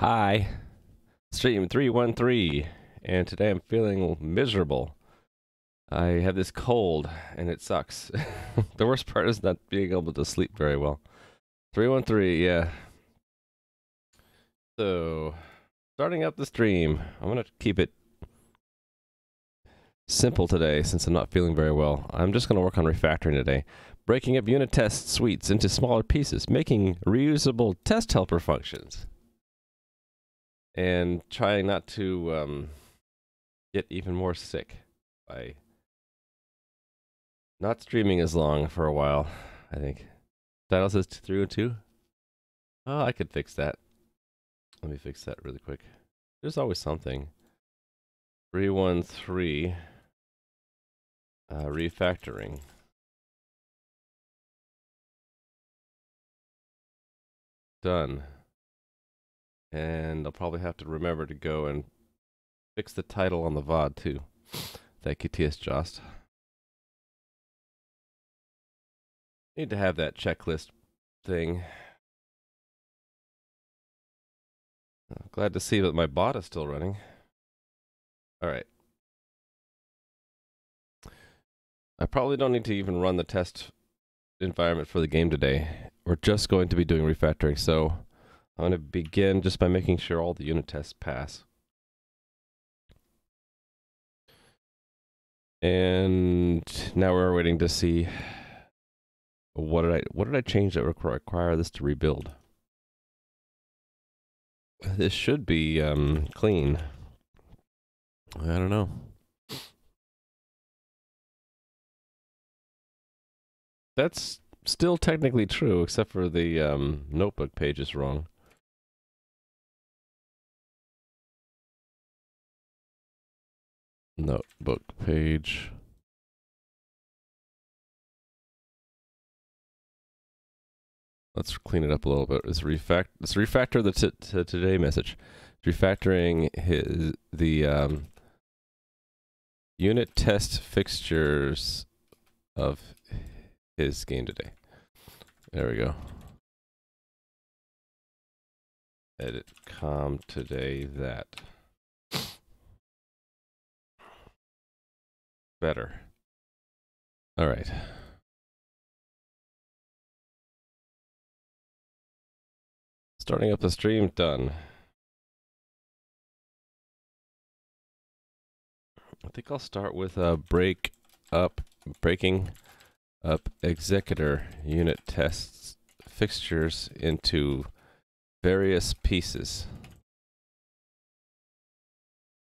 Hi, stream 313, and today I'm feeling miserable. I have this cold, and it sucks. the worst part is not being able to sleep very well. 313, yeah. So, starting up the stream, I'm going to keep it simple today since I'm not feeling very well. I'm just going to work on refactoring today. Breaking up unit test suites into smaller pieces, making reusable test helper functions and trying not to um, get even more sick by not streaming as long for a while. I think. Title says three and two. Oh, I could fix that. Let me fix that really quick. There's always something. Three one three. Uh, refactoring. Done. And I'll probably have to remember to go and fix the title on the VOD too. Thank you, TS Jost. Need to have that checklist thing. I'm glad to see that my bot is still running. All right. I probably don't need to even run the test environment for the game today. We're just going to be doing refactoring, so I'm going to begin just by making sure all the unit tests pass. And now we're waiting to see what did I what did I change that require this to rebuild. This should be um, clean. I don't know. That's still technically true, except for the um, notebook page is wrong. Notebook page. Let's clean it up a little bit. Let's refact. Let's refactor the today message. Refactoring his the um, unit test fixtures of his game today. There we go. Edit com today that. Better. All right. Starting up the stream, done. I think I'll start with a break up, breaking up executor unit tests fixtures into various pieces.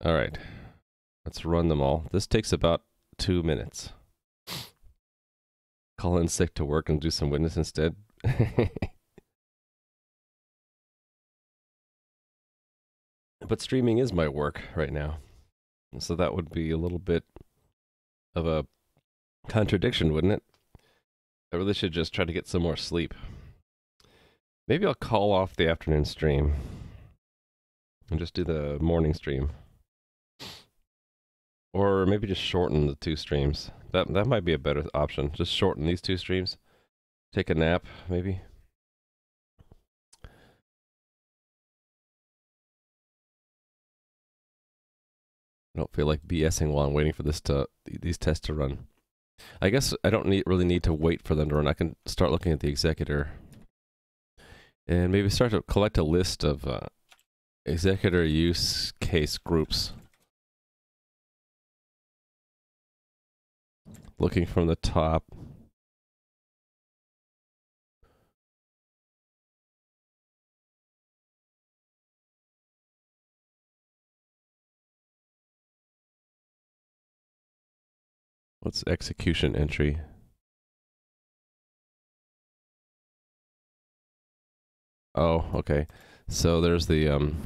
All right, let's run them all. This takes about two minutes. Call in sick to work and do some witness instead. but streaming is my work right now. So that would be a little bit of a contradiction, wouldn't it? I really should just try to get some more sleep. Maybe I'll call off the afternoon stream and just do the morning stream. Or maybe just shorten the two streams. That that might be a better option. Just shorten these two streams. Take a nap, maybe. I don't feel like BSing while I'm waiting for this to these tests to run. I guess I don't need, really need to wait for them to run. I can start looking at the executor and maybe start to collect a list of uh, executor use case groups looking from the top. What's execution entry? Oh, okay. So there's the um,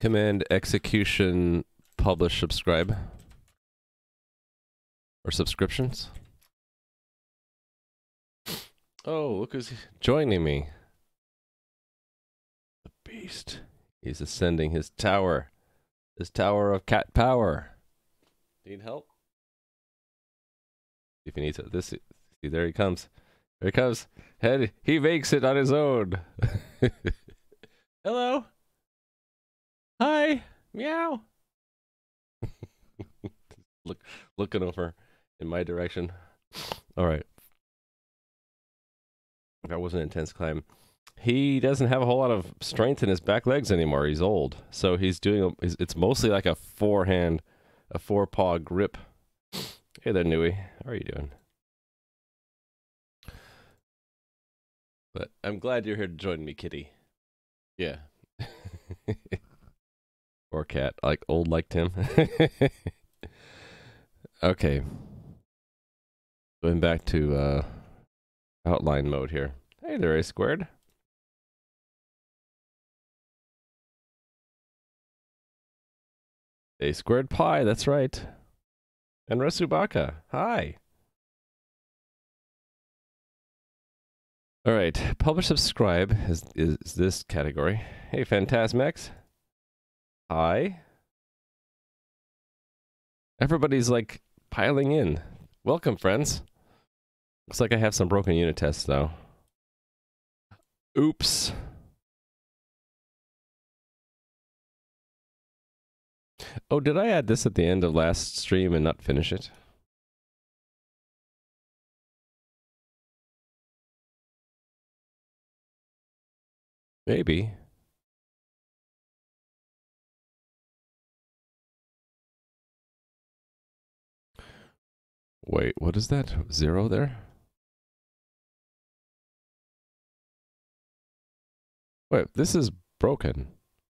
command execution publish subscribe or subscriptions. Oh, look who's joining me. The beast. He's ascending his tower. His tower of cat power. Need help? If he needs it. This see there he comes. There he comes. Head he makes it on his own. Hello. Hi. Meow. Look, looking over in my direction. All right. That was an intense climb. He doesn't have a whole lot of strength in his back legs anymore. He's old, so he's doing. It's mostly like a forehand, a four paw grip. Hey there, Nui. How are you doing? But I'm glad you're here to join me, Kitty. Yeah. or cat, like old like Tim. okay. Going back to uh, outline mode here. Hey there, A squared. A squared pi, that's right. And Rasubaka, hi. All right, publish subscribe is, is this category. Hey, Phantasmex. Hi. Everybody's like piling in. Welcome, friends. Looks like I have some broken unit tests, though. Oops. Oh, did I add this at the end of last stream and not finish it? Maybe. Wait, what is that? Zero there? Wait, this is broken.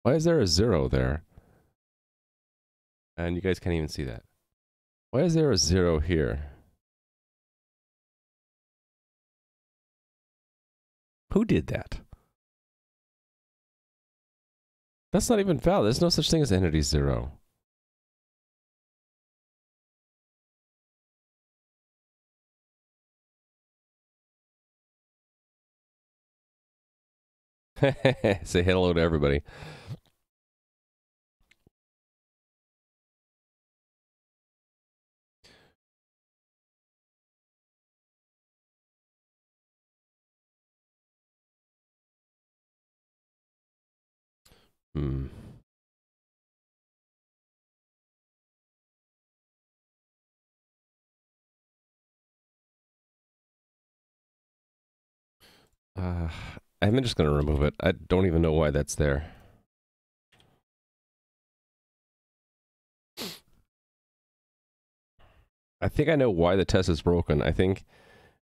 Why is there a zero there? And you guys can't even see that. Why is there a zero here? Who did that? That's not even valid. There's no such thing as entity zero. Say hello to everybody. Hmm. Uh, I'm just going to remove it. I don't even know why that's there. I think I know why the test is broken. I think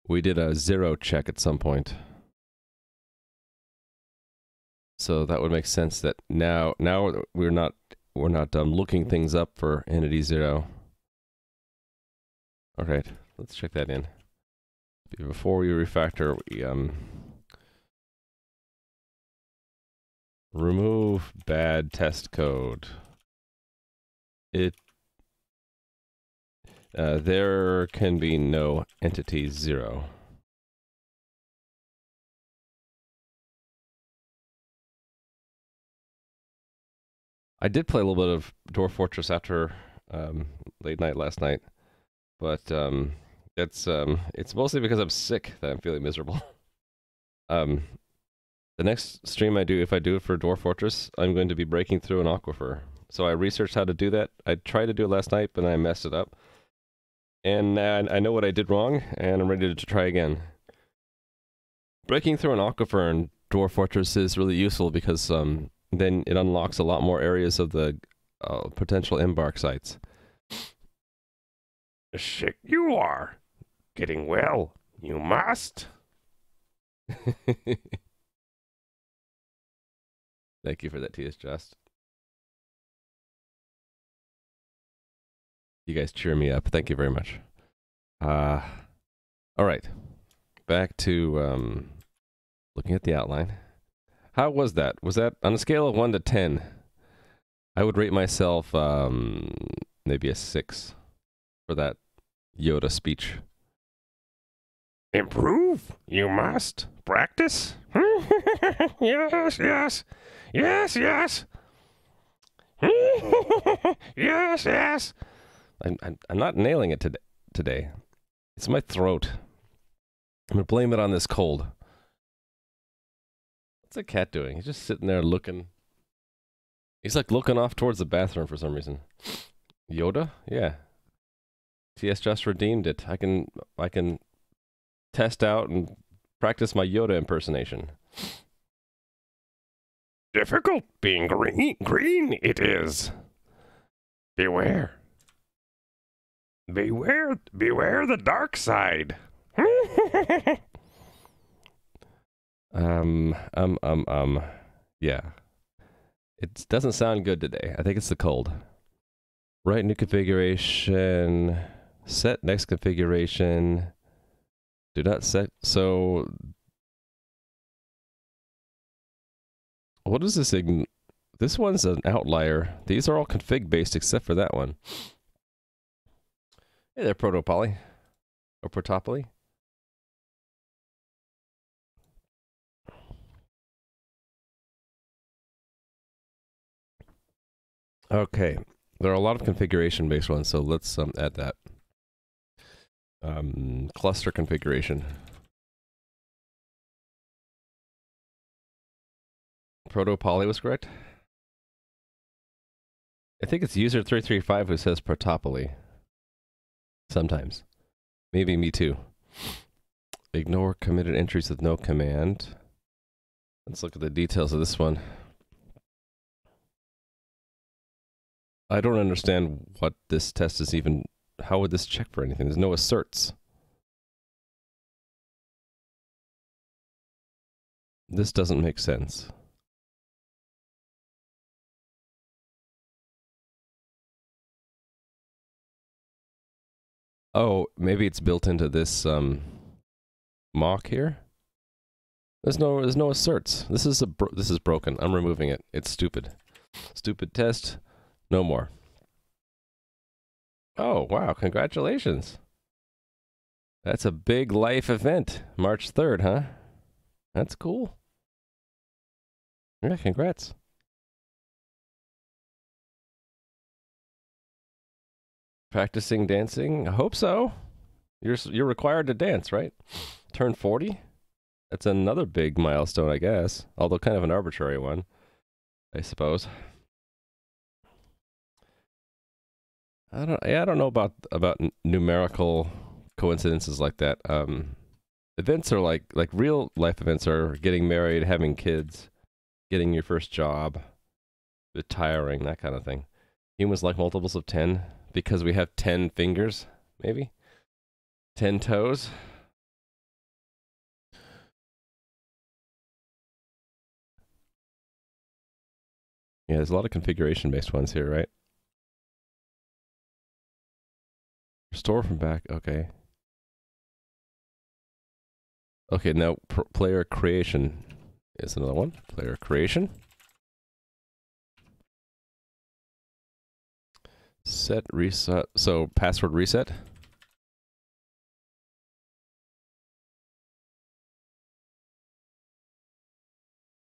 we did a zero check at some point. So that would make sense that now now we're not we're not um, looking things up for entity zero. All right, let's check that in. Before we refactor, we um remove bad test code. It uh, there can be no entity zero. I did play a little bit of Dwarf Fortress after um, late night last night, but um, it's um, it's mostly because I'm sick that I'm feeling miserable. um, the next stream I do, if I do it for Dwarf Fortress, I'm going to be breaking through an aquifer. So I researched how to do that. I tried to do it last night, but I messed it up. And I know what I did wrong, and I'm ready to try again. Breaking through an aquifer in Dwarf Fortress is really useful because um, then it unlocks a lot more areas of the uh, potential embark sites. Sick you are. Getting well. You must. Thank you for that, TS Just. You guys cheer me up. Thank you very much. Uh, all right. Back to um, looking at the outline. How was that? Was that on a scale of 1 to 10? I would rate myself um, maybe a 6 for that Yoda speech. Improve? You must. Practice? yes, yes. Yes, yes. yes, yes. I'm, I'm, I'm not nailing it today, today. It's my throat. I'm going to blame it on this cold. What's the cat doing? He's just sitting there looking. He's like looking off towards the bathroom for some reason. Yoda? Yeah. TS just redeemed it. I can I can test out and practice my Yoda impersonation. Difficult being green. Green it is. Beware. Beware, beware the dark side. Um um um um yeah. It doesn't sound good today. I think it's the cold. Right new configuration. Set next configuration. Do not set so what is this ign- this one's an outlier. These are all config based except for that one. Hey there, Protopoly. Or Protopoly. Okay. There are a lot of configuration based ones, so let's um, add that. Um, cluster configuration. Proto Poly was correct. I think it's user three three five who says Protopoly. Sometimes, maybe me too. Ignore committed entries with no command. Let's look at the details of this one. I don't understand what this test is even. How would this check for anything? There's no asserts. This doesn't make sense. Oh, maybe it's built into this um, mock here. There's no, there's no asserts. This is a, this is broken. I'm removing it. It's stupid. Stupid test. No more. Oh, wow. Congratulations. That's a big life event. March 3rd, huh? That's cool. Yeah, congrats. Practicing dancing? I hope so. You're you're required to dance, right? Turn 40? That's another big milestone, I guess. Although kind of an arbitrary one, I suppose. I don't. Yeah, I don't know about about numerical coincidences like that. Um, events are like like real life events are getting married, having kids, getting your first job, retiring, that kind of thing. Humans like multiples of ten because we have ten fingers, maybe ten toes. Yeah, there's a lot of configuration based ones here, right? Restore from back. Okay. Okay, now player creation is another one. Player creation. Set reset. So password reset.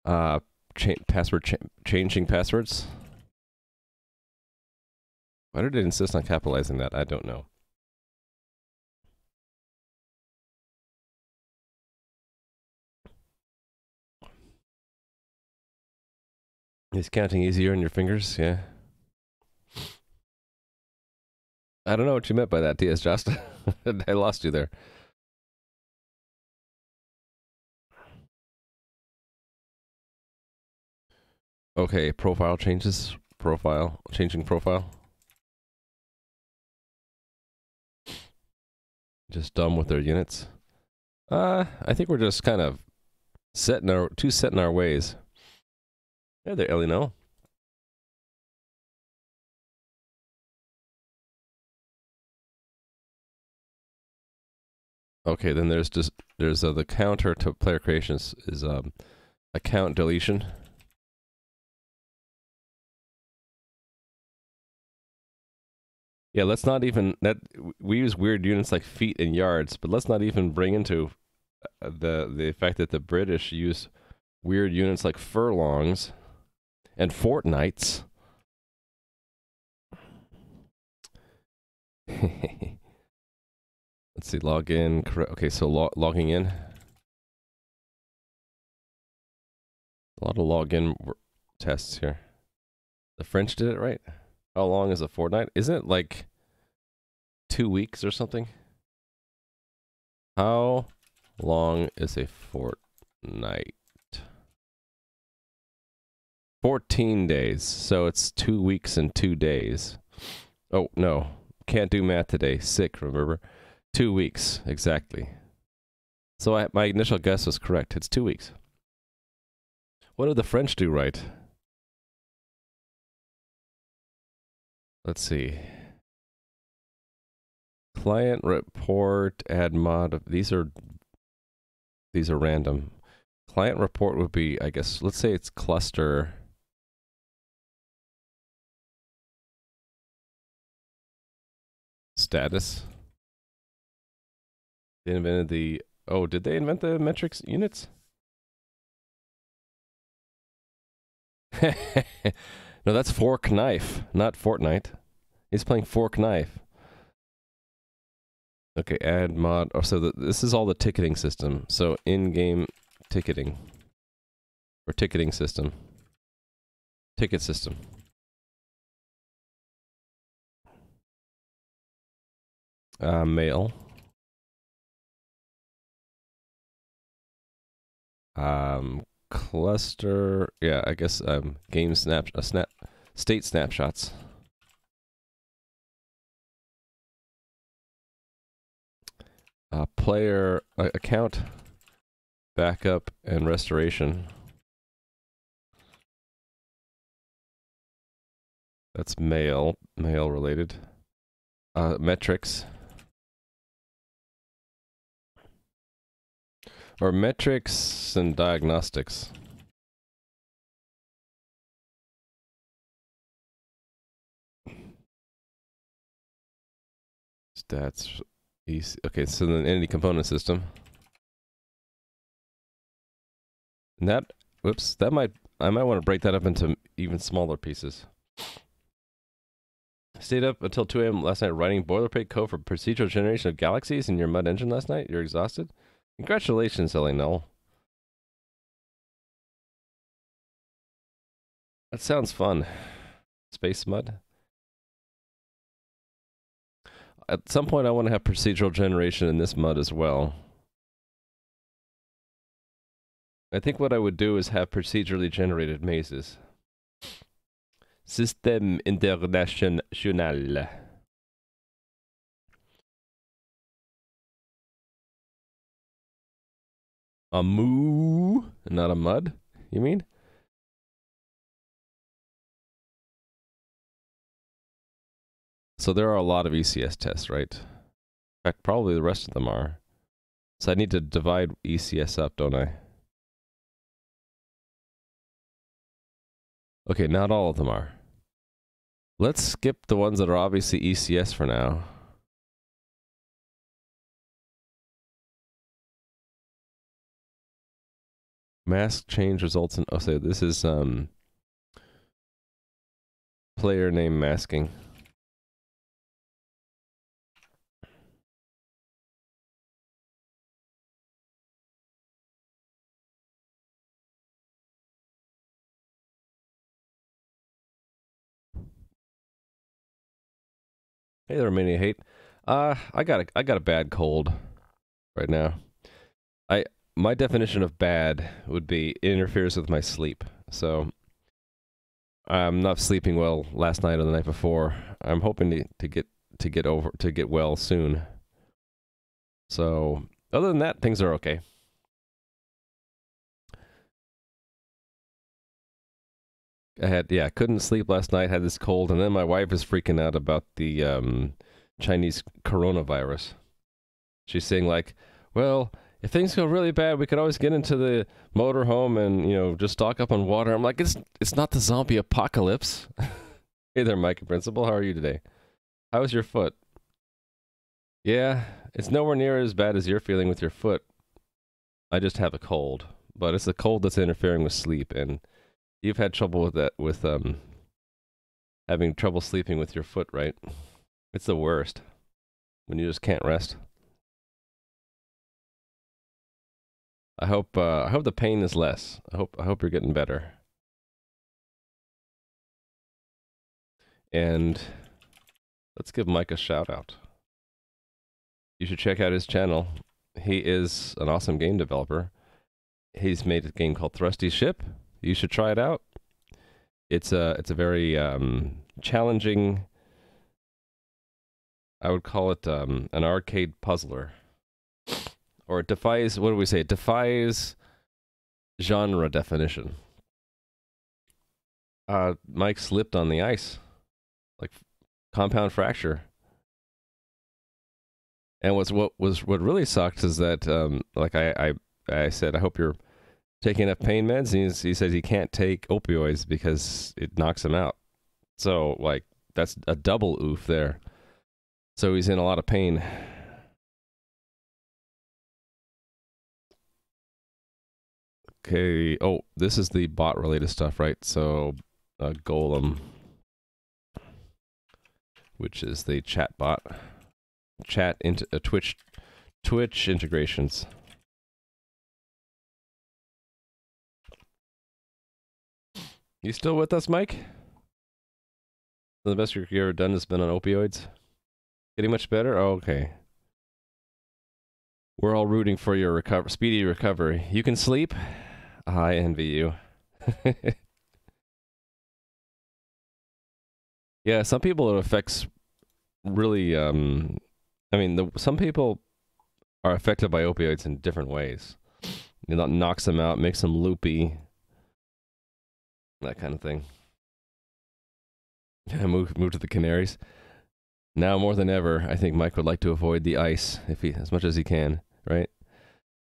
Uh, cha- password cha- changing passwords. Why did it insist on capitalizing that? I don't know. Is counting easier on your fingers? Yeah. I don't know what you meant by that, DS Just. I lost you there. Okay, profile changes. Profile. Changing profile. Just dumb with their units. Uh, I think we're just kind of setting our too set in our ways. Hey there, Ellie Elino. Okay, then there's just there's uh, the counter to player creations is um account deletion. Yeah, let's not even that we use weird units like feet and yards, but let's not even bring into uh, the the fact that the British use weird units like furlongs and fortnights. Let's see, log in. Correct. Okay, so lo- logging in. A lot of login tests here. The French did it right. How long is a fortnight? Isn't it like two weeks or something? How long is a fortnight? 14 days. So it's two weeks and two days. Oh, no. Can't do math today. Sick, remember? Two weeks, exactly. So I, my initial guess was correct. It's two weeks. What did the French do right? Let's see. Client report, add mod. These are these are random. Client report would be, I guess, let's say it's cluster. Status. They invented the. Oh, did they invent the metrics units? no, that's fork knife, not Fortnite. He's playing fork knife. Okay, add mod. Oh, so the, this is all the ticketing system. So in-game ticketing or ticketing system, ticket system. Uh, mail. Um, cluster. Yeah, I guess um, game snap, uh, snap, state snapshots. Uh, player uh, account backup and restoration. That's mail, mail related. Uh, metrics. Or metrics and diagnostics. Stats. Easy. Okay, so then entity component system. And that, whoops, that might, I might want to break that up into even smaller pieces. Stayed up until 2 a.m. last night writing boilerplate code for procedural generation of galaxies in your mud engine last night? You're exhausted? Congratulations, Ellie Null. That sounds fun. Space mud. At some point, I want to have procedural generation in this mud as well. I think what I would do is have procedurally generated mazes. Système international. A moo, not a mud, you mean? So there are a lot of ECS tests, right? In fact, probably the rest of them are. So I need to divide ECS up, don't I? Okay, not all of them are. Let's skip the ones that are obviously ECS for now. Mask change results in. Oh, so this is um player name masking. Hey there, mini hate. Uh, I got a I got a bad cold right now. I my definition of bad would be it interferes with my sleep. So I'm not sleeping well last night or the night before. I'm hoping to, to get to get over to get well soon. So other than that, things are okay. I had yeah, couldn't sleep last night, had this cold, and then my wife is freaking out about the um, Chinese coronavirus. She's saying like, well, if things go really bad, we could always get into the motorhome and you know just stock up on water. I'm like, it's it's not the zombie apocalypse. hey there, Mike Principal. How are you today? How is your foot? Yeah, it's nowhere near as bad as you're feeling with your foot. I just have a cold, but it's a cold that's interfering with sleep, and you've had trouble with that with um having trouble sleeping with your foot, right? It's the worst when you just can't rest. I hope uh, I hope the pain is less. I hope I hope you're getting better. And let's give Mike a shout out. You should check out his channel. He is an awesome game developer. He's made a game called Thrusty Ship. You should try it out. It's a it's a very um, challenging. I would call it um, an arcade puzzler, or it defies. What do we say? It defies genre definition. Uh, Mike slipped on the ice, like compound fracture. And what's what was what really sucked is that um, like I, I I said I hope you're taking enough pain meds. And he's, he says he can't take opioids because it knocks him out. So like that's a double oof there. So he's in a lot of pain. Okay. Oh, this is the bot related stuff, right? So uh, Golem, which is the chat bot, chat into uh, Twitch, Twitch integrations. You still with us, Mike? The best you've ever done has been on opioids. Getting much better? Oh, okay. We're all rooting for your recover, speedy recovery. You can sleep. I envy you. yeah, some people it affects really. Um, I mean, the, some people are affected by opioids in different ways. You know, knocks them out, makes them loopy, that kind of thing. move move to the Canaries. Now more than ever, I think Mike would like to avoid the ice if he as much as he can, right?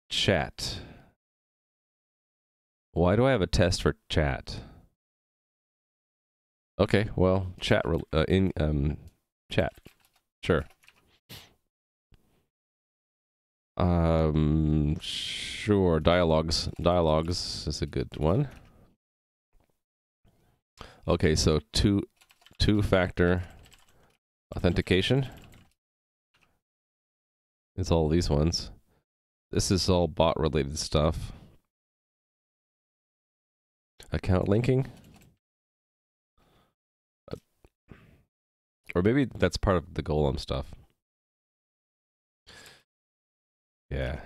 Chat. Why do I have a test for chat? Okay, well, chat uh, in um chat. Sure. Um sure, dialogues. Dialogues is a good one. Okay, so two two factor authentication. It's all these ones. This is all bot related stuff. Account linking. Uh, or maybe that's part of the Golem stuff. Yeah.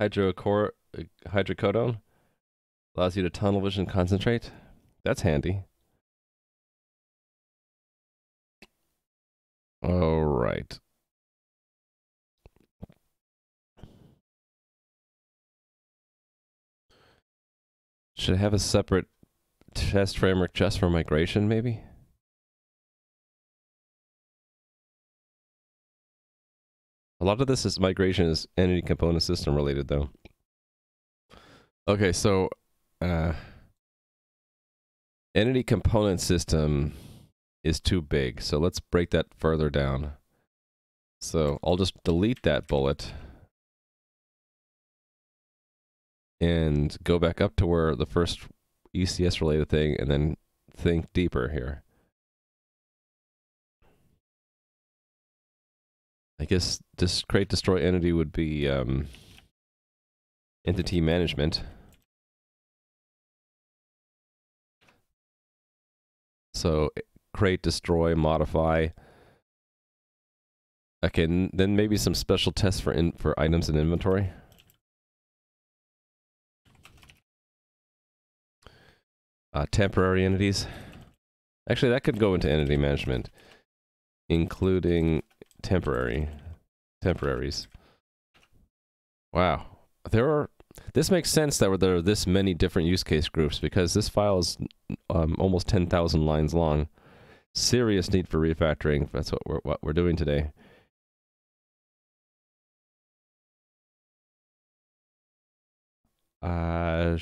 Hydrocor hydrocodone allows you to tunnel vision concentrate. That's handy. All right. Should I have a separate test framework just for migration, maybe? A lot of this is migration is entity component system related though. Okay, so uh, entity component system is too big. So let's break that further down. So I'll just delete that bullet and go back up to where the first ECS related thing and then think deeper here. I guess this create destroy entity would be um, entity management. So create, destroy, modify. Okay, then maybe some special tests for in, for items in inventory. Uh, temporary entities. Actually, that could go into entity management, including temporary temporaries. Wow. There are this makes sense that there are this many different use case groups because this file is um, almost 10,000 lines long. Serious need for refactoring. That's what we're what we're doing today. Uh,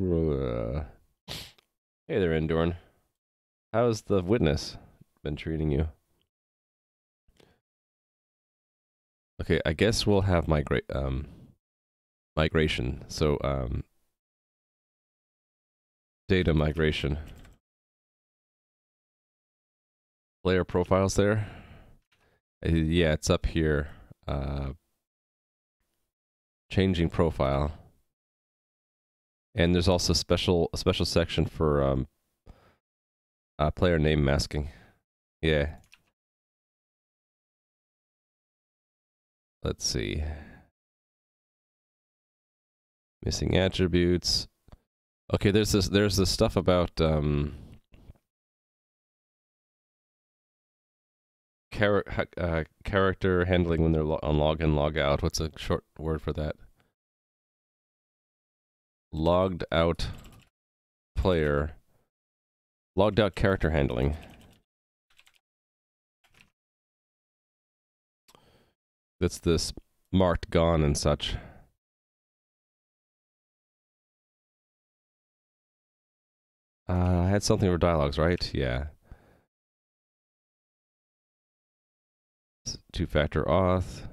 uh hey there, Endorn. How's the witness been treating you? Okay, I guess we'll have migrate um migration. So um data migration. player profiles there. Uh, yeah, it's up here. Uh, changing profile, and there's also special a special section for um, uh, player name masking. Yeah. Let's see. Missing attributes. Okay, there's this there's this stuff about um char- uh, character handling when they're lo- on log in log out. What's a short word for that? Logged out player. Logged out character handling. That's this marked gone and such. Uh, I had something for dialogues, right? Yeah. Two factor auth.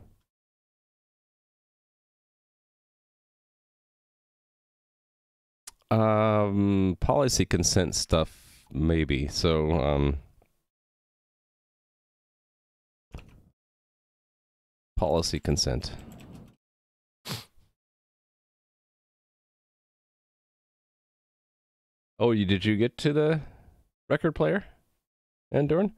Um, policy consent stuff, maybe. So, um, policy consent. Oh, you did you get to the record player, Andoran?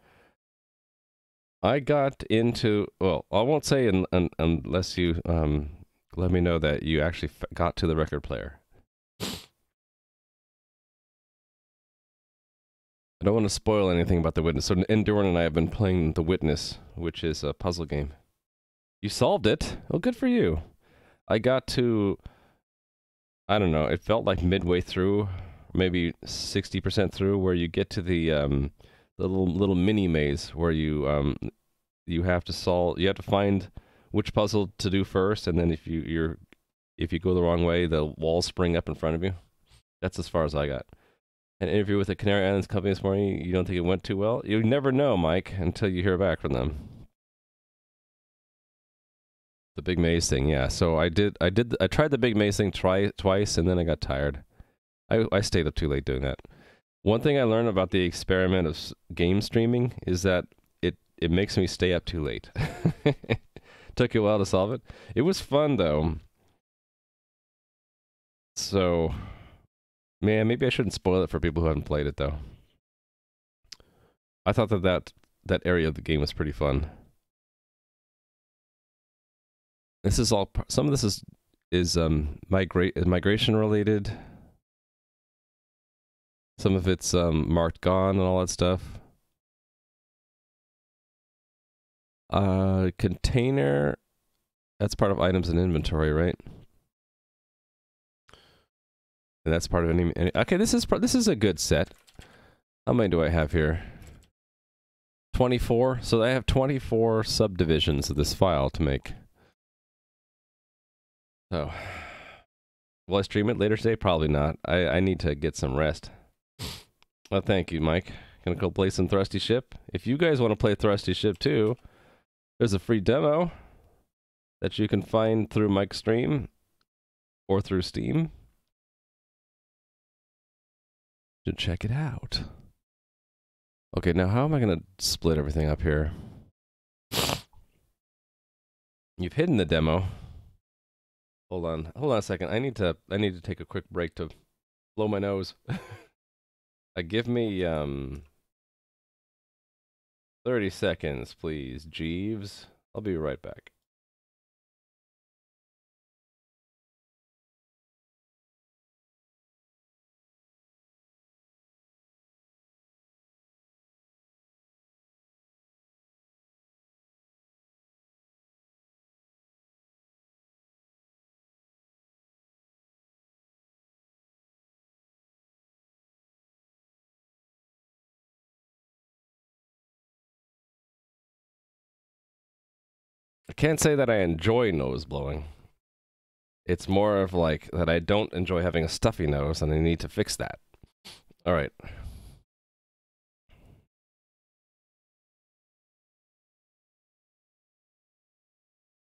I got into well, I won't say un, un, unless you um, let me know that you actually got to the record player. I don't want to spoil anything about the witness. So Enduran and I have been playing the witness, which is a puzzle game. You solved it. Oh, good for you. I got to I don't know. It felt like midway through, maybe sixty percent through, where you get to the um, the little little mini maze where you um you have to solve you have to find which puzzle to do first and then if you you're if you go the wrong way the walls spring up in front of you that's as far as i got an interview with the canary islands company this morning you don't think it went too well you never know mike until you hear back from them the big maze thing yeah so i did i did i tried the big maze thing try twice and then i got tired i i stayed up too late doing that one thing I learned about the experiment of game streaming is that it it makes me stay up too late. Took you a while to solve it. It was fun though. So, man, maybe I shouldn't spoil it for people who haven't played it though. I thought that that, that area of the game was pretty fun. This is all. Some of this is is um migrate migration related. Some of it's um, marked gone and all that stuff. Uh, container, that's part of items and inventory, right? And that's part of any, any okay, this is this is a good set. How many do I have here? 24. So I have 24 subdivisions of this file to make. So, will I stream it later today? Probably not. I, I need to get some rest. Well, thank you, Mike. Gonna go play some Thrusty Ship. If you guys want to play Thrusty Ship too, there's a free demo that you can find through Mike's stream or through Steam. Should check it out. Okay, now how am I gonna split everything up here? You've hidden the demo. Hold on, hold on a second. I need to I need to take a quick break to blow my nose. Uh, give me um 30 seconds, please, Jeeves. I'll be right back. Can't say that I enjoy nose blowing. It's more of like that I don't enjoy having a stuffy nose and I need to fix that. All right.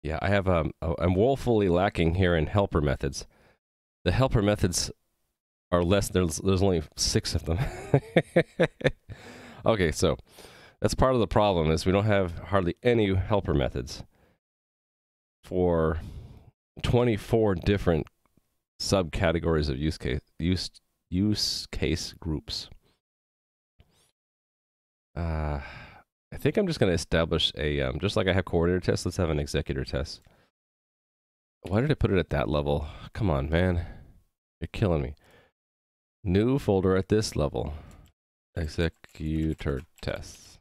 Yeah, I have um I'm woefully lacking here in helper methods. The helper methods are less there's there's only 6 of them. okay, so That's part of the problem is we don't have hardly any helper methods for 24 different subcategories of use case use use case groups. Uh, I think I'm just going to establish a um, just like I have coordinator tests. Let's have an executor test. Why did I put it at that level? Come on, man, you're killing me. New folder at this level. Executor tests.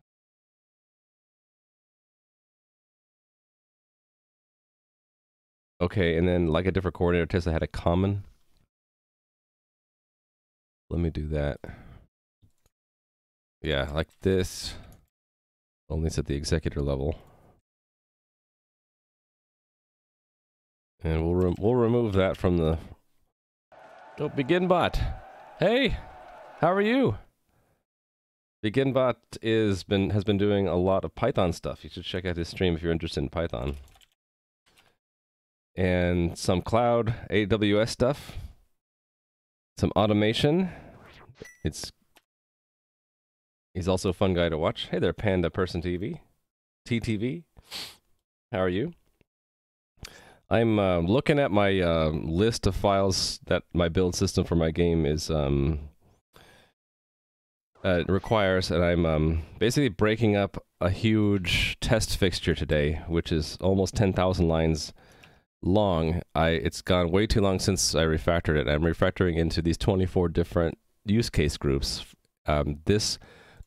Okay, and then like a different coordinator test, I had a common. Let me do that. Yeah, like this. Only it's at the executor level. And we'll re we'll remove that from the. Oh, BeginBot. Hey, how are you? BeginBot is been has been doing a lot of Python stuff. You should check out his stream if you're interested in Python. And some cloud AWS stuff. Some automation. It's he's also a fun guy to watch. Hey there, Panda Person TV. TTV. How are you? I'm uh, looking at my uh, list of files that my build system for my game is um, uh, requires, and I'm um, basically breaking up a huge test fixture today, which is almost 10,000 lines long. I it's gone way too long since I refactored it. I'm refactoring into these 24 different use case groups. Um, this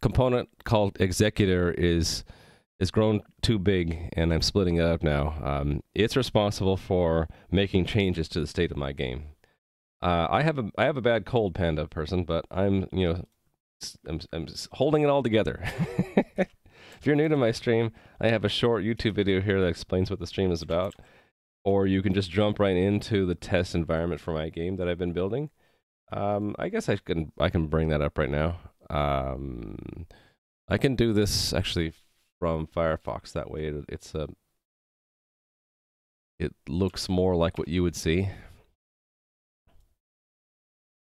component called executor is is grown too big, and I'm splitting it up now. Um, it's responsible for making changes to the state of my game. Uh, I have a I have a bad cold, panda person, but I'm you know I'm, I'm holding it all together. if you're new to my stream, I have a short YouTube video here that explains what the stream is about, or you can just jump right into the test environment for my game that I've been building. Um, I guess I can I can bring that up right now. Um, I can do this actually from Firefox. That way, it, it's a it looks more like what you would see.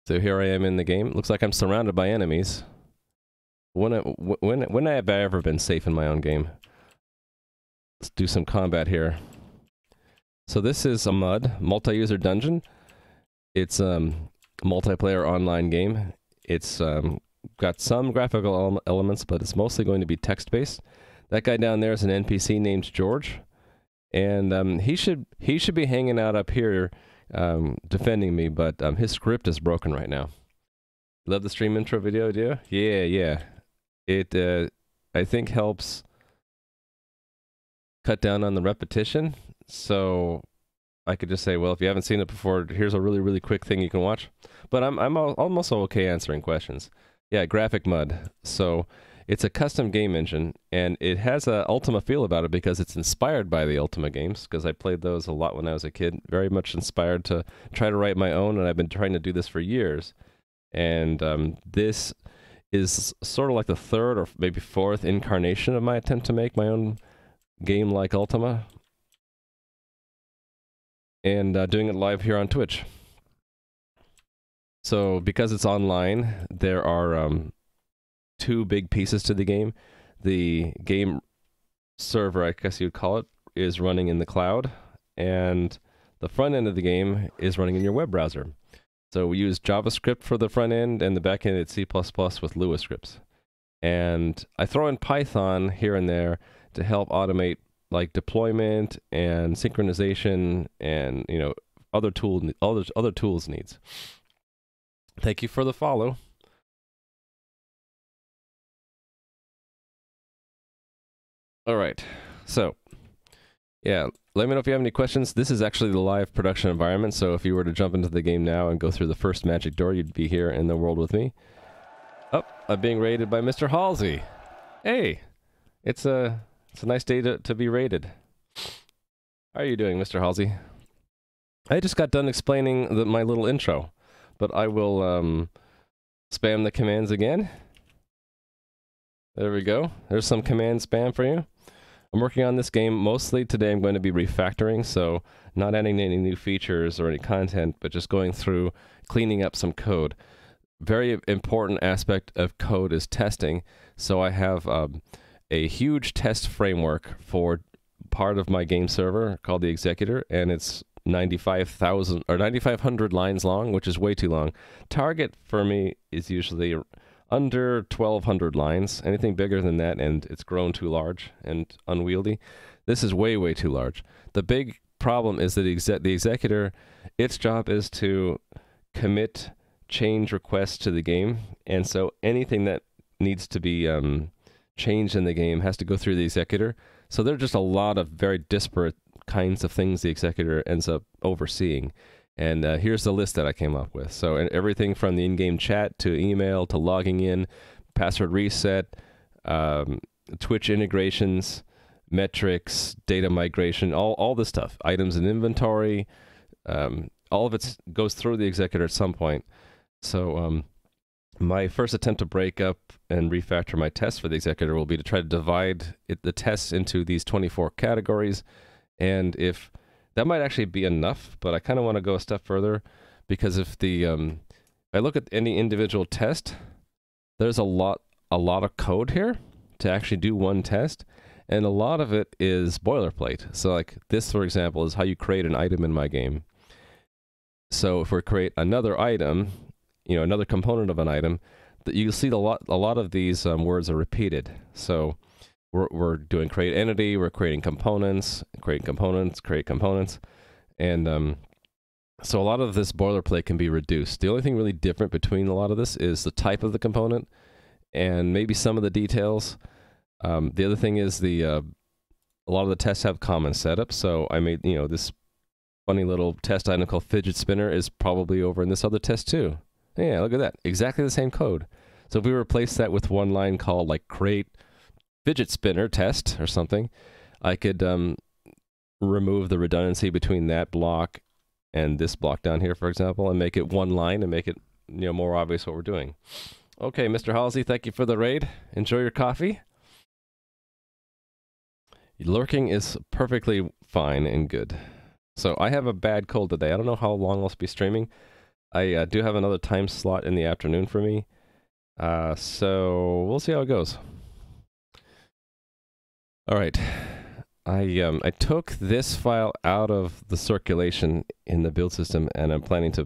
So here I am in the game. Looks like I'm surrounded by enemies. When when when have I ever been safe in my own game? Let's do some combat here. So this is a mud multi-user dungeon. It's um, a multiplayer online game. It's um, got some graphical elements, but it's mostly going to be text-based. That guy down there is an NPC named George, and um, he should he should be hanging out up here um, defending me, but um, his script is broken right now. Love the stream intro video, do you? Yeah, yeah. It uh, I think helps cut down on the repetition. So I could just say, well, if you haven't seen it before, here's a really really quick thing you can watch. But I'm I'm almost okay answering questions. Yeah, graphic mud. So it's a custom game engine, and it has a Ultima feel about it because it's inspired by the Ultima games. Because I played those a lot when I was a kid. Very much inspired to try to write my own, and I've been trying to do this for years. And um, this is sort of like the third or maybe fourth incarnation of my attempt to make my own game like Ultima, and uh, doing it live here on Twitch. So because it's online, there are um, two big pieces to the game. The game server, I guess you'd call it, is running in the cloud, and the front end of the game is running in your web browser. So we use JavaScript for the front end, and the back end it's C++ with Lua scripts. And I throw in Python here and there to help automate like deployment and synchronization and you know other tool other other tools needs. Thank you for the follow. All right. So, yeah, let me know if you have any questions. This is actually the live production environment, so if you were to jump into the game now and go through the first magic door, you'd be here in the world with me. Oh, I'm being raided by Mr. Halsey. Hey, it's a it's a nice day to, to be raided. How are you doing, Mr. Halsey? I just got done explaining the, my little intro, but I will um, spam the commands again. There we go. There's some command spam for you. I'm working on this game mostly today. I'm going to be refactoring, so not adding any new features or any content, but just going through cleaning up some code. Very important aspect of code is testing. So I have um, a huge test framework for part of my game server called the Executor, and it's 95,000 or 9,500 lines long, which is way too long. Target for me is usually under 1,200 lines. Anything bigger than that, and it's grown too large and unwieldy. This is way, way too large. The big problem is that the, the executor, its job is to commit change requests to the game, and so anything that needs to be um, changed in the game has to go through the executor. So there are just a lot of very disparate kinds of things the executor ends up overseeing. And uh, here's the list that I came up with. So everything from the in-game chat to email to logging in, password reset, um, Twitch integrations, metrics, data migration, all all this stuff, items in inventory, um, all of it goes through the executor at some point. So um, my first attempt to break up and refactor my tests for the executor will be to try to divide it, the tests into these 24 categories. And if that might actually be enough, but I kind of want to go a step further because if the um, I look at any individual test, there's a lot a lot of code here to actually do one test, and a lot of it is boilerplate. So like this, for example, is how you create an item in my game. So if we create another item, you know, another component of an item, that you'll see a lot a lot of these um, words are repeated. So we're, we're doing create entity, we're creating components, creating components, create components, and um, so a lot of this boilerplate can be reduced. The only thing really different between a lot of this is the type of the component and maybe some of the details. Um, the other thing is the uh, a lot of the tests have common setup. So I made you know this funny little test item called fidget spinner is probably over in this other test too. Yeah, look at that. Exactly the same code. So if we replace that with one line called like create fidget spinner test or something, I could um, remove the redundancy between that block and this block down here, for example, and make it one line and make it you know more obvious what we're doing. Okay, Mr. Halsey, thank you for the raid. Enjoy your coffee. Lurking is perfectly fine and good. So I have a bad cold today. I don't know how long I'll be streaming. I uh, do have another time slot in the afternoon for me. Uh, so we'll see how it goes. All right. I um I took this file out of the circulation in the build system and I'm planning to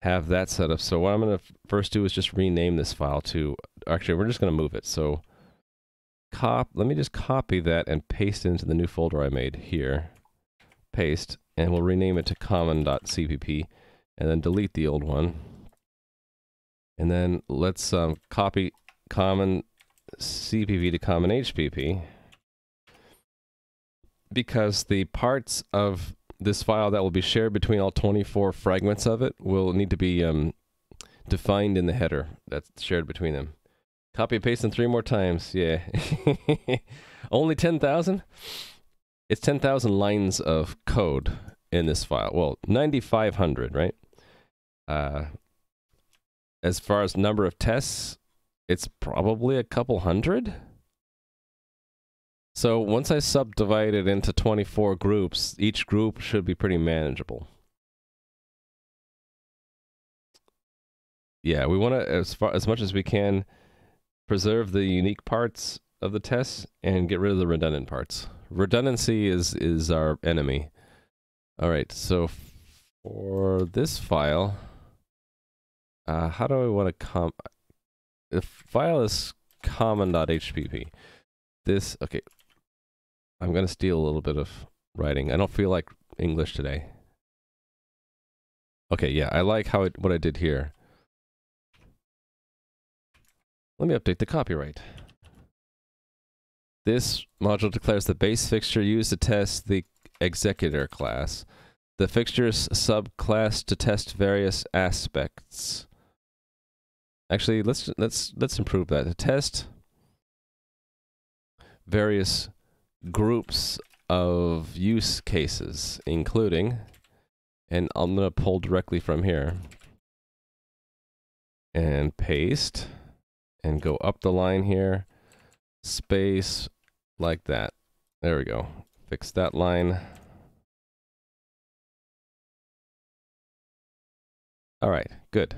have that set up. So what I'm going to first do is just rename this file to actually we're just going to move it. So cop let me just copy that and paste it into the new folder I made here. Paste and we'll rename it to common.cpp and then delete the old one. And then let's um, copy common CPP to common HPP because the parts of this file that will be shared between all 24 fragments of it will need to be um, defined in the header that's shared between them. Copy and paste them three more times. Yeah. Only 10,000? It's 10,000 lines of code in this file. Well, 9,500, right? Uh, as far as number of tests, it's probably a couple hundred. So once I subdivide it into 24 groups, each group should be pretty manageable. Yeah, we want to, as far as much as we can, preserve the unique parts of the tests and get rid of the redundant parts. Redundancy is is our enemy. All right, so for this file, uh, how do I want to com? The file is common.hpp. This okay. I'm gonna steal a little bit of writing. I don't feel like English today. Okay, yeah, I like how it what I did here. Let me update the copyright. This module declares the base fixture used to test the executor class. The fixture's subclass to test various aspects. Actually, let's let's let's improve that. To test various groups of use cases, including, and I'm going to pull directly from here and paste and go up the line here, space like that. There we go. Fix that line. All right, good.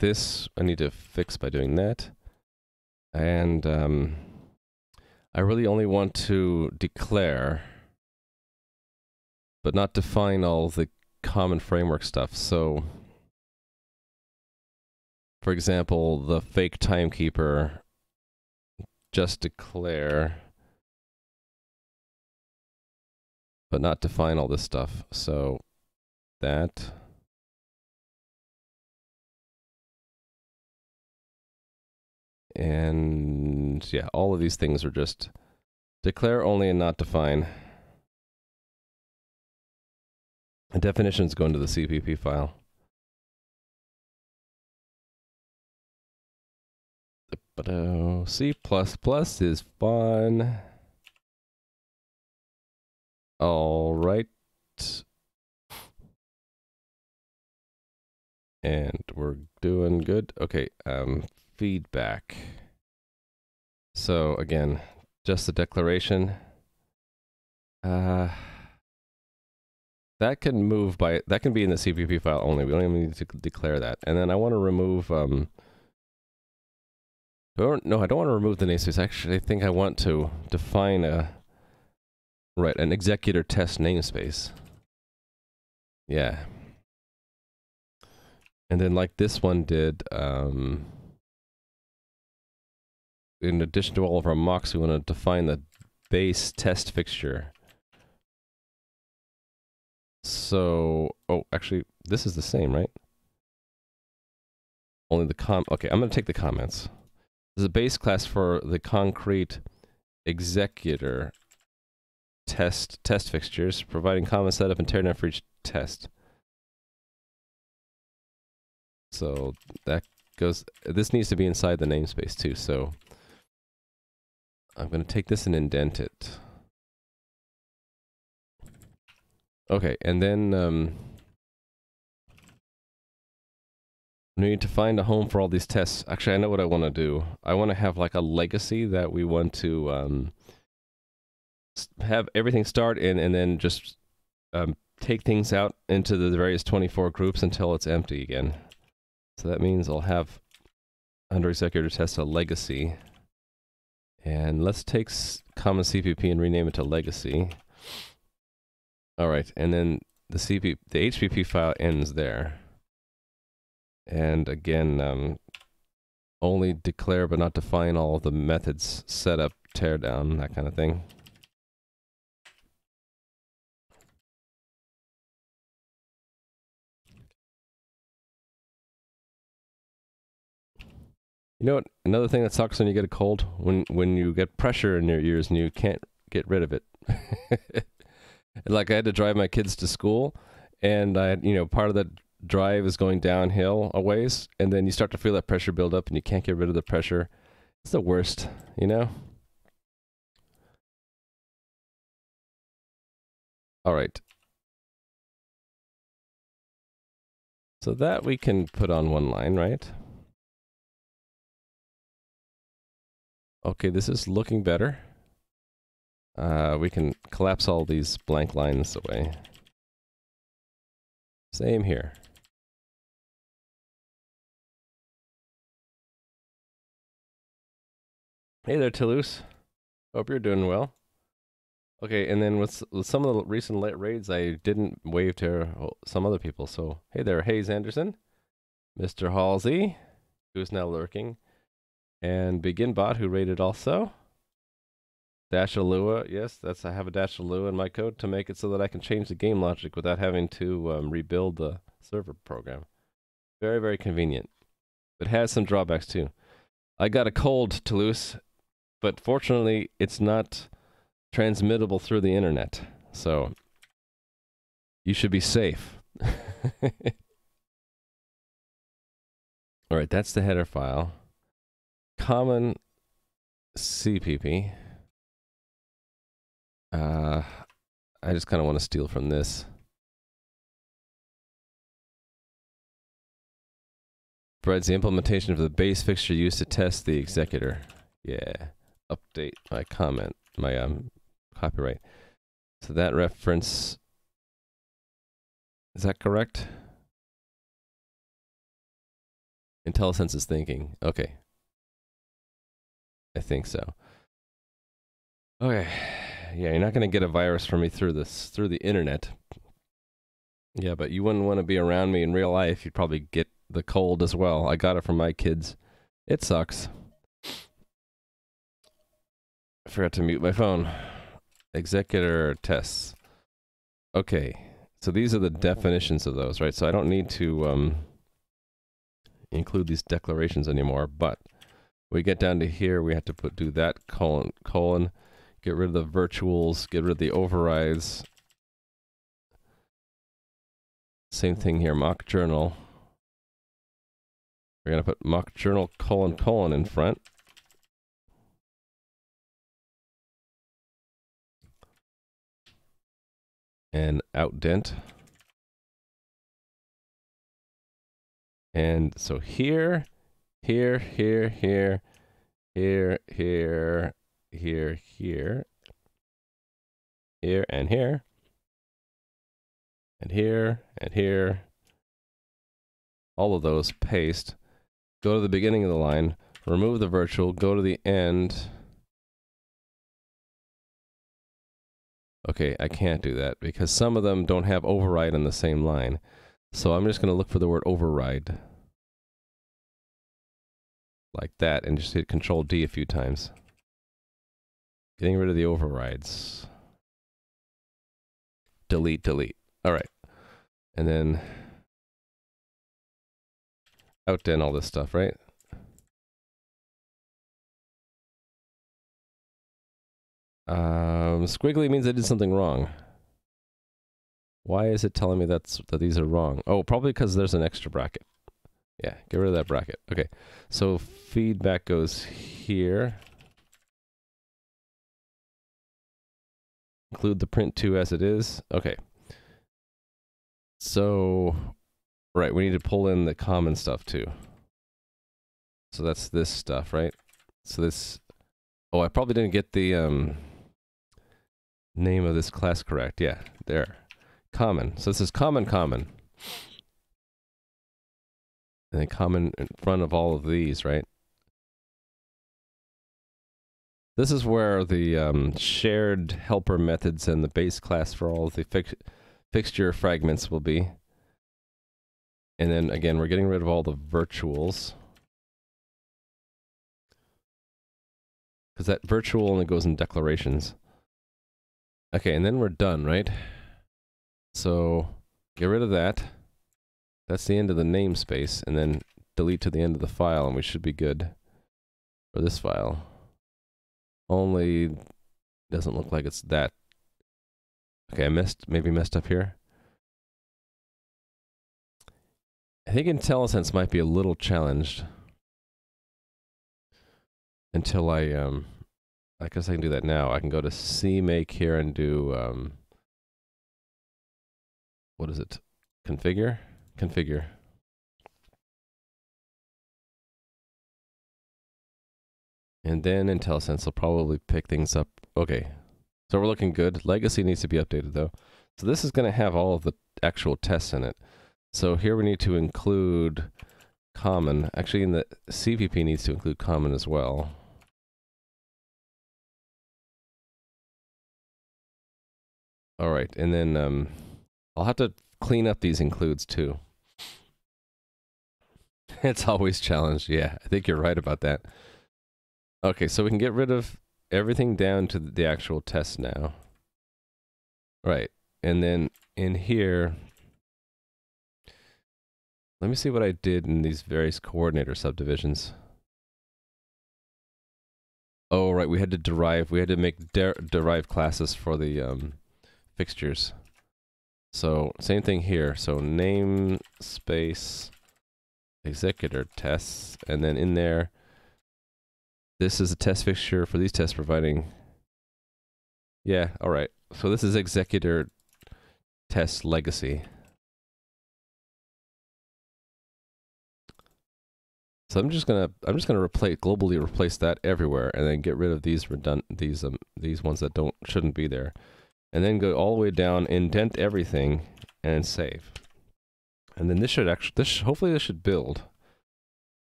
This I need to fix by doing that. And um, I really only want to declare, but not define all the common framework stuff. So, for example, the fake timekeeper, just declare, but not define all this stuff. So, that. And yeah, all of these things are just declare only and not define. The definitions go into the CPP file. C++ is fun. All right. And we're doing good. Okay, um, feedback. So again, just the declaration. Uh, that can move by that can be in the CPP file only. We don't even need to declare that. And then I want to remove. Um, don't, no, I don't want to remove the namespace. Actually, I think I want to define a right an executor test namespace. Yeah. And then, like this one did, um, in addition to all of our mocks, we want to define the base test fixture. So, oh, actually, this is the same, right? Only the com. Okay, I'm going to take the comments. This is a base class for the concrete executor test test fixtures, providing common setup and teardown for each test. So that goes. This needs to be inside the namespace too. So I'm going to take this and indent it. Okay, and then um, we need to find a home for all these tests. Actually, I know what I want to do. I want to have like a legacy that we want to um, have everything start in and then just um, take things out into the various 24 groups until it's empty again. So that means I'll have under executor test a legacy. And let's take common CPP and rename it to legacy. All right, and then the CP, the HPP file ends there. And again, um, only declare but not define all of the methods, setup, teardown, that kind of thing. You know what? Another thing that sucks when you get a cold when when you get pressure in your ears and you can't get rid of it. like I had to drive my kids to school, and I, you know, part of that drive is going downhill a ways, and then you start to feel that pressure build up, and you can't get rid of the pressure. It's the worst, you know. All right. So that we can put on one line, right? Okay, this is looking better. Uh, we can collapse all these blank lines away. Same here. Hey there, Toulouse. Hope you're doing well. Okay, and then with, with some of the recent raids, I didn't wave to some other people. So, hey there, Hayes Anderson, Mr. Halsey, who's now lurking, and BeginBot, who rated also. Dash Lua, yes, that's I have a Dash Lua in my code to make it so that I can change the game logic without having to um, rebuild the server program. Very, very convenient. It has some drawbacks too. I got a cold, Toulouse, but fortunately, it's not transmittable through the internet, so you should be safe. All right, that's the header file. Common CPP. Uh, I just kind of want to steal from this. Provides the implementation of the base fixture used to test the executor. Yeah. Update my comment, my um copyright. So that reference is that correct? IntelliSense is thinking. Okay. I think so. Okay. Yeah, you're not going to get a virus from me through this through the internet. Yeah, but you wouldn't want to be around me in real life. You'd probably get the cold as well. I got it from my kids. It sucks. I forgot to mute my phone. Executor tests. Okay. So these are the definitions of those, right? So I don't need to um, include these declarations anymore, but we get down to here, we have to put do that colon colon, get rid of the virtuals, get rid of the overrides. Same thing here, mock journal. We're gonna put mock journal colon colon in front. And outdent. And so here, here, here, here, here, here, here, here, here, and here, and here, and here. All of those paste. Go to the beginning of the line, remove the virtual, go to the end. Okay, I can't do that because some of them don't have override on the same line. So I'm just going to look for the word override. Like that, and just hit Control D a few times. Getting rid of the overrides. Delete, delete. All right. And then outdent all this stuff, right? Um, squiggly means I did something wrong. Why is it telling me that's that these are wrong? Oh, probably because there's an extra bracket. Yeah, get rid of that bracket. Okay, so feedback goes here. Include the print two as it is. Okay. So, right, we need to pull in the common stuff too. So that's this stuff, right? So this. Oh, I probably didn't get the um, name of this class correct. Yeah, there. Common. So this is common, common. And then common in front of all of these, right? This is where the um, shared helper methods and the base class for all of the fix fixture fragments will be. And then again, we're getting rid of all the virtuals. Because that virtual only goes in declarations. Okay, and then we're done, right? So get rid of that. That's the end of the namespace, and then delete to the end of the file, and we should be good for this file. Only doesn't look like it's that. Okay, I messed, maybe messed up here. I think IntelliSense might be a little challenged until I, um, I guess I can do that now. I can go to CMake here and do, um, what is it? Configure? Configure. And then IntelliSense will probably pick things up. Okay, so we're looking good. Legacy needs to be updated though. So this is going to have all of the actual tests in it. So here we need to include common. Actually, in the CPP needs to include common as well. All right, and then um, I'll have to clean up these includes too. it's always challenged. Yeah, I think you're right about that. Okay, so we can get rid of everything down to the actual test now. Right, and then in here, let me see what I did in these various coordinator subdivisions. Oh, right, we had to derive, we had to make der derive classes for the um, fixtures. So same thing here. So namespace executor tests, and then in there, this is a test fixture for these tests providing. Yeah, all right. So this is executor test legacy. So I'm just gonna I'm just gonna replace globally replace that everywhere, and then get rid of these redundant these um these ones that don't shouldn't be there and then go all the way down, indent everything, and save. And then this should actually, this hopefully this should build.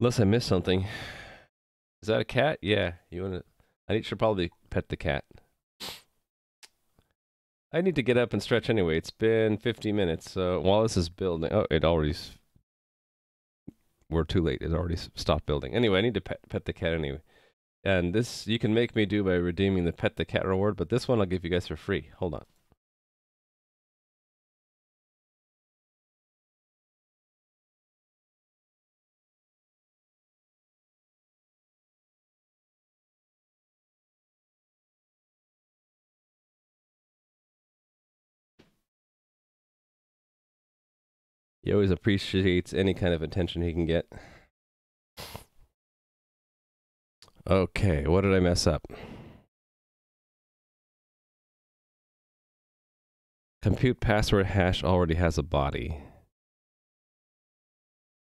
Unless I missed something. Is that a cat? Yeah. You want to? I should probably pet the cat. I need to get up and stretch anyway. It's been 50 minutes. So while this is building, oh, it already. We're too late. It already stopped building. Anyway, I need to pet, pet the cat anyway. And this you can make me do by redeeming the pet the cat reward, but this one I'll give you guys for free. Hold on. He always appreciates any kind of attention he can get. Okay, what did I mess up? Compute password hash already has a body.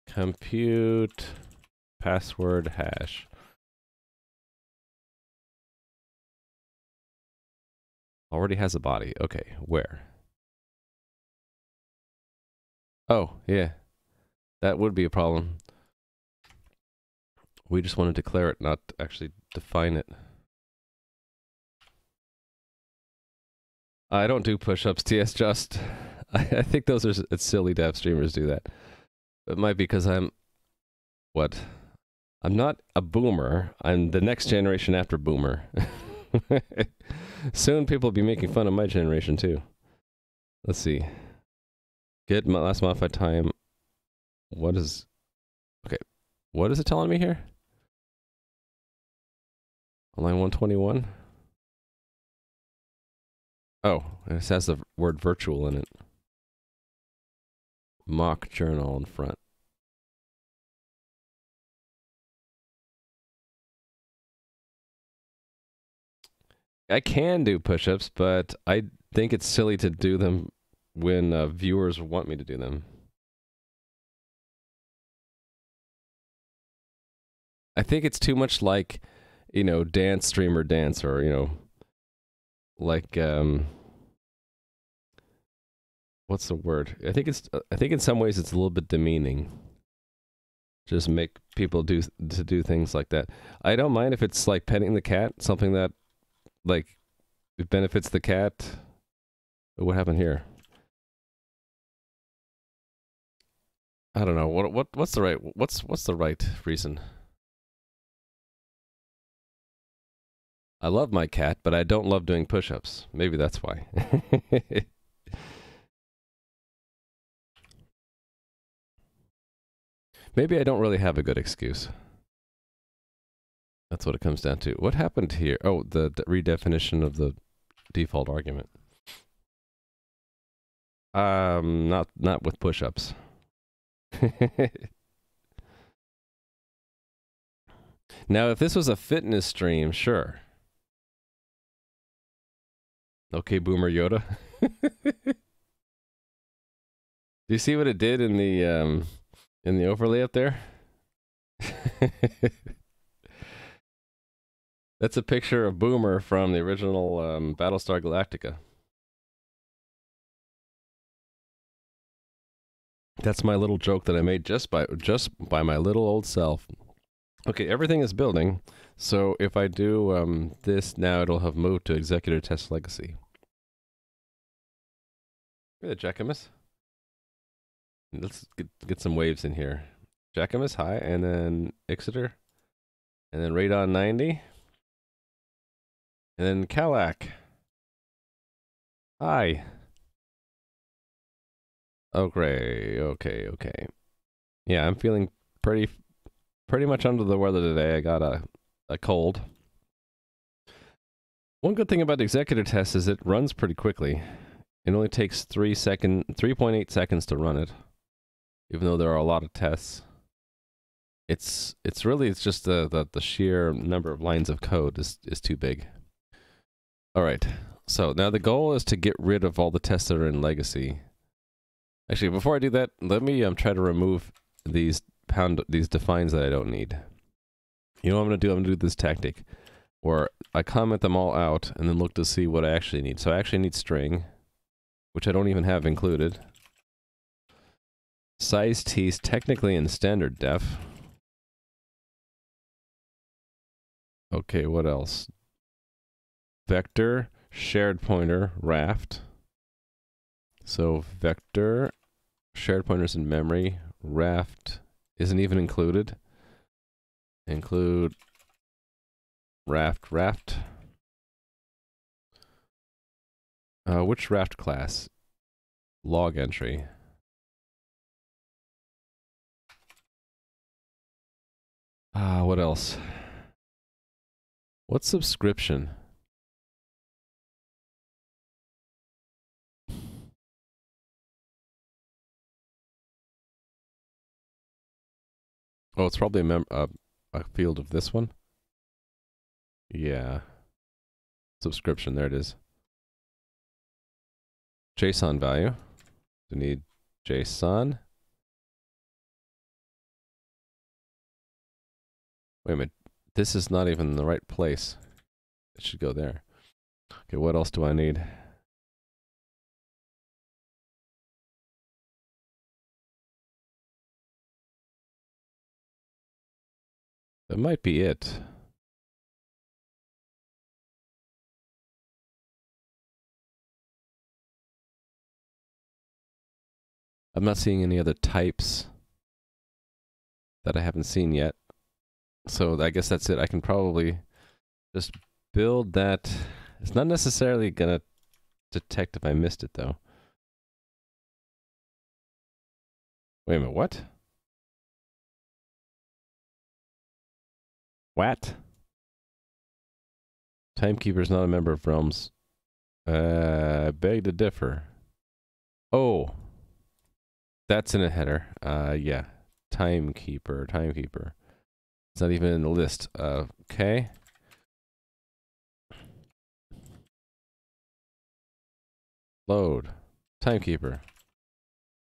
Compute password hash. Already has a body. Okay, where? Oh, yeah. That would be a problem. We just want to declare it, not actually define it. I don't do push-ups, TS Just. I, I think those are it's silly to have streamers do that. It might be because I'm what? I'm not a boomer. I'm the next generation after boomer. Soon people will be making fun of my generation too. Let's see. Get my last modified time. What is okay? What is it telling me here? On line 121. Oh, it has the word virtual in it. Mock journal in front. I can do push ups, but I think it's silly to do them when uh, viewers want me to do them. I think it's too much like, you know, dance streamer dance or, you know, like um what's the word? I think it's I think in some ways it's a little bit demeaning. Just make people do to do things like that. I don't mind if it's like petting the cat, something that like it benefits the cat. What happened here? I don't know. What what what's the right what's what's the right reason? I love my cat, but I don't love doing push-ups. Maybe that's why. Maybe I don't really have a good excuse. That's what it comes down to. What happened here? Oh, the, redefinition of the default argument. Um, not not with push-ups. now, if this was a fitness stream, sure. Okay, Boomer Yoda. Do you see what it did in the um in the overlay up there? That's a picture of Boomer from the original um, Battlestar Galactica. That's my little joke that I made just by just by my little old self. Okay, everything is building. So if I do um, this now, it'll have moved to Executor Test Legacy. Hey, Jackamus. Let's get get some waves in here. Jackamus, hi, and then Exeter, and then Radon 90, and then Kalak. Hi. Okay, okay, okay. Yeah, I'm feeling pretty pretty much under the weather today. I got a a cold. One good thing about the executor test is it runs pretty quickly. It only takes three second, three point eight seconds to run it, even though there are a lot of tests. It's it's really it's just the the, the sheer number of lines of code is is too big. All right, so now the goal is to get rid of all the tests that are in legacy. Actually, before I do that, let me um try to remove these pound these defines that I don't need. You know what I'm gonna do? I'm gonna do this tactic where I comment them all out and then look to see what I actually need. So I actually need string, which I don't even have included. Size T is technically in standard def. Okay, what else? vector shared pointer raft. So vector shared pointers in memory raft isn't even included. Include raft raft. Uh, which raft class? Log entry. Ah, what else? What subscription? Oh, it's probably a, mem- uh, a field of this one. Yeah. Subscription, there it is. JSON value. We need JSON. Wait a minute. This is not even the right place. It should go there. Okay, what else do I need? That might be it. I'm not seeing any other types that I haven't seen yet. So I guess that's it. I can probably just build that. It's not necessarily going to detect if I missed it, though. Wait a minute, what? What? Timekeeper is not a member of Realms. Uh, beg to differ. Oh, that's in a header. Uh, yeah. Timekeeper, timekeeper. It's not even in the list. Uh, okay. Load. Timekeeper.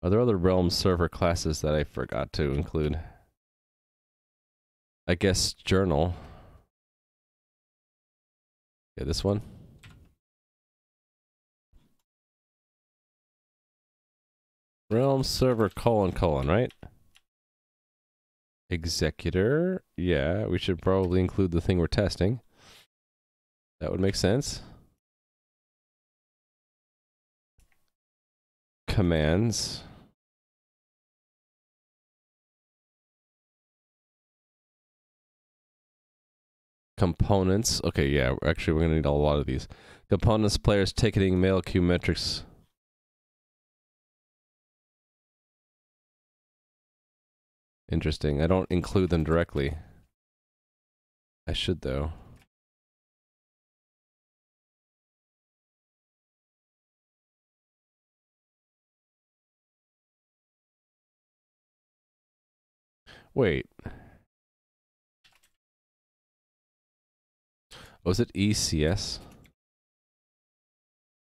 Are there other Realm server classes that I forgot to include? I guess journal. Yeah, this one. Realm server colon colon, right? Executor. Yeah, we should probably include the thing we're testing. That would make sense. Commands. Components. Okay, yeah, actually, we're going to need a lot of these. Components, players, ticketing, mail queue metrics. Interesting. I don't include them directly. I should, though. Wait. Was it ECS?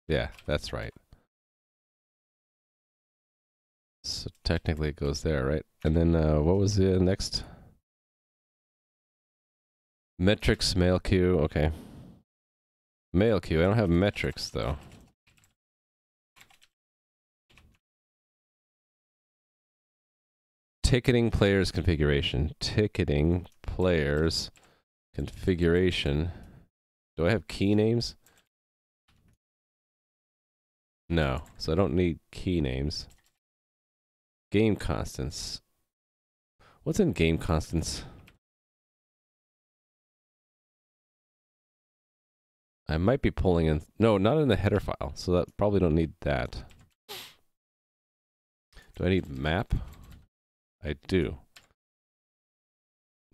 Yeah, that's right. So technically it goes there, right? And then uh, what was the next? Metrics, mail queue, okay. Mail queue, I don't have metrics though. Ticketing players configuration. Ticketing players configuration. Do I have key names? No, so I don't need key names. Game constants. What's in game constants? I might be pulling in. No, not in the header file. So that probably don't need that. Do I need map? I do.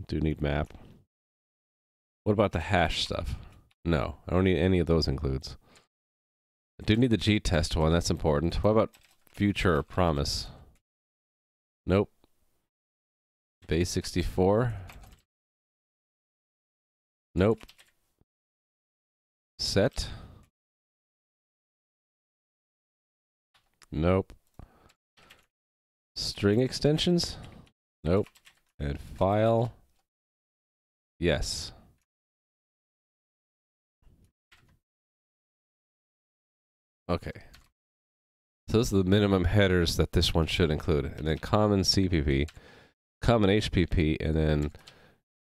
Do need map. What about the hash stuff? No, I don't need any of those includes. I do need the G test one. That's important. What about future promise? Nope. Base 64. Nope. Set. Nope. String extensions? Nope. And file? Yes. Okay. So those are the minimum headers that this one should include. And then common CPP, common HPP, and then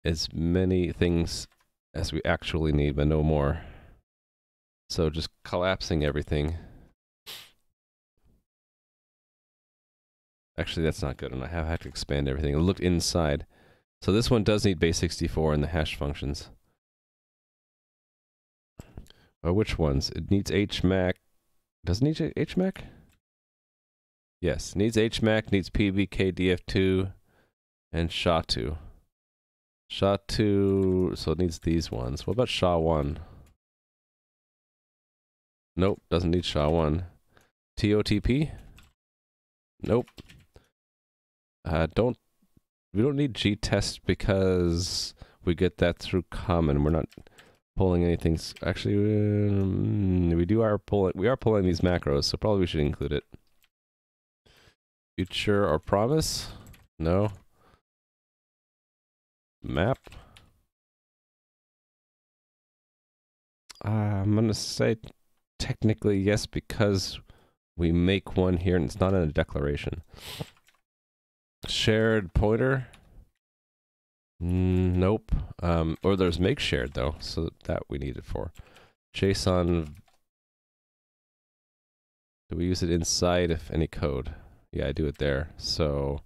as many things as we actually need, but no more. So just collapsing everything. Actually, that's not good, and I have had to expand everything. I looked inside. So this one does need base 64 and the hash functions. Oh, which ones? It needs HMAC. Does it need HMAC? Yes, needs HMAC, needs PBKDF2, and SHA-2. SHA-2, so it needs these ones. What about SHA-1? Nope, doesn't need SHA-1. TOTP? Nope. Uh, don't we don't need G-test because we get that through common. We're not pulling anything. Actually, um, we do are pulling. We are pulling these macros, so probably we should include it. Future or promise? No. Map? Uh, I'm gonna say technically yes because we make one here and it's not in a declaration. Shared pointer? Mm, nope. Um, or there's make shared though, so that we need it for. JSON. Do we use it inside of any code? Yeah, I do it there. So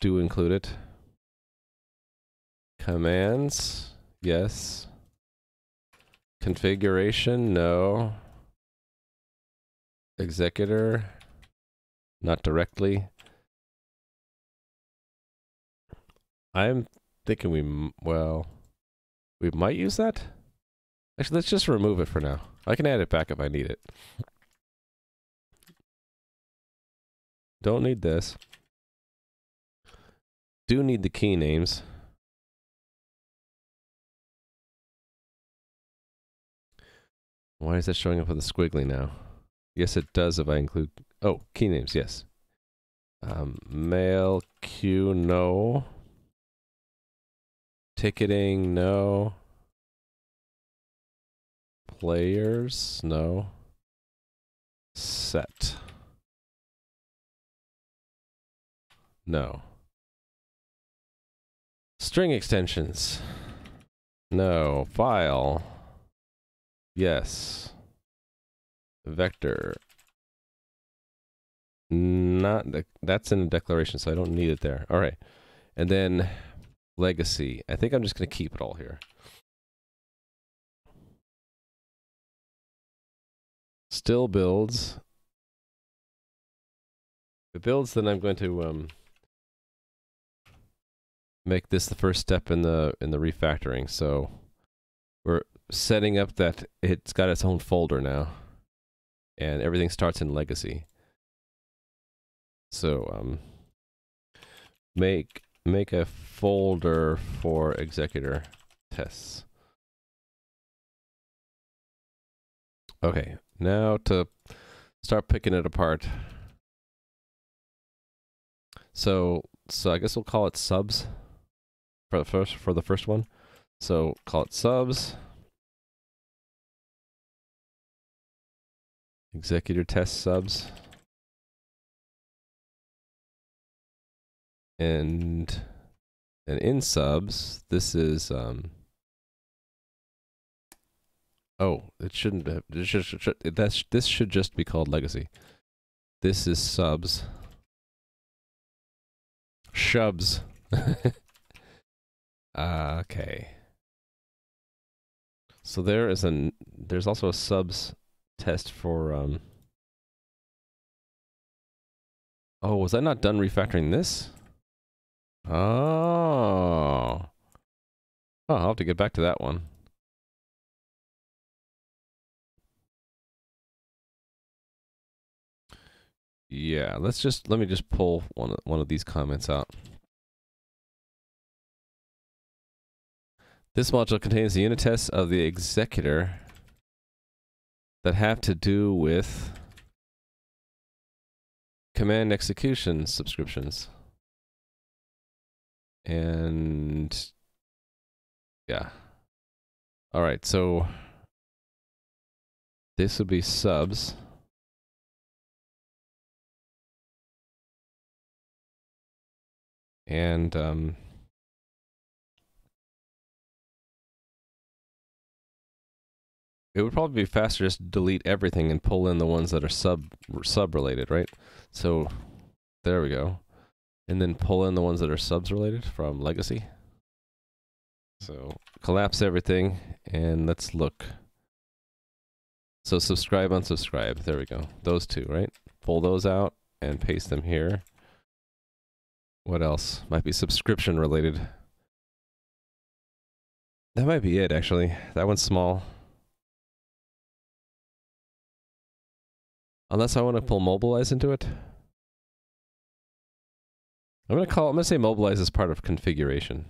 do include it. Commands, yes. Configuration, no. Executor, not directly. I'm thinking we, well, we might use that. Actually, let's just remove it for now. I can add it back if I need it. Don't need this. Do need the key names. Why is that showing up with a squiggly now? Yes, it does if I include... Oh, key names, yes. Um, mail, queue, no. Ticketing, no. Players, no. Set. No. String extensions. No. File. Yes. Vector. Not that's in the declaration, so I don't need it there. All right. And then legacy. I think I'm just going to keep it all here. Still builds. If it builds, then I'm going to um, make this the first step in the in the refactoring. So we're setting up that it's got its own folder now, and everything starts in legacy. So um, make make a folder for executor tests. Okay, now to start picking it apart. So, so I guess we'll call it subs for the first for the first one. So call it subs. Executor test subs. And and in subs, this is um Oh, it shouldn't have it should, should, that's this should just be called legacy. This is subs. Shubs. uh, okay. So there is an there's also a subs test for um Oh, was I not done refactoring this? Oh. Oh, I'll have to get back to that one. Yeah, let's just let me just pull one one of these comments out. This module contains the unit tests of the executor that have to do with command execution subscriptions. And yeah. All right, so this would be subs. And um, it would probably be faster just delete everything and pull in the ones that are sub sub related, right? So there we go. And then pull in the ones that are subs related from legacy. So collapse everything and let's look. So subscribe, unsubscribe. There we go. Those two, right? Pull those out and paste them here. What else? Might be subscription related. That might be it, actually. That one's small. Unless I want to pull mobilize into it. I'm gonna call. I'm gonna say mobilize as part of configuration.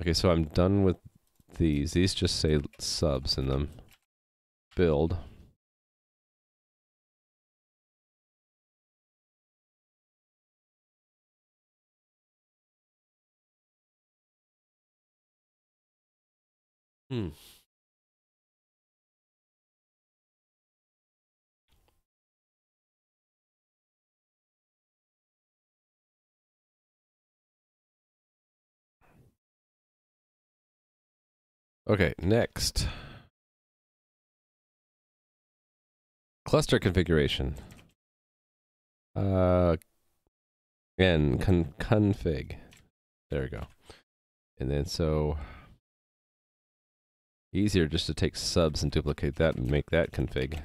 Okay, so I'm done with these. These just say subs in them. Build. Hmm. Okay, next. Cluster configuration. Uh, again, con config. There we go. And then so easier just to take subs and duplicate that and make that config.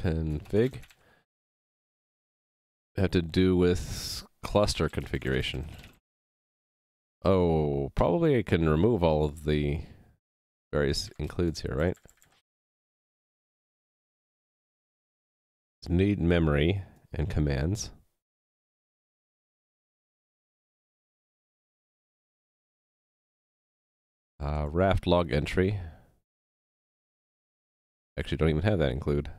Config. Have to do with cluster configuration. Oh, probably I can remove all of the various includes here, right? Need memory and commands. Uh, raft log entry. Actually, don't even have that include.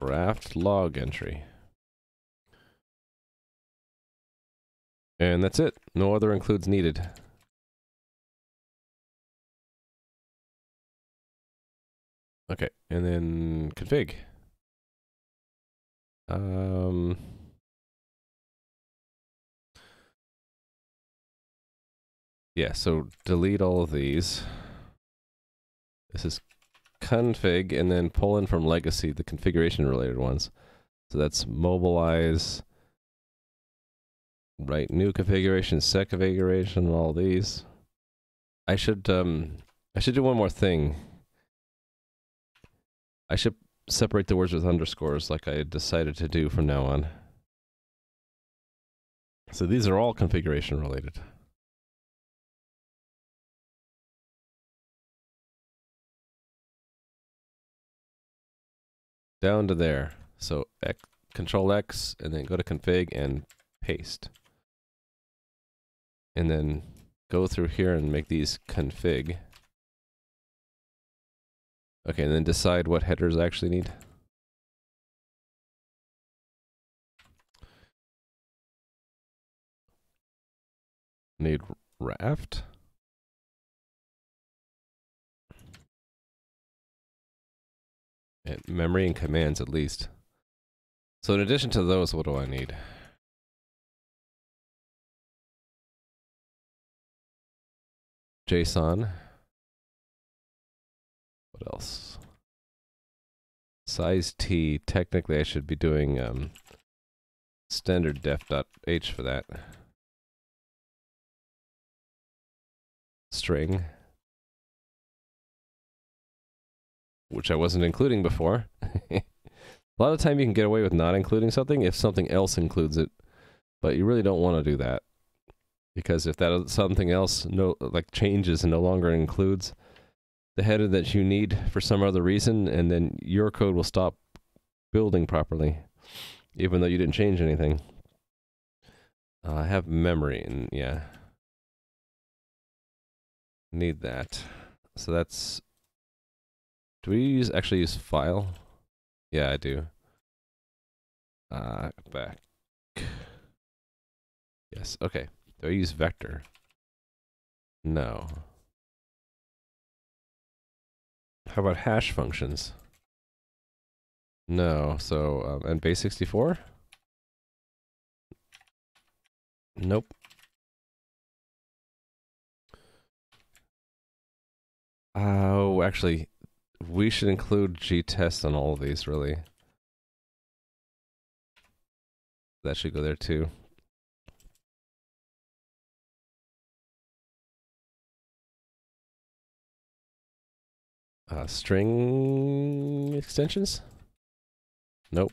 Raft log entry. And that's it. No other includes needed. Okay, and then config. Um, yeah, so delete all of these. This is config, and then pull in from legacy the configuration related ones. So that's mobilize, Right, new configuration, set configuration, all these. I should um I should do one more thing. I should separate the words with underscores like I decided to do from now on. So these are all configuration related. Down to there. So X, Control X and then go to config and paste and then go through here and make these config. Okay, and then decide what headers I actually need. Need raft. And memory and commands at least. So in addition to those, what do I need? JSON. What else? Size T. Technically, I should be doing um, standard def.h for that. String. Which I wasn't including before. A lot of time you can get away with not including something if something else includes it, but you really don't want to do that because if that something else no like changes and no longer includes the header that you need for some other reason and then your code will stop building properly even though you didn't change anything. Uh, i have memory and yeah. Need that. So that's do we use actually use file? Yeah i do. Uh back. Yes okay do I use vector? No. How about hash functions? No, so, um, and base64? Nope. Oh, actually, we should include gtest on all of these, really. That should go there too. Uh, string extensions? Nope.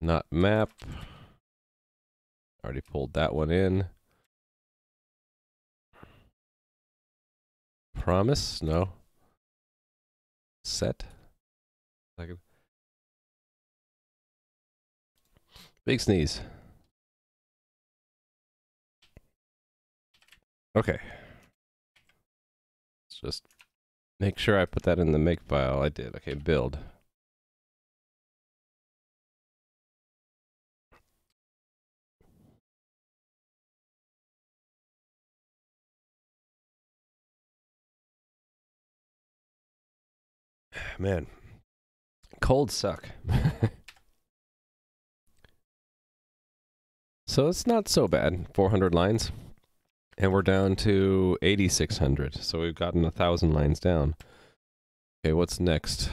Not map. Already pulled that one in. Promise? No. Set? Second. Big sneeze. Okay. Let's just make sure I put that in the make file. I did. Okay, build. Man, colds suck. so it's not so bad. 400 lines. And we're down to 8,600. So we've gotten a thousand lines down. Okay, what's next?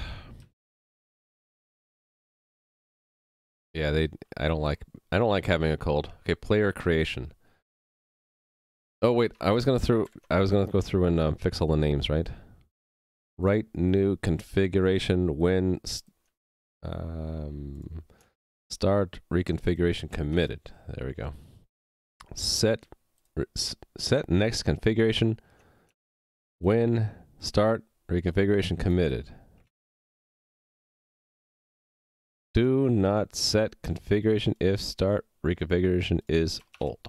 Yeah, they. I don't like. I don't like having a cold. Okay, player creation. Oh wait, I was gonna through. I was gonna go through and um, fix all the names, right? Write new configuration when. Um, start reconfiguration committed. There we go. Set set next configuration when start reconfiguration committed. Do not set configuration if start reconfiguration is old.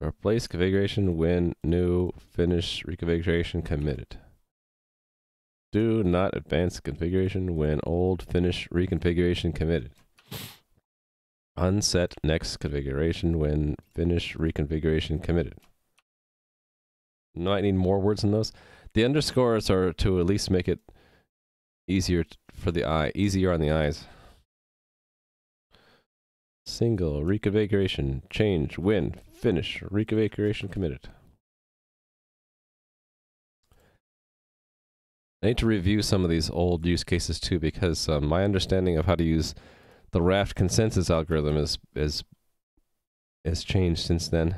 Replace configuration when new finish reconfiguration committed. Do not advance configuration when old finish reconfiguration committed. Unset next configuration when finish reconfiguration committed. Might need more words than those. The underscores are to at least make it easier for the eye, easier on the eyes. Single reconfiguration change when finish reconfiguration committed. I need to review some of these old use cases too because um, my understanding of how to use the Raft consensus algorithm is is has changed since then.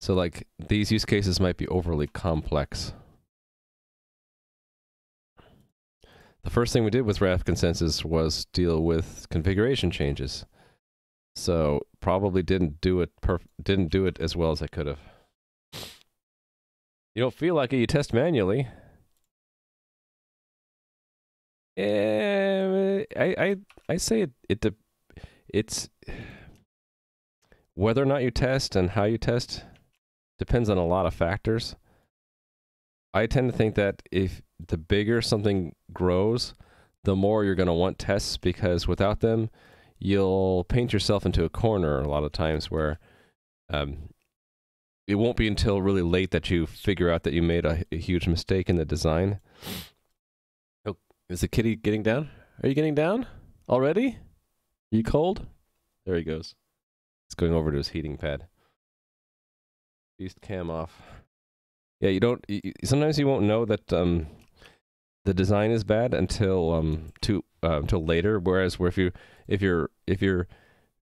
So like these use cases might be overly complex. The first thing we did with Raft consensus was deal with configuration changes. So probably didn't do it didn't do it as well as I could have. You don't feel like it, you test manually. Yeah, I I I say it it de- it's whether or not you test and how you test depends on a lot of factors. I tend to think that if the bigger something grows, the more you're going to want tests because without them, you'll paint yourself into a corner a lot of times where um, it won't be until really late that you figure out that you made a, a huge mistake in the design. Is the kitty getting down? Are you getting down already? Are you cold? There he goes. He's going over to his heating pad. Beast cam off. Yeah, you don't. You, sometimes you won't know that um, the design is bad until um uh, until later. Whereas, where if you if you're if you're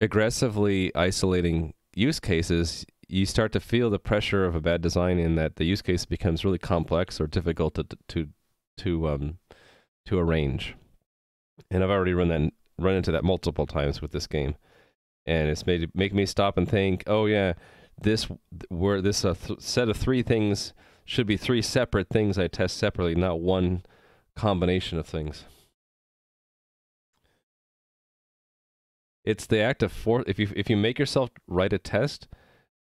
aggressively isolating use cases, you start to feel the pressure of a bad design in that the use case becomes really complex or difficult to to to um to arrange. And I've already run that run into that multiple times with this game, and it's made make me stop and think. Oh yeah, this where this uh, th- set of three things should be three separate things I test separately, not one combination of things. It's the act of for if you if you make yourself write a test,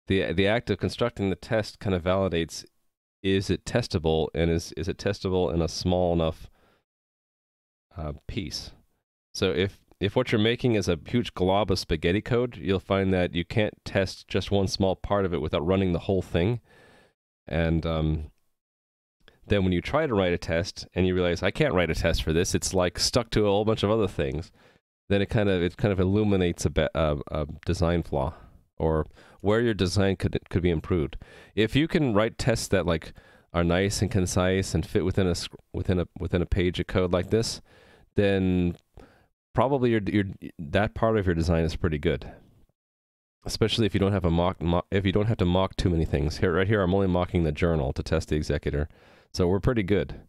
the the act of constructing the test kind of validates is it testable and is is it testable in a small enough uh, piece. So if if what you're making is a huge glob of spaghetti code, you'll find that you can't test just one small part of it without running the whole thing. And um, then when you try to write a test and you realize I can't write a test for this, it's like stuck to a whole bunch of other things. then it kind of it kind of illuminates a, be- a, a design flaw or where your design could could be improved. If you can write tests that like are nice and concise and fit within a within a within a page of code like this, then probably your your that part of your design is pretty good. Especially if you don't have a mock, mock if you don't have to mock too many things. Here right here I'm only mocking the journal to test the executor. So we're pretty good.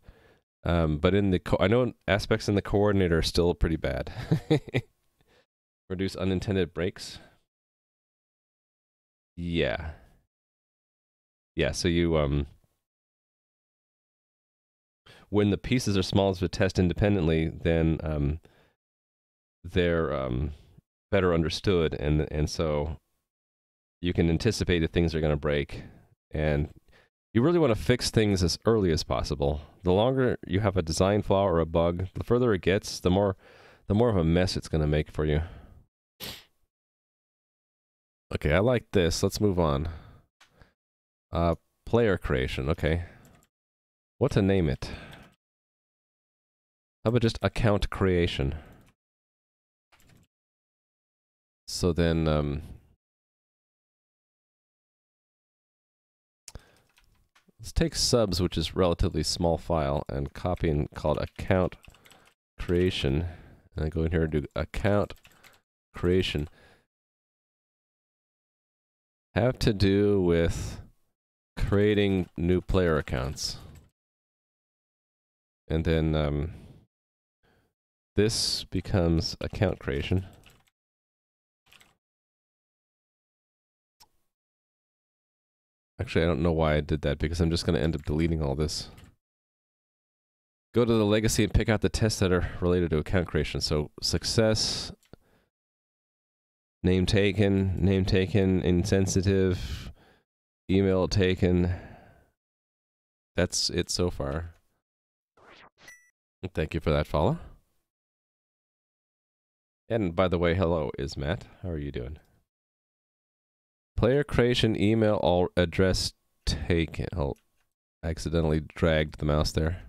Um, but in the co- I know aspects in the coordinator are still pretty bad. Reduce unintended breaks. Yeah. Yeah, so you um when the pieces are small enough to test independently, then um they're um better understood and and so you can anticipate if things are going to break and you really want to fix things as early as possible. The longer you have a design flaw or a bug, the further it gets, the more the more of a mess it's going to make for you. Okay, I like this. Let's move on. Uh player creation. Okay. What to name it? How about just account creation? So then um Let's take subs, which is relatively small file, and copy and call it account creation. And then go in here and do account creation. Have to do with creating new player accounts. And then um, this becomes account creation. Actually, I don't know why I did that because I'm just going to end up deleting all this. Go to the legacy and pick out the tests that are related to account creation. So success, name taken, name taken, insensitive, email taken. That's it so far. Thank you for that follow. And by the way, hello, is Matt. How are you doing? Player creation email address taken. Oh, accidentally dragged the mouse there.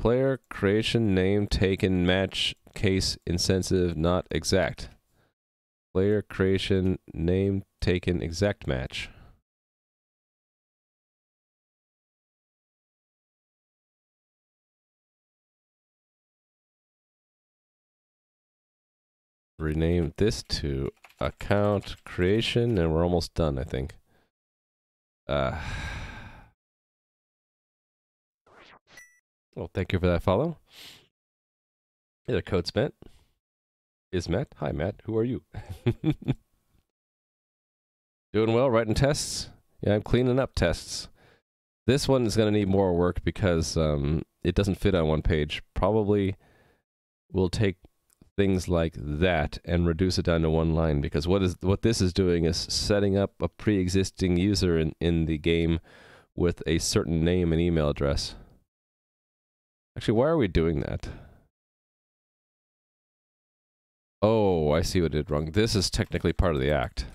Player creation name taken match case insensitive not exact. Player creation name taken exact match. Rename this to account creation and we're almost done, I think. Uh Well, thank you for that follow. Hey there, Code Spent. Is Matt? Hi, Matt. Who are you? Doing well, writing tests? Yeah, I'm cleaning up tests. This one is going to need more work because um, it doesn't fit on one page. Probably will take things like that and reduce it down to one line because what is what this is doing is setting up a pre-existing user in, in the game with a certain name and email address. Actually, why are we doing that? Oh, I see what I did wrong. This is technically part of the act.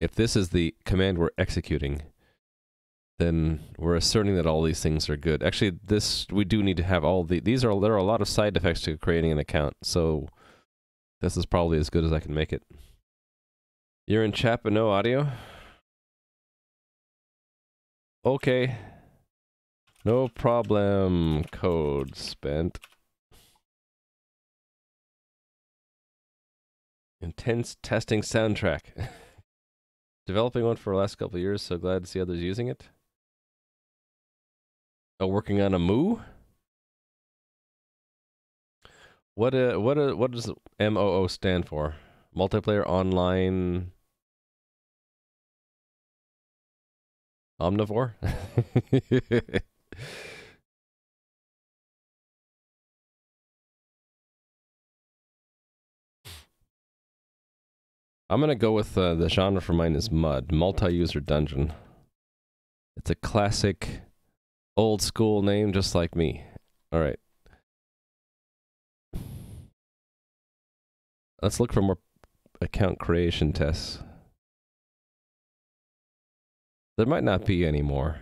If this is the command we're executing, then we're asserting that all these things are good. Actually, this we do need to have all the these are there are a lot of side effects to creating an account. So this is probably as good as I can make it. You're in chat but no audio. Okay. No problem. Code spent. Intense testing soundtrack. Developing one for the last couple years, so glad to see others using it. Oh, working on a moo? What uh, what uh, what does MOO stand for? Multiplayer online omnivore? I'm gonna go with uh, the genre for mine is mud, multi-user dungeon. It's a classic, Old school name, just like me. All right. Let's look for more account creation tests. There might not be any more.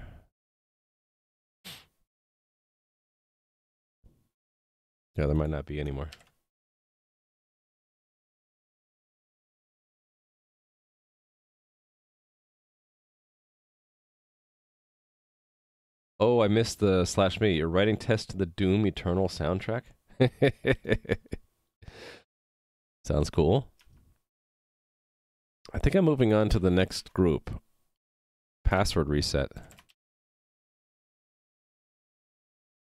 Yeah, there might not be any more. Oh, I missed the slash me. You're writing test to the Doom Eternal soundtrack? Sounds cool. I think I'm moving on to the next group. Password reset.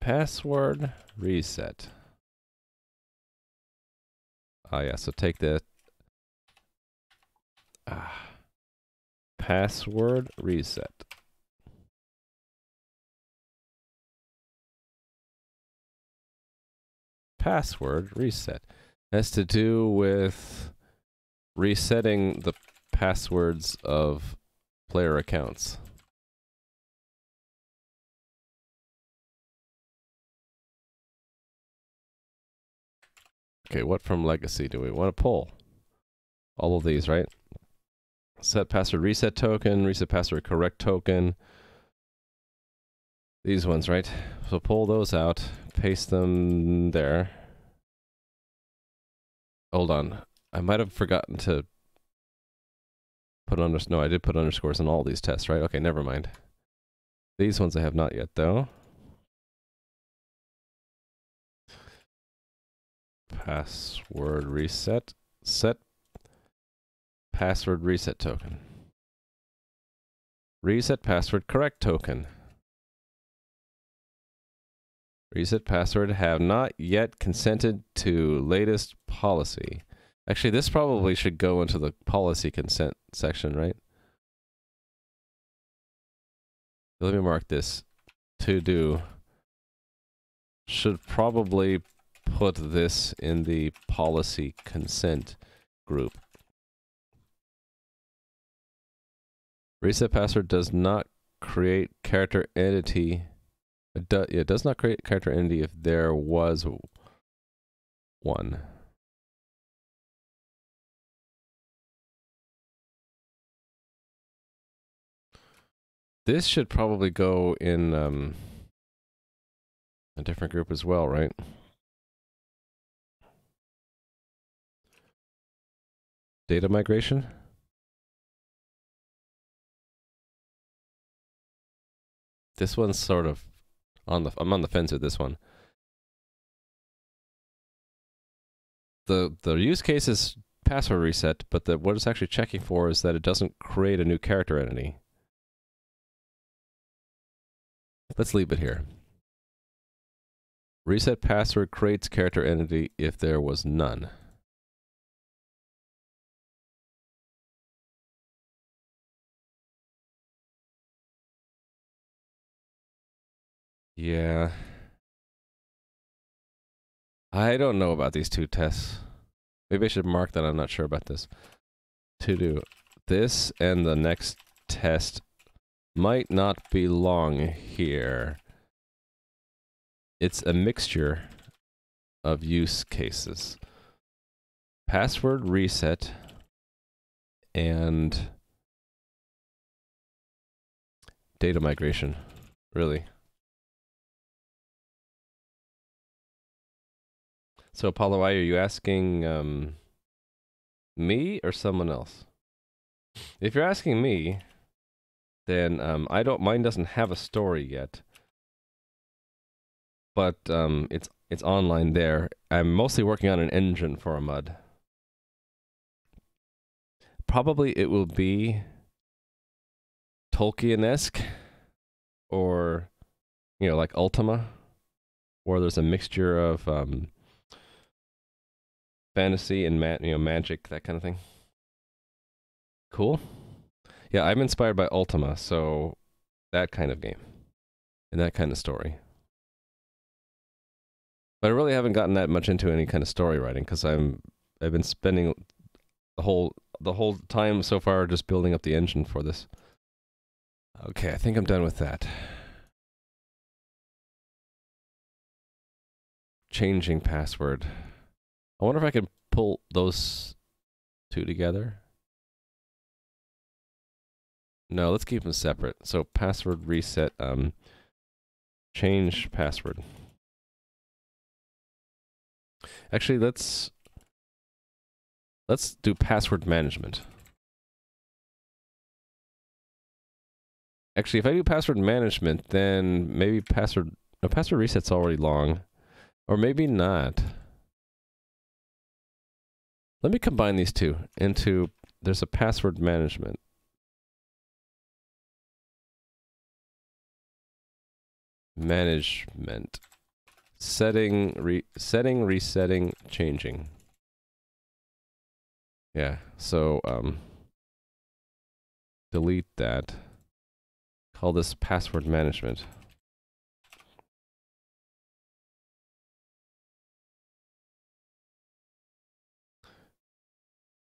Password reset. Ah, yeah, so take the ah, password reset. Password reset has to do with resetting the passwords of player accounts. Okay, what from legacy do we want to pull? All of these, right? Set password reset token, reset password correct token. These ones, right? So pull those out, paste them there. Hold on. I might have forgotten to put under no, I did put underscores in all these tests, right? Okay, never mind. These ones I have not yet though. Password reset. Set password reset token. Reset password correct token. Reset password have not yet consented to latest policy. Actually, this probably should go into the policy consent section, right? Let me mark this. To do. Should probably put this in the policy consent group. Reset password does not create character entity. It, do, it does not create character entity if there was one. This should probably go in um, a different group as well, right? Data migration? This one's sort of on the I'm on the fence with this one. The the use case is password reset, but the what it's actually checking for is that it doesn't create a new character entity. Let's leave it here. Reset password creates character entity if there was none. Yeah. I don't know about these two tests. Maybe I should mark that I'm not sure about this. To do this and the next test might not belong here. It's a mixture of use cases. Password reset and data migration. Really. So, Apollo I, are you asking um, me or someone else? If you're asking me, then um, I don't. Mine doesn't have a story yet, but um, it's it's online there. I'm mostly working on an engine for a mud. Probably it will be Tolkien-esque, or you know, like Ultima, where there's a mixture of um, fantasy and ma- you know magic that kind of thing. Cool. Yeah, I'm inspired by Ultima, so that kind of game and that kind of story. But I really haven't gotten that much into any kind of story writing because I'm I've been spending the whole the whole time so far just building up the engine for this. Okay, I think I'm done with that. Changing password. I wonder if I can pull those two together. No, let's keep them separate. So password reset, um, change password. Actually, let's let's do password management. Actually, if I do password management, then maybe password no password reset's already long, or maybe not. Let me combine these two into there's a password management. Management. Setting, re, setting, resetting, changing. Yeah, so um, delete that. Call this password management.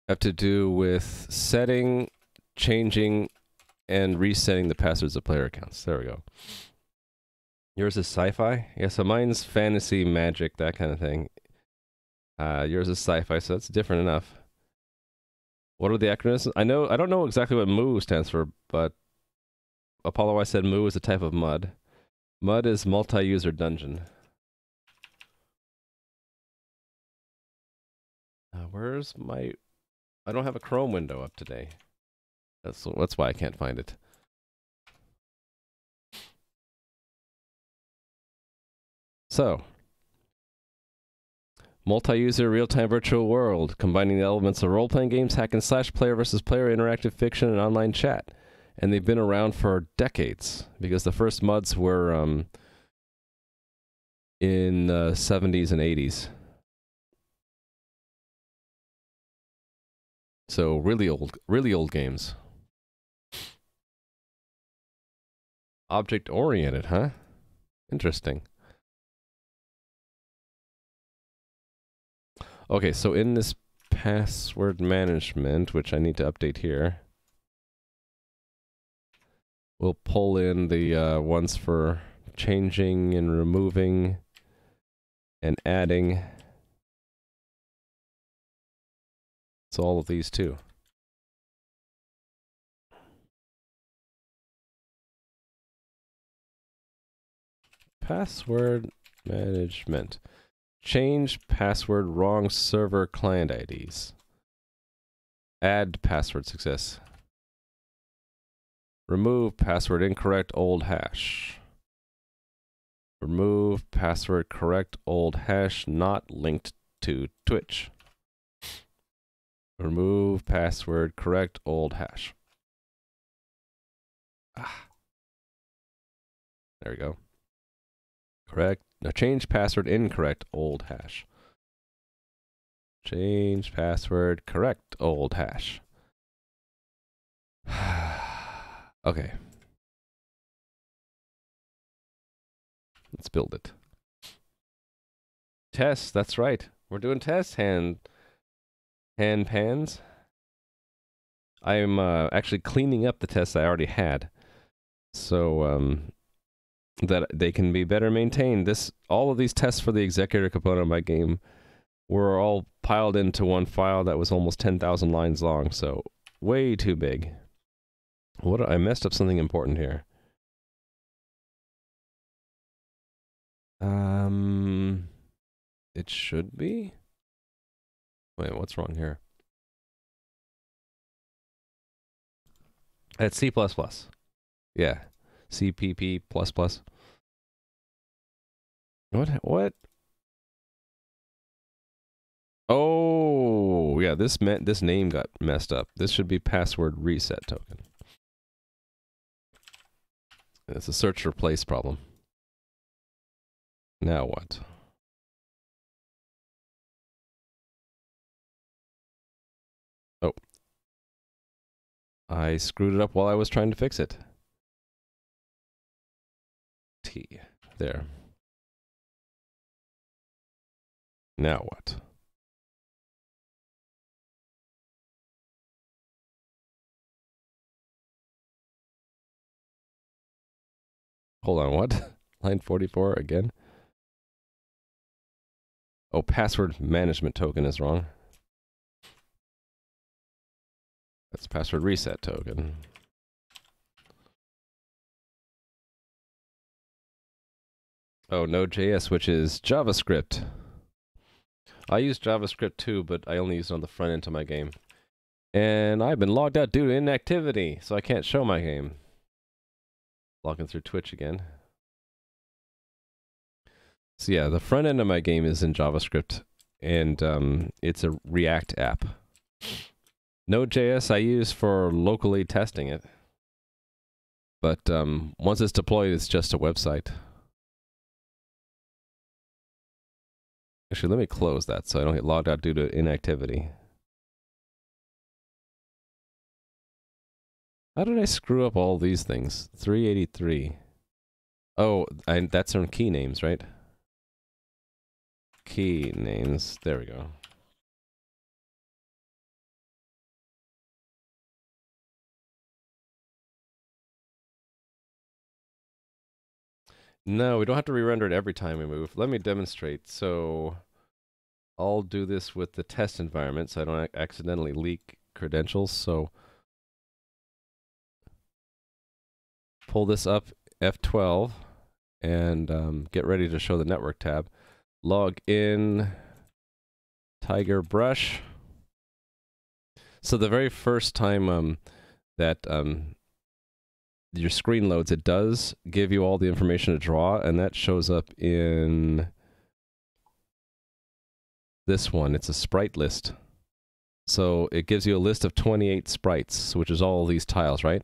Have to do with setting, changing, and resetting the passwords of player accounts. There we go. Yours is sci-fi? Yeah, so mine's fantasy, magic, that kind of thing. Uh, yours is sci-fi, so that's different enough. What are the acronyms? I know I don't know exactly what MOO stands for, but Apollo I said MOO is a type of mud. Mud is multi-user dungeon. Uh, where's my? I don't have a Chrome window up today. That's that's why I can't find it. So, multi-user real-time virtual world, combining the elements of role-playing games, hack and slash, player versus player, interactive fiction, and online chat. And they've been around for decades because the first MUDs were um, in the 70s and 80s. So really old, really old games. Object oriented, huh? Interesting. Okay, so in this password management, which I need to update here, we'll pull in the uh, ones for changing and removing and adding. So all of these too. Password management. Change password wrong server client IDs. Add password success. Remove password incorrect old hash. Remove password correct old hash not linked to Twitch. Remove password correct old hash. Ah. There we go. Correct. Now change password incorrect old hash. Change password correct old hash. okay. Let's build it. Tests, that's right. We're doing test hand hand pans. I'm uh, actually cleaning up the tests I already had. So um, that they can be better maintained. This all of these tests for the executor component of my game were all piled into one file that was almost 10,000 lines long, so way too big. What I messed up something important here. Um it should be. Wait, what's wrong here? At C++. Yeah. CPP. What? What? Oh, yeah. This meant this name got messed up. This should be password reset token. It's a search replace problem. Now what? I screwed it up while I was trying to fix it. T. There. Now what? Hold on, what? Line 44 again? Oh, password management token is wrong. That's password reset token. Oh, Node.js, which is JavaScript. I use JavaScript too, but I only use it on the front end to my game. And I've been logged out due to inactivity, so I can't show my game. Logging through Twitch again. So yeah, the front end of my game is in JavaScript, and um, it's a React app. Node.js I use for locally testing it, but um, once it's deployed, it's just a website. Actually, let me close that so I don't get logged out due to inactivity. How did I screw up all these things? 383. Oh, I, that's some key names, right? Key names. There we go. No, we don't have to re-render it every time we move. Let me demonstrate. So I'll do this with the test environment so I don't accidentally leak credentials. So pull this up F12 and um, get ready to show the network tab. Log in Tiger Brush. So the very first time um, that um, your screen loads, it does give you all the information to draw, and that shows up in this one. It's a sprite list. So it gives you a list of 28 sprites, which is all these tiles, right?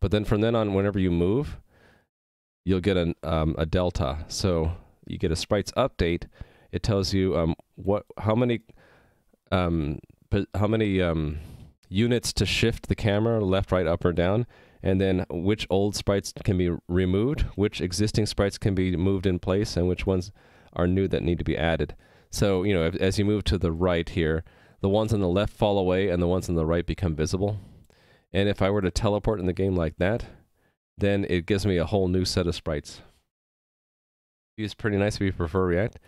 But then from then on, whenever you move, you'll get an, um, a delta. So you get a sprites update. It tells you um, what, how many, um, how many um, units to shift the camera left, right, up, or down, and then which old sprites can be removed, which existing sprites can be moved in place, and which ones are new that need to be added. So, you know, as you move to the right here, the ones on the left fall away and the ones on the right become visible. And if I were to teleport in the game like that, then it gives me a whole new set of sprites. It's pretty nice if you prefer React.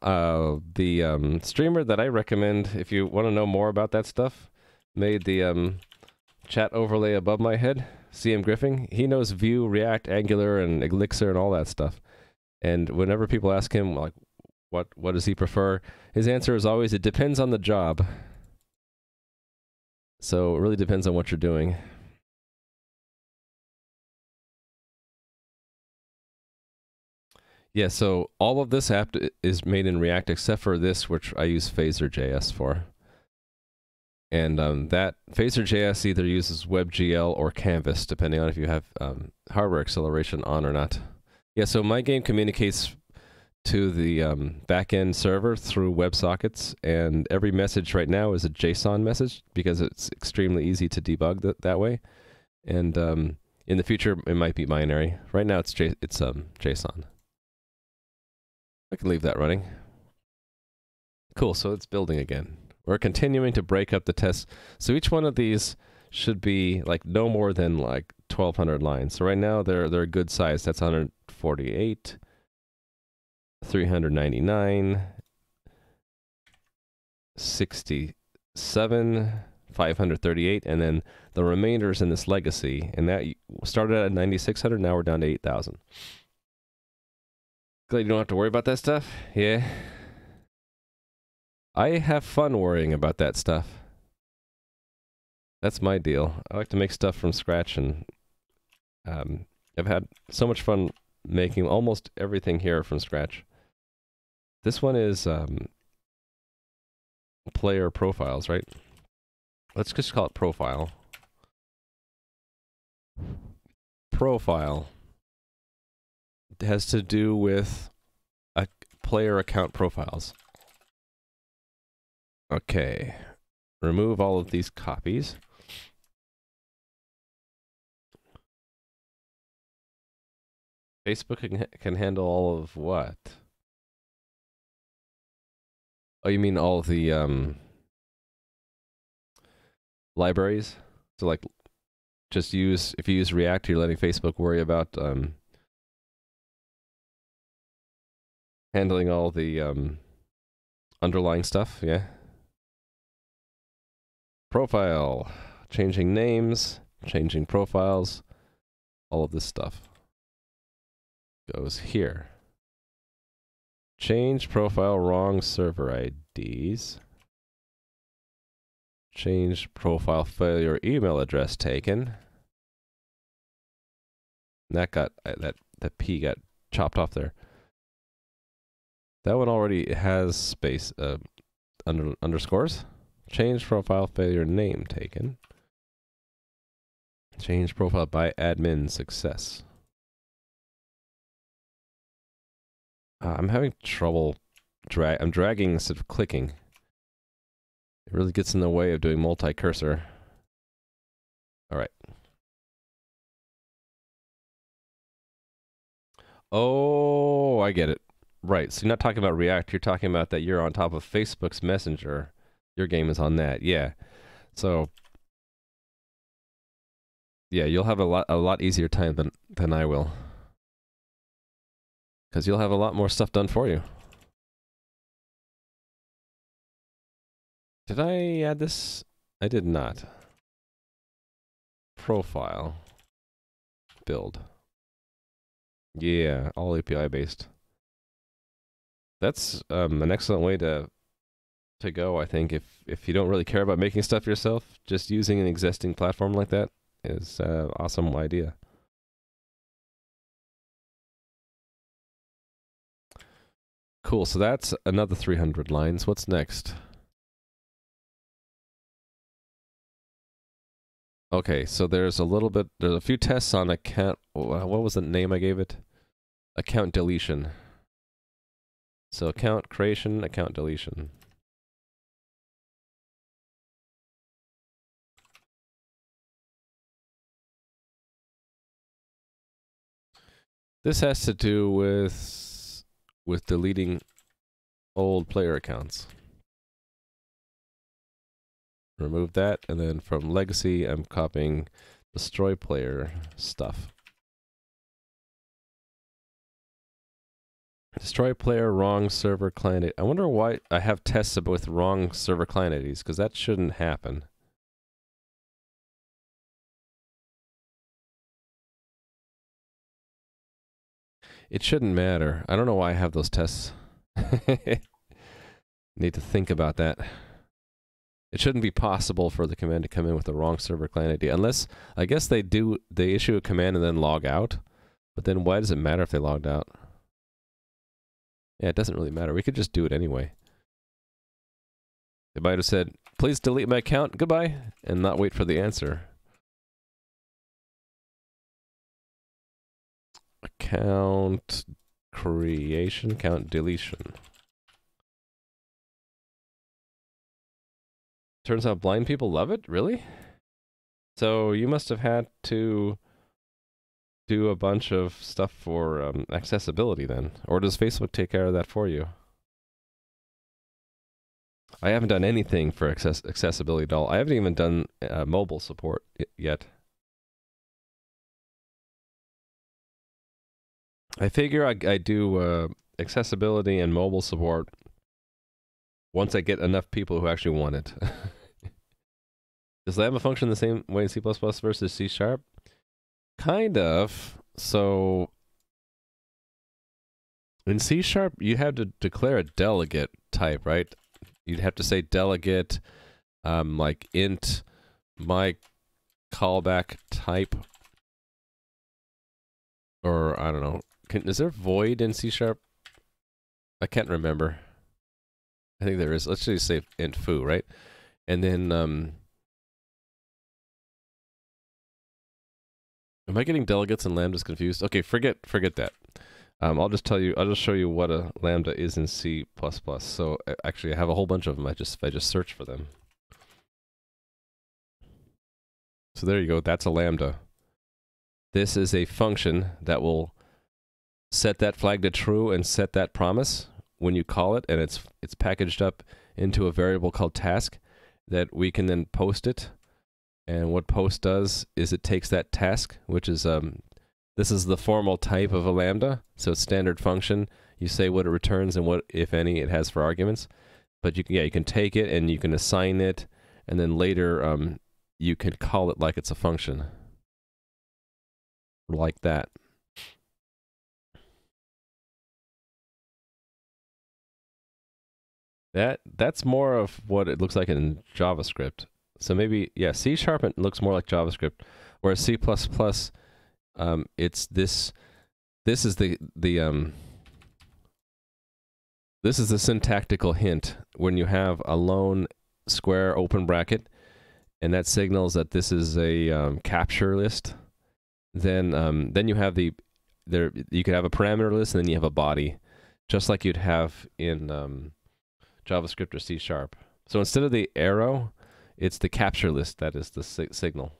Uh, the um, streamer that I recommend, if you want to know more about that stuff, made the um, chat overlay above my head, CMGriffing, he knows Vue, React, Angular, and Elixir and all that stuff. And whenever people ask him, like, what, what does he prefer? His answer is always, it depends on the job. So it really depends on what you're doing. Yeah, so all of this app is made in React except for this, which I use Phaser.js for. And um, that Phaser.js either uses WebGL or Canvas, depending on if you have um, hardware acceleration on or not. Yeah, so my game communicates to the um, backend server through WebSockets, and every message right now is a JSON message because it's extremely easy to debug th that way. And um, in the future, it might be binary. Right now, it's J it's um, JSON. I can leave that running. Cool, so it's building again. We're continuing to break up the tests. So each one of these should be like no more than like 1200 lines. So right now they're they're a good size. That's 148, 399, 67, 538, and then the remainders in this legacy. And that started at 9600. Now we're down to 8000. Glad you don't have to worry about that stuff. Yeah. I have fun worrying about that stuff. That's my deal. I like to make stuff from scratch, and um, I've had so much fun making almost everything here from scratch. This one is um, player profiles, right? Let's just call it profile. Profile it has to do with a player account profiles. Okay. Remove all of these copies. Facebook can, handle all of what? Oh, you mean all the um, libraries? So like, just use if you use React, you're letting Facebook worry about um, handling all the um, underlying stuff. Yeah profile, changing names, changing profiles, all of this stuff goes here. Change profile wrong server IDs. Change profile failure email address taken. That got uh, that that P got chopped off there. That one already has space uh, under underscores. Change profile failure name taken. Change profile by admin success. Uh, I'm having trouble drag. I'm dragging instead of clicking. It really gets in the way of doing multi-cursor. All right. Oh, I get it. Right. So you're not talking about React. You're talking about that you're on top of Facebook's Messenger. Your game is on that. Yeah. So yeah, you'll have a lot a lot easier time than than I will. Cuz you'll have a lot more stuff done for you. Did I add this? I did not. Profile. Build. Yeah, all API based. That's um, an excellent way to to go. I think if if you don't really care about making stuff yourself, just using an existing platform like that is an awesome idea. Cool. So that's another 300 lines. What's next? Okay, so there's a little bit, there's a few tests on account, what was the name I gave it? Account deletion. So account creation, account deletion. This has to do with with deleting old player accounts. Remove that, and then from legacy, I'm copying destroy player stuff. Destroy player wrong server client. I wonder why I have tests with wrong server client IDs because that shouldn't happen. It shouldn't matter. I don't know why I have those tests. Need to think about that. It shouldn't be possible for the command to come in with the wrong server client ID unless I guess they do they issue a command and then log out. But then why does it matter if they logged out? Yeah, it doesn't really matter. We could just do it anyway. They might have said, please delete my account, goodbye, and not wait for the answer. Account creation, count deletion. Turns out blind people love it? Really? So you must have had to do a bunch of stuff for um, accessibility then? Or does Facebook take care of that for you? I haven't done anything for access- accessibility at all. I haven't even done uh, mobile support yet. I figure I, I do uh, accessibility and mobile support once I get enough people who actually want it. Does Lambda function the same way in C++ versus C Sharp? Kind of. So in C Sharp, you have to declare a delegate type, right? You'd have to say delegate, um, like int my callback type, or I don't know. Can, is there void in C Sharp? I can't remember. I think there is. Let's just say int foo, right? And then um, Am I getting delegates and lambdas confused? Okay, forget forget that. Um, I'll just tell you. I'll just show you what a lambda is in C++. So actually, I have a whole bunch of them. I just I just search for them. So there you go. That's a lambda. This is a function that will set that flag to true and set that promise when you call it, and it's it's packaged up into a variable called task that we can then post it and what post does is it takes that task, which is um, this is the formal type of a lambda, so it's standard function. You say what it returns and what, if any, it has for arguments. But you can, yeah, you can take it and you can assign it, and then later um, you can call it like it's a function, like that. That that's more of what it looks like in JavaScript. So maybe yeah, C sharp looks more like JavaScript, whereas C plus plus, um, it's this. This is the the um. This is the syntactical hint when you have a lone square open bracket, and that signals that this is a um, capture list. Then um, then you have the there you could have a parameter list and then you have a body, just like you'd have in um, JavaScript or C sharp. So instead of the arrow, it's the capture list that is the si- signal.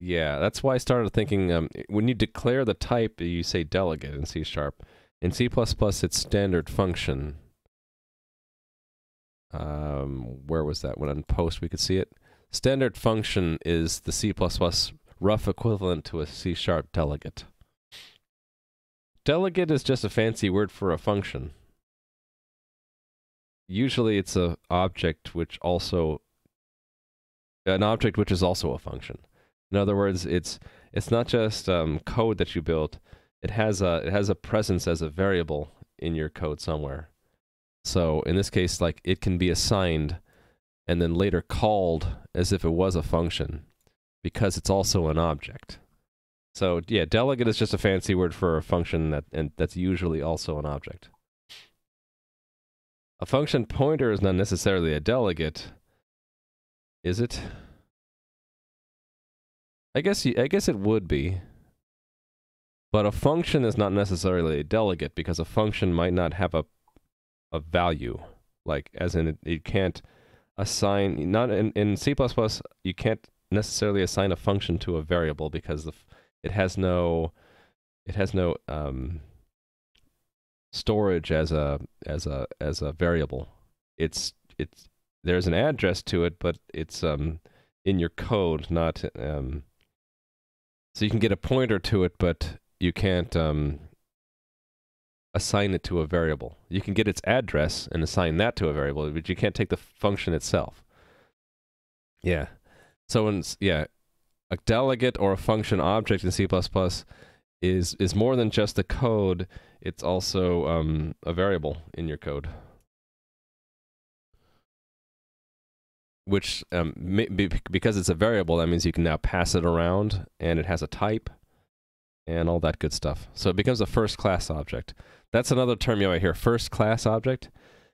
Yeah, that's why I started thinking um, when you declare the type, you say delegate in C sharp. In C++, it's standard function. Um, where was that? When on post we could see it. Standard function is the C++ rough equivalent to a C sharp delegate. Delegate is just a fancy word for a function. Usually it's a object which also an object which is also a function. In other words, it's it's not just um, code that you built. It has a it has a presence as a variable in your code somewhere. So in this case, like it can be assigned and then later called as if it was a function because it's also an object. So yeah, delegate is just a fancy word for a function that and that's usually also an object. A function pointer is not necessarily a delegate, is it? I guess I guess it would be. But a function is not necessarily a delegate because a function might not have a a value, like as in it, it can't assign not in in C++ you can't necessarily assign a function to a variable because the it has no it has no um, storage as a as a as a variable. It's it's there's an address to it, but it's um in your code, not um. So you can get a pointer to it, but you can't um assign it to a variable. You can get its address and assign that to a variable, but you can't take the function itself. Yeah. So when yeah, a delegate or a function object in C++ is is more than just the code. It's also um, a variable in your code, which um, be, because it's a variable, that means you can now pass it around, and it has a type, and all that good stuff. So it becomes a first class object. That's another term you might hear. First class object.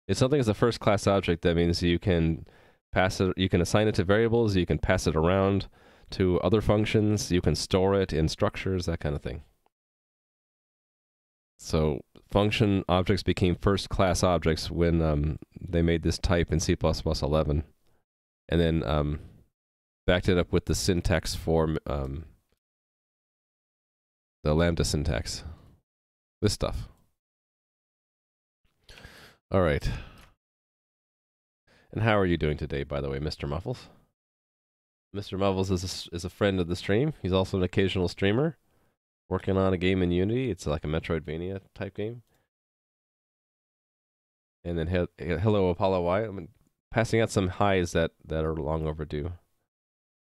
If something is a first class object, that means you can pass it. You can assign it to variables. You can pass it around to other functions. You can store it in structures, that kind of thing. So function objects became first class objects when um, they made this type in C++11. and then um, backed it up with the syntax for um, the lambda syntax. This stuff. All right. And how are you doing today, by the way, Mr. Muffles? Mr. Muffles is a, is a friend of the stream. He's also an occasional streamer, working on a game in Unity. It's like a Metroidvania type game. And then he- hello Apollo Y. I'm passing out some highs that that are long overdue.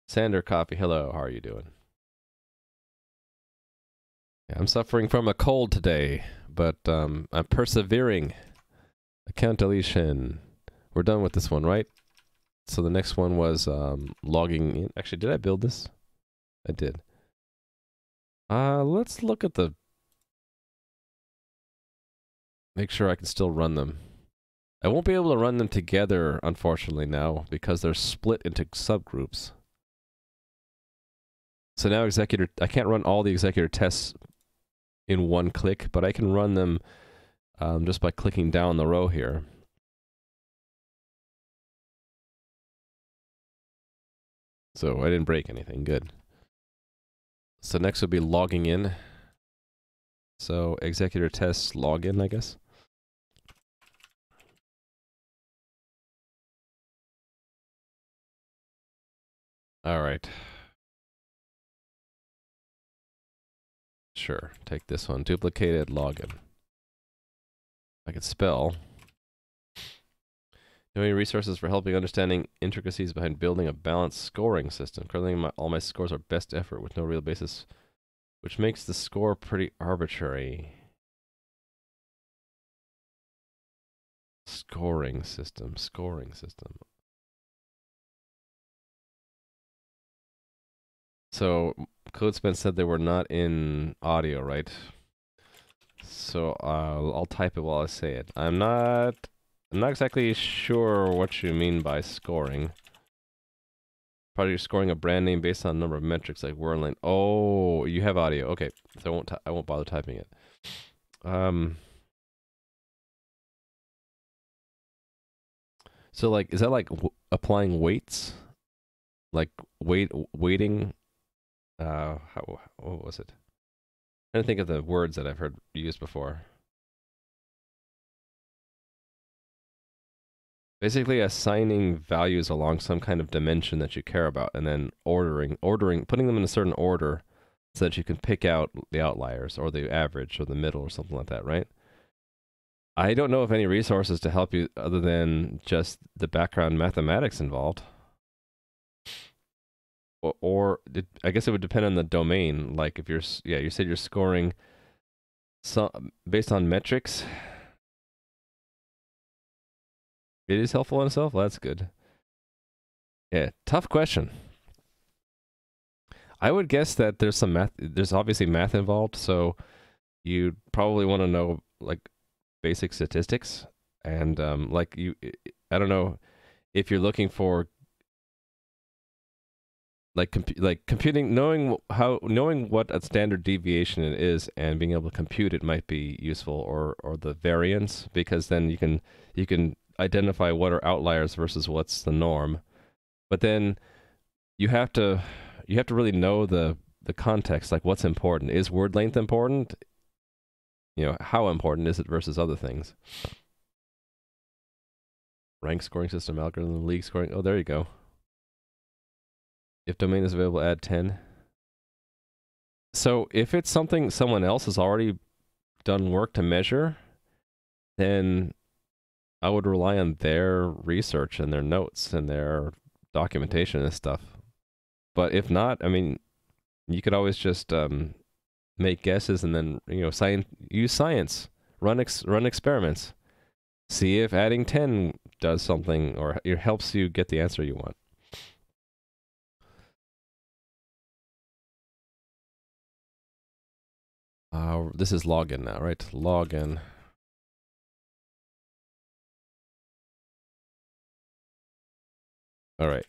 Sander Coffee, hello. How are you doing? Yeah, I'm suffering from a cold today, but um, I'm persevering. Account deletion. We're done with this one, right? So the next one was um, logging in. Actually, did I build this? I did. Uh, let's look at the. Make sure I can still run them. I won't be able to run them together, unfortunately, now because they're split into subgroups. So now executor, I can't run all the executor tests in one click, but I can run them um, just by clicking down the row here. So I didn't break anything. Good. So next would be logging in. So executor tests login, I guess. All right. Sure, take this one. Duplicated login. I could spell. Knowing resources for helping understanding intricacies behind building a balanced scoring system. Currently, my, all my scores are best effort with no real basis which makes the score pretty arbitrary. Scoring system, scoring system. So CodeSpin said they were not in audio, right? So I'll type it while I say it. I'm not. I'm not exactly sure what you mean by scoring. Probably you're scoring a brand name based on a number of metrics like word length. Oh, you have audio. Okay, so I won't. I won't bother typing it. Um. So like, is that like applying weights? Like weight weighting? Uh, how what was it? Trying to think of the words that I've heard used before. Basically, assigning values along some kind of dimension that you care about, and then ordering, ordering, putting them in a certain order, so that you can pick out the outliers or the average or the middle or something like that, right? I don't know of any resources to help you other than just the background mathematics involved. Or, or it, I guess it would depend on the domain. Like if you're, yeah, you said you're scoring some based on metrics. It is helpful in itself. Well, that's good. Yeah, tough question. I would guess that there's some math. There's obviously math involved, so you probably want to know like basic statistics and um, like you. I don't know if you're looking for like compu- like computing, knowing how knowing what a standard deviation is and being able to compute it might be useful, or or the variance, because then you can you can identify what are outliers versus what's the norm. But then you have to you have to really know the the context, like what's important. Is word length important? You know, how important is it versus other things? Rank scoring system algorithm, league scoring. Oh, there you go. If domain is available, add 10. So if it's something someone else has already done work to measure, then I would rely on their research and their notes and their documentation and stuff. But if not, I mean, you could always just um, make guesses and then you know science use science, run ex- run experiments, see if adding ten does something or it helps you get the answer you want. Uh, this is login now, right? Login. All right.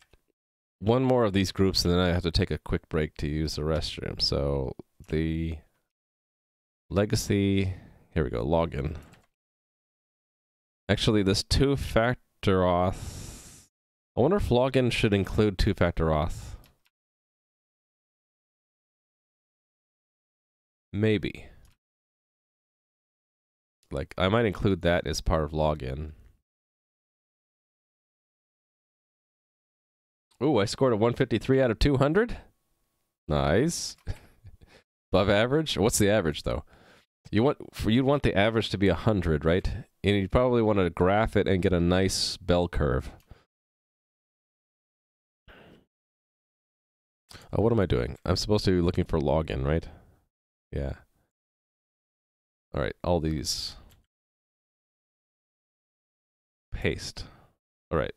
One more of these groups, and then I have to take a quick break to use the restroom. So the legacy. Here we go. Login. Actually, this two-factor auth. I wonder if login should include two-factor auth. Maybe. Like, I might include that as part of login. Ooh, I scored a 153 out of 200. Nice. Above average. What's the average though? You want you'd want the average to be 100, right? And you'd probably want to graph it and get a nice bell curve. Oh, what am I doing? I'm supposed to be looking for login, right? Yeah. All right, all these. Paste. All right.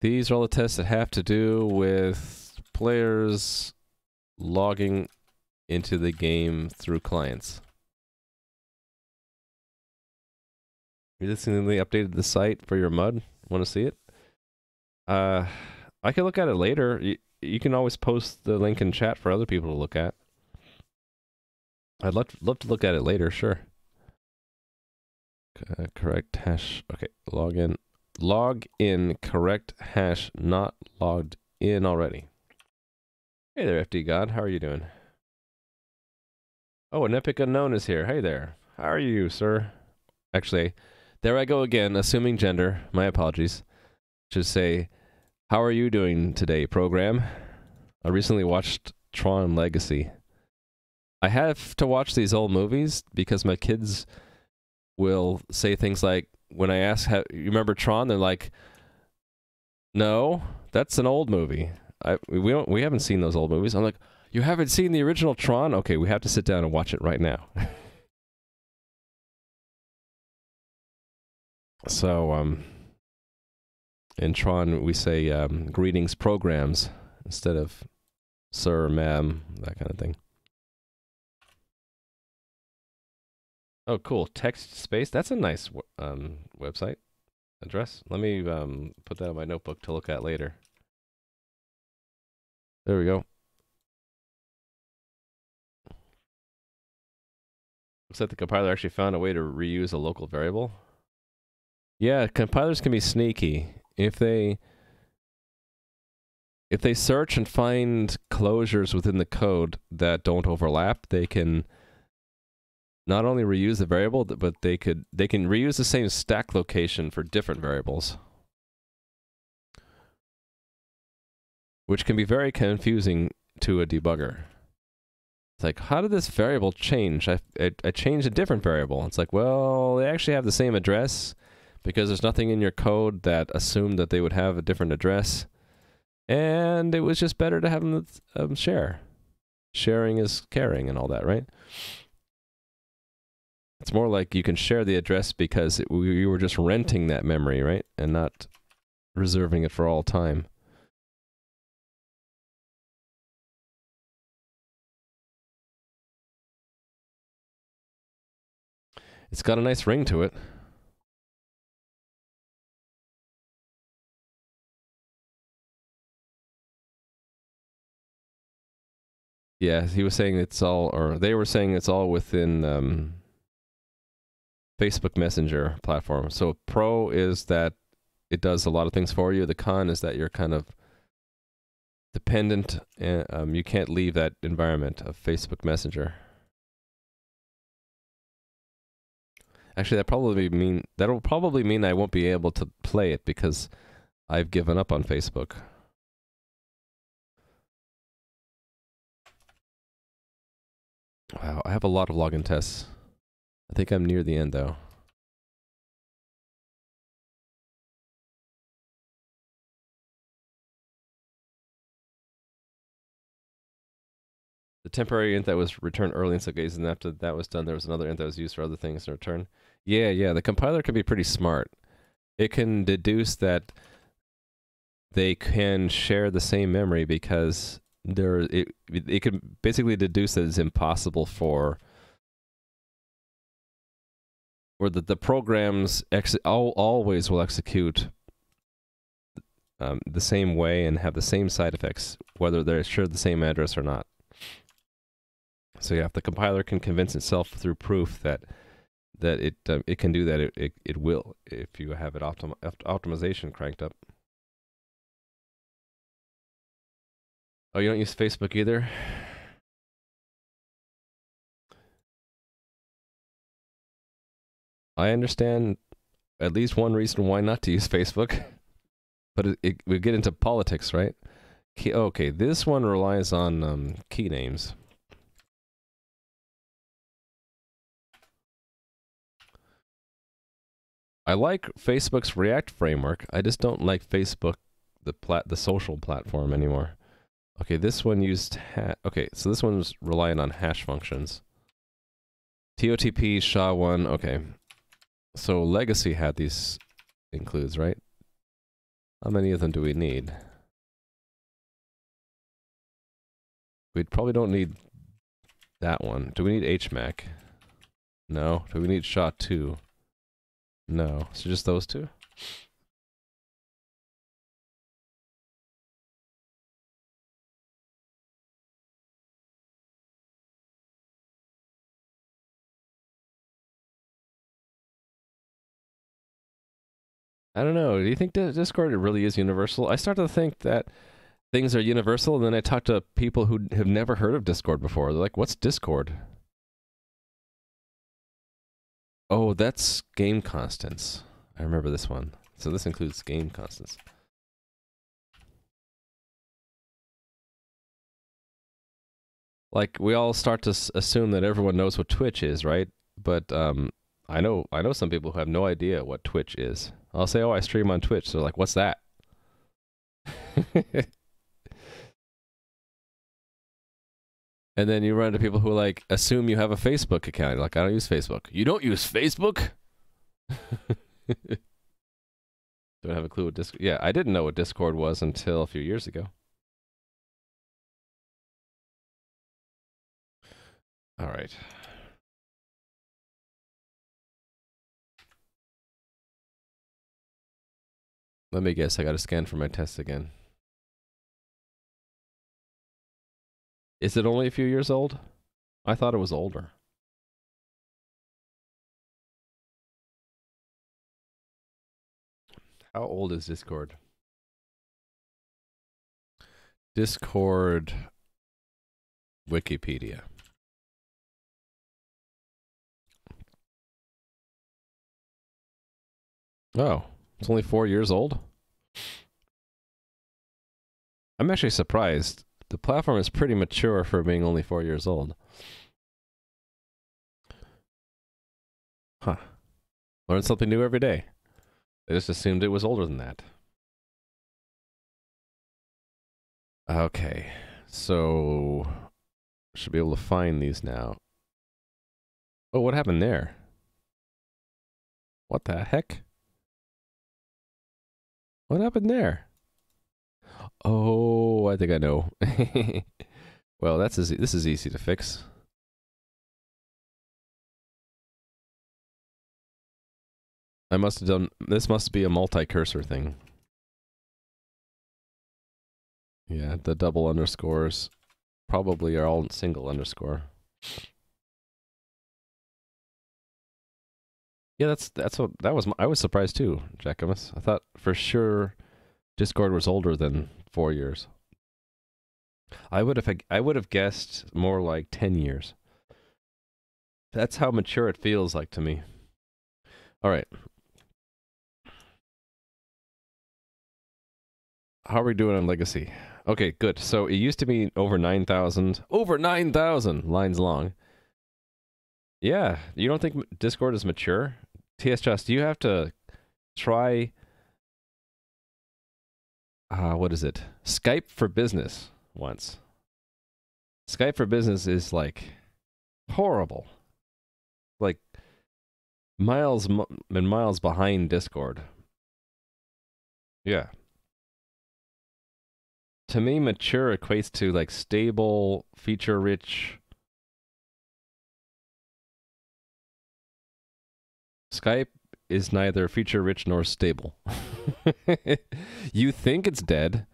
These are all the tests that have to do with players logging into the game through clients. You recently updated the site for your mud. Want to see it? Uh, I can look at it later. You, you can always post the link in chat for other people to look at. I'd love love to look at it later. Sure. Uh, correct hash. Okay, login. Log in. Correct hash. Not logged in already. Hey there, FD God. How are you doing? Oh, an epic unknown is here. Hey there. How are you, sir? Actually, there I go again, assuming gender. My apologies. Should say, how are you doing today, program? I recently watched Tron Legacy. I have to watch these old movies because my kids will say things like, when I ask, you remember Tron? They're like, No, that's an old movie. I we don't we haven't seen those old movies. I'm like, you haven't seen the original Tron? Okay, we have to sit down and watch it right now. so um, in Tron we say um, greetings programs instead of sir, ma'am, that kind of thing. Oh, cool. Text space. That's a nice um, website address. Let me um, put that in my notebook to look at later. There we go. Looks like the compiler actually found a way to reuse a local variable. Yeah, compilers can be sneaky. If they if they search and find closures within the code that don't overlap, they can not only reuse the variable, but they could they can reuse the same stack location for different variables. Which can be very confusing to a debugger. It's like, how did this variable change? I, I, I changed a different variable. It's like, well, they actually have the same address because there's nothing in your code that assumed that they would have a different address. And it was just better to have them um, share. Sharing is caring and all that, right? It's more like you can share the address because it, we, you were just renting that memory, right? And not reserving it for all time. It's got a nice ring to it. Yeah, he was saying it's all, or they were saying it's all within um, Facebook Messenger platform. So pro is that it does a lot of things for you. The con is that you're kind of dependent. And, um, you can't leave that environment of Facebook Messenger. Actually, that probably mean that'll probably mean I won't be able to play it because I've given up on Facebook. Wow, I have a lot of login tests. I think I'm near the end though. The temporary int that was returned early in Sugaze, and after that was done, there was another int that was used for other things in return. Yeah, yeah, the compiler can be pretty smart. It can deduce that they can share the same memory because there it it can basically deduce that it's impossible for or that the programs ex- all, always will execute um, the same way and have the same side effects, whether they're shared the same address or not. So yeah, if the compiler can convince itself through proof that that it uh, it can do that, it, it, it will if you have it optim- optimization cranked up. Oh, you don't use Facebook either? I understand at least one reason why not to use Facebook, but it, it we get into politics, right? Key, okay, this one relies on um, key names. I like Facebook's React framework. I just don't like Facebook, the plat, the social platform anymore. Okay, this one used ha- okay, so this one's relying on hash functions. TOTP SHA-1, okay. So legacy had these includes, right? How many of them do we need? We probably don't need that one. Do we need HMAC? No. Do we need SHA-2? No. So just those two? I don't know. Do you think Discord really is universal? I start to think that things are universal, and then I talk to people who have never heard of Discord before. They're like, "What's Discord?" Oh, that's game constants. I remember this one. So this includes game constants. Like we all start to assume that everyone knows what Twitch is, right? But um, I know I know some people who have no idea what Twitch is. I'll say, "Oh, I stream on Twitch." So like, "What's that?" and then you run into people who like assume you have a Facebook account. You're like, I don't use Facebook. You don't use Facebook? don't have a clue what Discord. Yeah, I didn't know what Discord was until a few years ago. All right. Let me guess. I got to scan for my tests again. Is it only a few years old? I thought it was older. How old is Discord? Discord Wikipedia. Oh, it's only four years old? I'm actually surprised. The platform is pretty mature for being only four years old. Huh. Learn something new every day. I just assumed it was older than that. Okay, so should be able to find these now. Oh, what happened there? What the heck? What happened there? Oh, I think I know. well, that's easy. This is easy to fix. I must have done. This must be a multi-cursor thing. Yeah, the double underscores probably are all single underscore. Yeah, that's that's what that was. I was surprised too, Jackamus. I thought for sure Discord was older than four years. I would have I would have guessed more like ten years. That's how mature it feels like to me. All right, how are we doing on legacy? Okay, good. So it used to be over 9,000, over 9,000 lines long. Yeah, you don't think Discord is mature? TS Just, you have to try uh, what is it? Skype for Business once. Skype for Business is like horrible. Like miles and miles behind Discord. Yeah to me, mature equates to like stable, feature rich. Skype is neither feature rich nor stable. you think it's dead,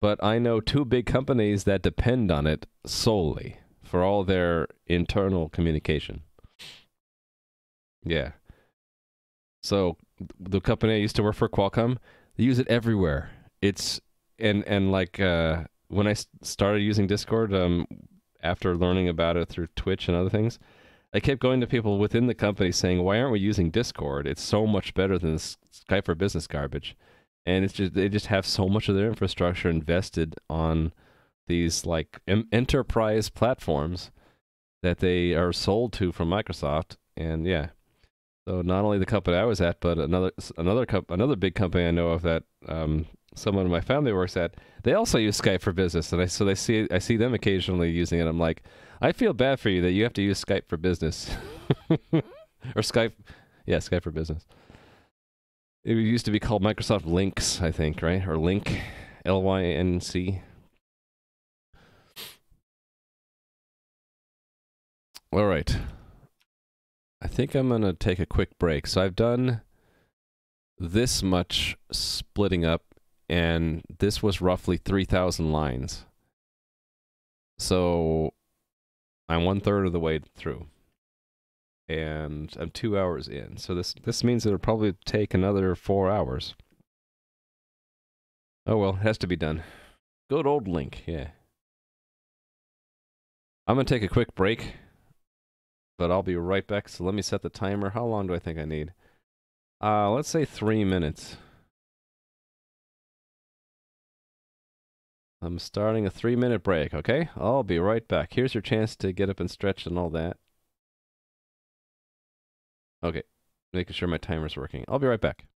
but I know two big companies that depend on it solely for all their internal communication. Yeah. So the company I used to work for, Qualcomm, they use it everywhere. It's and and like uh, when I started using Discord, um, after learning about it through Twitch and other things, I kept going to people within the company saying, "Why aren't we using Discord? It's so much better than Skype for Business garbage." And it's just they just have so much of their infrastructure invested on these like em- enterprise platforms that they are sold to from Microsoft. And yeah, so not only the company I was at, but another another co- another big company I know of that um, someone in my family works at, they also use Skype for business, and I so they see I see them occasionally using it. I'm like, I feel bad for you that you have to use Skype for business, or Skype, yeah, Skype for business. It used to be called Microsoft Lynx, I think, right, or Lync, L Y N C. All right. I think I'm going to take a quick break. So I've done this much splitting up and this was roughly 3,000 lines. So I'm one third of the way through, and I'm two hours in. So this this means it'll probably take another four hours. Oh well, it has to be done. Good old Lync, yeah. I'm gonna take a quick break, but I'll be right back. So let me set the timer. How long do I think I need? Uh, let's say three minutes. I'm starting a three minute break, okay? I'll be right back. Here's your chance to get up and stretch and all that. Okay, making sure my timer's working. I'll be right back.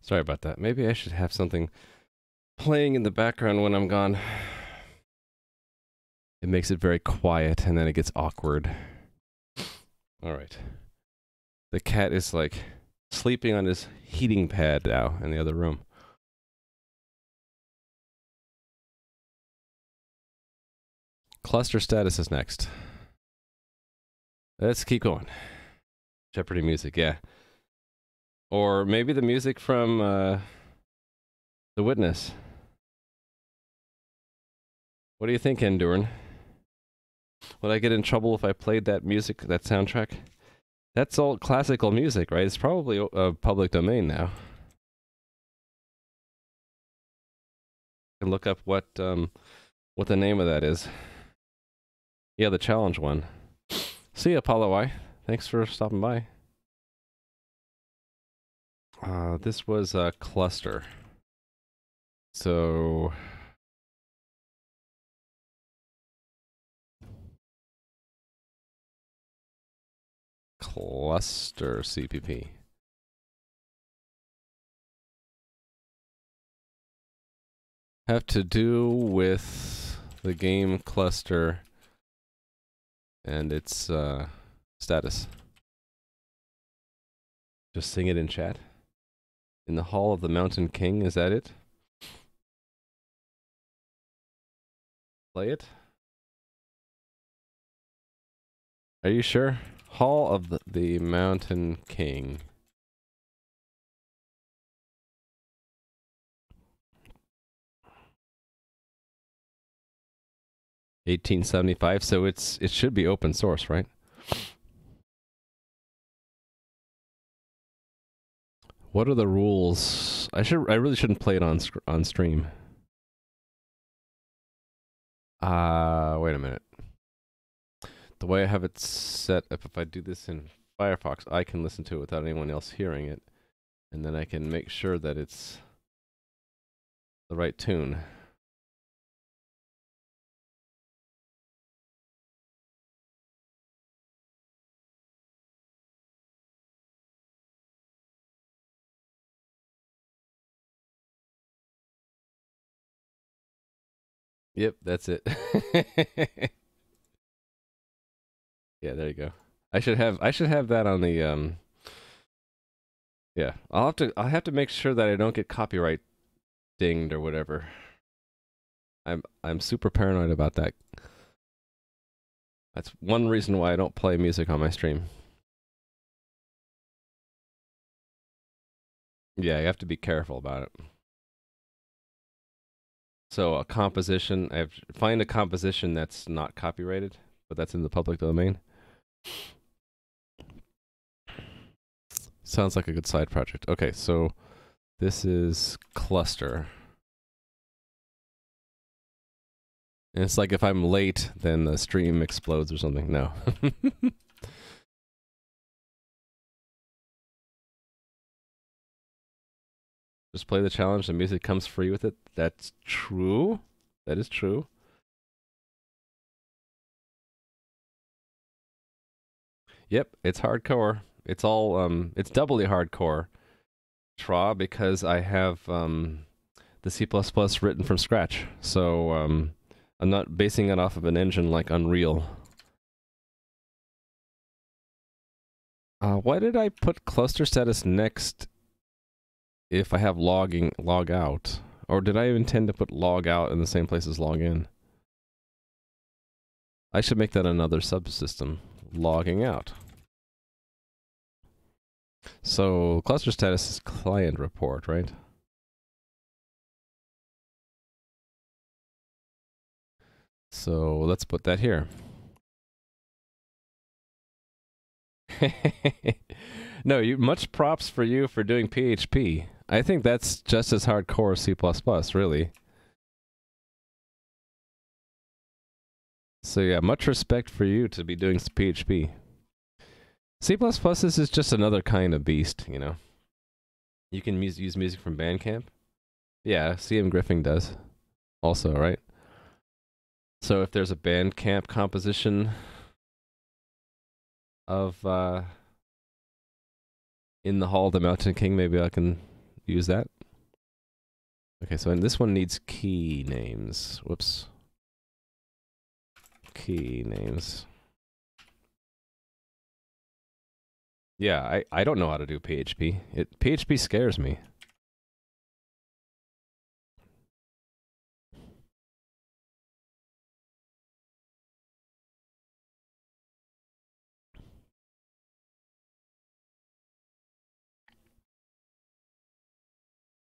Sorry about that. Maybe I should have something playing in the background when I'm gone. It makes it very quiet and then it gets awkward. All right. The cat is like sleeping on his heating pad now in the other room. Cluster status is next. Let's keep going. Jeopardy music, yeah. Or maybe the music from uh, The Witness. What do you think, Endurin? Would I get in trouble if I played that music, that soundtrack? That's all classical music, right? It's probably a public domain now. I can look up what um, what the name of that is. Yeah, the challenge one. See you, Apollo Y. Thanks for stopping by. Uh, this was a cluster. So cluster CPP. Have to do with the game cluster and its uh, status. Just sing it in chat. In the Hall of the Mountain King, is that it? Play it? Are you sure? Hall of the, the Mountain King. Eighteen seventy five, so it's it should be open source, right? What are the rules? I should I really shouldn't play it on on stream. Uh wait a minute the way I have it set up, if I do this in Firefox, I can listen to it without anyone else hearing it. And then I can make sure that it's the right tune. Yep, that's it. Yeah, there you go. I should have I should have that on the um Yeah. I'll have to I'll have to make sure that I don't get copyright dinged or whatever. I'm I'm super paranoid about that. That's one reason why I don't play music on my stream. Yeah, you have to be careful about it. So a composition, I have find a composition that's not copyrighted, but that's in the public domain. Sounds like a good side project. Okay, so this is cluster. And it's like if I'm late, then the stream explodes or something. No. Just play the challenge, the music comes free with it. That's true. That is true. Yep, it's hardcore. It's all um it's doubly hardcore. Tra because I have um the C++ written from scratch. So um I'm not basing it off of an engine like Unreal. Uh, why did I put cluster status next if I have logging log out? Or did I intend to put log out in the same place as log in? I should make that another subsystem logging out. So cluster status is client report, right? So let's put that here. no, you much props for you for doing PHP. I think that's just as hardcore as C++, really. So yeah, much respect for you to be doing PHP. C++ is just another kind of beast, you know. You can use, use music from Bandcamp. Yeah, CMGriffing does also, right? So if there's a Bandcamp composition of uh, In the Hall of the Mountain King, maybe I can use that. Okay, so and this one needs key names. Whoops. Key names. Yeah, I, I don't know how to do PHP. It PHP scares me.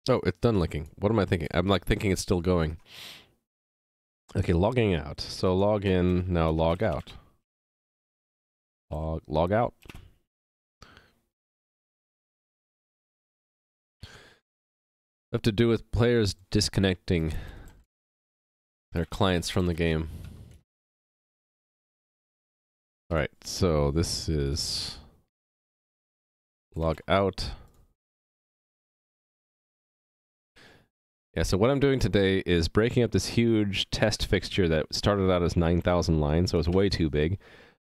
Oh, it's done linking. What am I thinking? I'm like thinking it's still going. Okay, logging out. So log in, now log out. Log log out. Have to do with players disconnecting their clients from the game. Alright, so this is log out. Yeah, so what I'm doing today is breaking up this huge test fixture that started out as 9,000 lines, so it's way too big.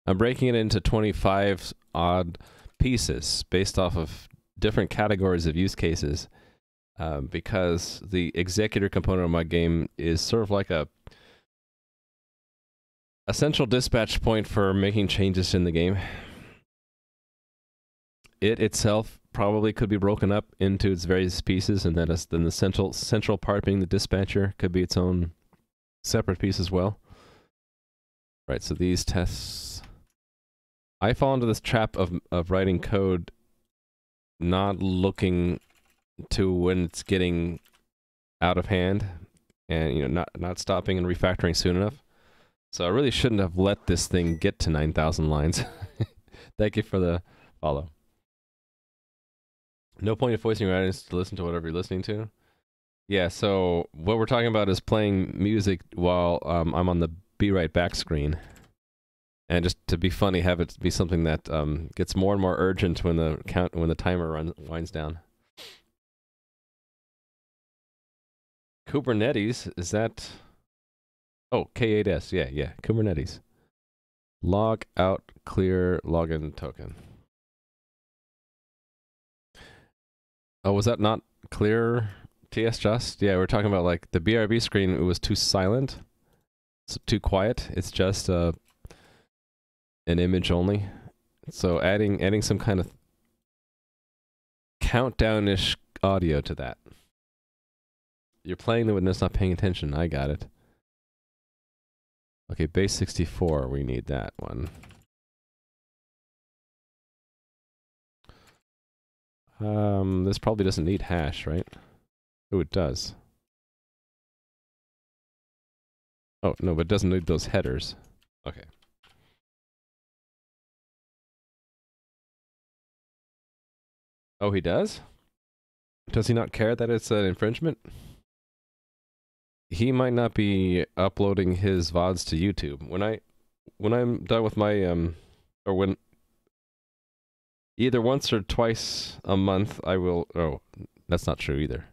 I'm breaking it into 25 odd pieces based off of different categories of use cases um, because the executor component of my game is sort of like a a central dispatch point for making changes in the game. It itself probably could be broken up into its various pieces, and then then the central central part being the dispatcher could be its own separate piece as well. Right. So these tests, I fall into this trap of of writing code, not looking to when it's getting out of hand, and you know not not stopping and refactoring soon enough. So I really shouldn't have let this thing get to nine thousand lines. Thank you for the follow. No point in voicing your audience to listen to whatever you're listening to. Yeah, so what we're talking about is playing music while um, I'm on the be right back screen. And just to be funny, have it be something that um, gets more and more urgent when the count when the timer runs winds down. Kubernetes is that? Oh, K8s. Yeah, yeah. Kubernetes. Log out, clear login token. Oh, was that not clear? TS just? Yeah, we're talking about like the BRB screen. It was too silent, it's too quiet. It's just uh, an image only. So adding adding some kind of countdown-ish audio to that. You're playing the witness, not paying attention. I got it. Okay, base 64. We need that one. Um, this probably doesn't need hash, right? Oh, it does. Oh, no, but it doesn't need those headers. Okay. Oh, he does? Does he not care that it's an infringement? He might not be uploading his VODs to YouTube. When I when I'm done with my um or when either once or twice a month I will oh that's not true either.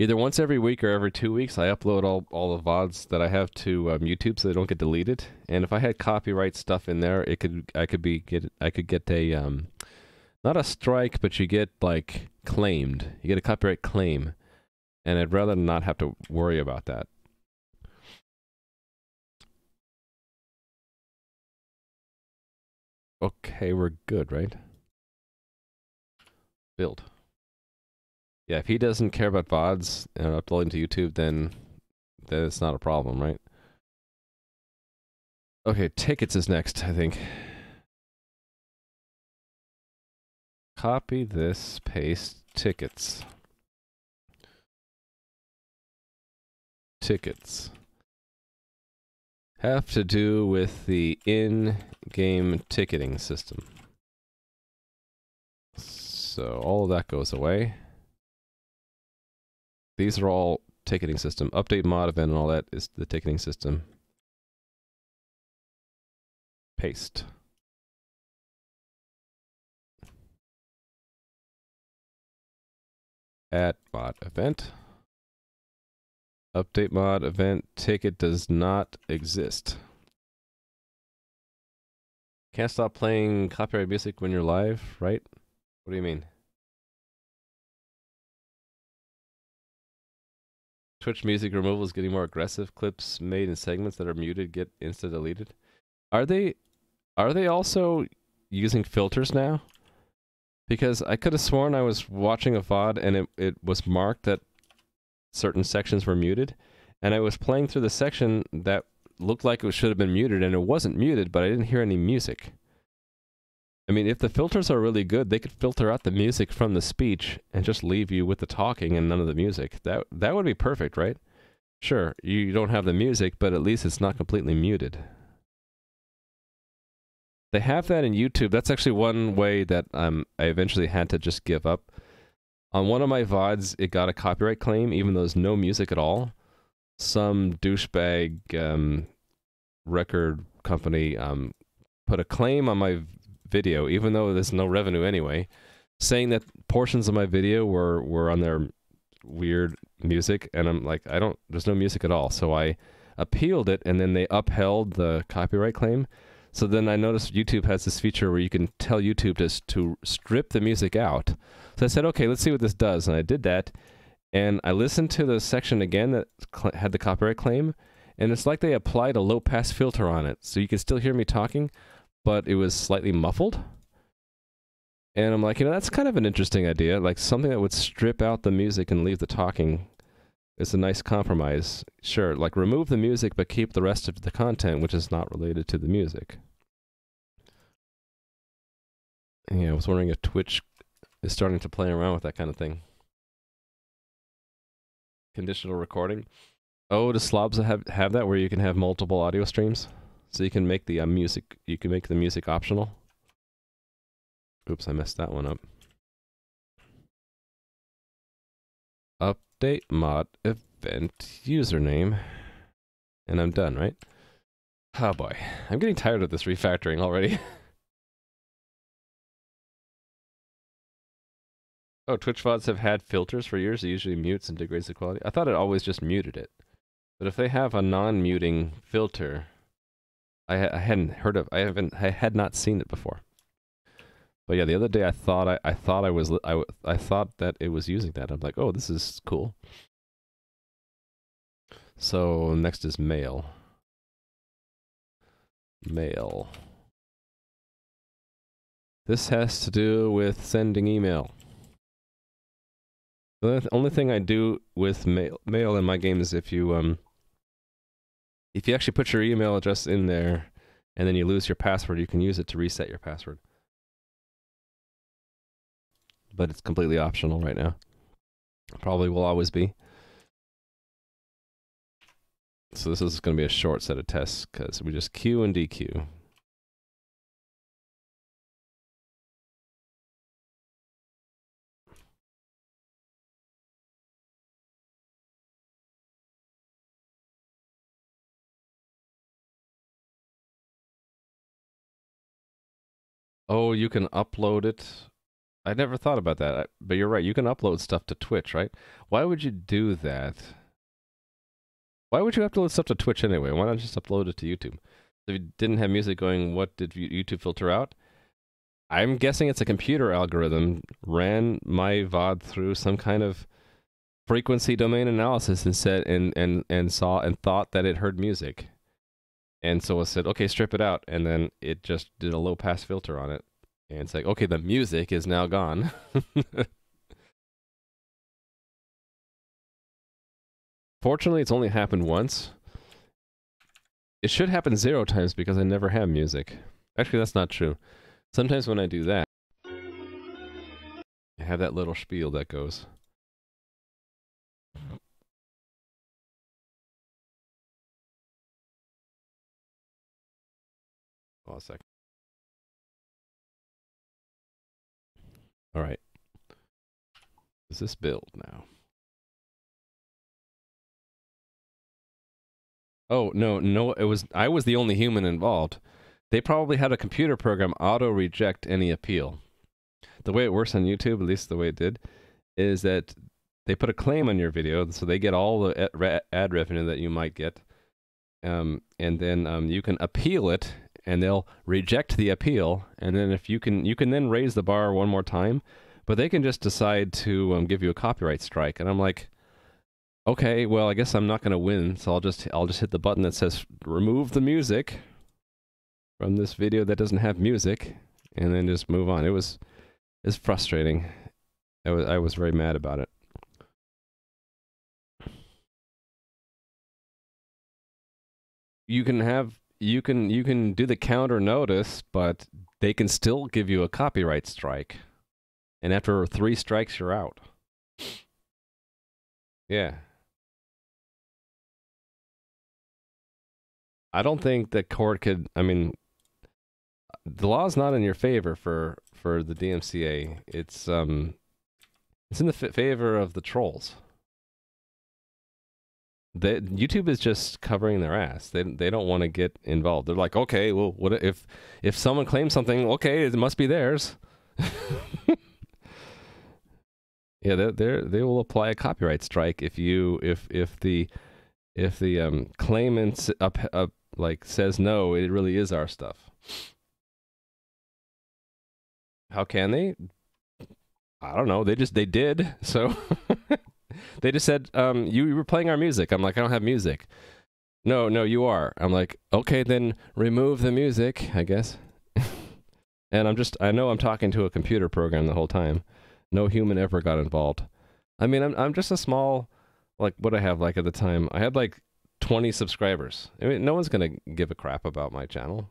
Either once every week or every two weeks, I upload all, all the VODs that I have to um, YouTube so they don't get deleted. And if I had copyright stuff in there, it could I could be get I could get a um, not a strike, but you get like claimed. You get a copyright claim, and I'd rather not have to worry about that. Okay, we're good, right? Build. Yeah, if he doesn't care about VODs and uploading to YouTube, then then it's not a problem, right? Okay, tickets is next, I think. Copy this, paste tickets. Tickets have to do with the in-game ticketing system. So all of that goes away. These are all ticketing system. Update mod event and all that is the ticketing system. Paste. Add mod event. Update mod event ticket does not exist. Can't stop playing copyright music when you're live, right? What do you mean? Twitch music removal is getting more aggressive. Clips made in segments that are muted get insta deleted. Are they are they also using filters now? Because I could have sworn I was watching a VOD and it, it was marked that certain sections were muted. And I was playing through the section that looked like it should have been muted and it wasn't muted, but I didn't hear any music. I mean, if the filters are really good, they could filter out the music from the speech and just leave you with the talking and none of the music. That that would be perfect, right? Sure, you don't have the music, but at least it's not completely muted. They have that in YouTube. That's actually one way that um, I eventually had to just give up. On one of my VODs, it got a copyright claim, even though there's no music at all. Some douchebag um, record company um, put a claim on my video, even though there's no revenue anyway, saying that portions of my video were were on their weird music, and I'm like, I don't, there's no music at all. So I appealed it, and then they upheld the copyright claim. So then I noticed YouTube has this feature where you can tell YouTube to to strip the music out. So I said, okay, let's see what this does, and I did that, and I listened to the section again that cl- had the copyright claim, and it's like they applied a low pass filter on it, so you can still hear me talking, but it was slightly muffled. And I'm like, you know, that's kind of an interesting idea. Like something that would strip out the music and leave the talking is a nice compromise. Sure, like remove the music but keep the rest of the content, which is not related to the music. Yeah, I was wondering if Twitch is starting to play around with that kind of thing. Conditional recording. Oh, does Slobs have have that where you can have multiple audio streams? So you can make the uh, music, you can make the music optional. Oops, I messed that one up. Update mod event username. And I'm done, right? Oh boy, I'm getting tired of this refactoring already. oh, Twitch VODs have had filters for years. It usually mutes and degrades the quality. I thought it always just muted it. But if they have a non-muting filter, I, I hadn't heard of. I haven't. I had not seen it before. But yeah, the other day I thought I, I thought I was I, I thought that it was using that. I'm like, oh, this is cool. So next is mail. Mail. This has to do with sending email. The only thing I do with mail, mail in my game is if you um if you actually put your email address in there and then you lose your password, you can use it to reset your password. But it's completely optional right now. Probably will always be. So this is going to be a short set of tests because we just Q and DQ. Oh, you can upload it. I never thought about that, but you're right. You can upload stuff to Twitch, right? Why would you do that? Why would you upload stuff to Twitch anyway? Why not just upload it to YouTube? If you didn't have music going, what did YouTube filter out? I'm guessing it's a computer algorithm ran my VOD through some kind of frequency domain analysis and said and and and saw and thought that it heard music. And so I said, okay, strip it out. And then it just did a low pass filter on it. And it's like, okay, the music is now gone. Fortunately, it's only happened once. It should happen zero times because I never have music. Actually, that's not true. Sometimes when I do that, I have that little spiel that goes. Hold a sec. All right. Is this build now? Oh, no, no, it was I was the only human involved. They probably had a computer program auto reject any appeal. The way it works on YouTube, at least the way it did, is that they put a claim on your video, so they get all the ad revenue that you might get, um, and then um, you can appeal it and they'll reject the appeal and then if you can you can then raise the bar one more time but they can just decide to um, give you a copyright strike and i'm like okay, well, I guess I'm not going to win, so I'll just I'll just hit the button that says remove the music from this video that doesn't have music, and then just move on. It was it's frustrating. I was I was very mad about it. You can have you can you can do the counter notice, but they can still give you a copyright strike. And after three strikes, you're out. Yeah. I don't think the court could. I mean, the law's not in your favor for for the DMCA. It's um, it's in the favor of the trolls. They, YouTube is just covering their ass. They they don't want to get involved. They're like, okay, well, what if if someone claims something? Okay, it must be theirs. yeah, they they they will apply a copyright strike if you if if the if the um claimant up up like says no, it really is our stuff. How can they? I don't know. They just they did. So they just said, um, you were playing our music. I'm like, I don't have music. No, no, you are. I'm like, okay, then remove the music, I guess. and I'm just I know I'm talking to a computer program the whole time. No human ever got involved. I mean, I'm I'm just a small like what I have like at the time. I had like 20 subscribers. I mean, no one's going to give a crap about my channel.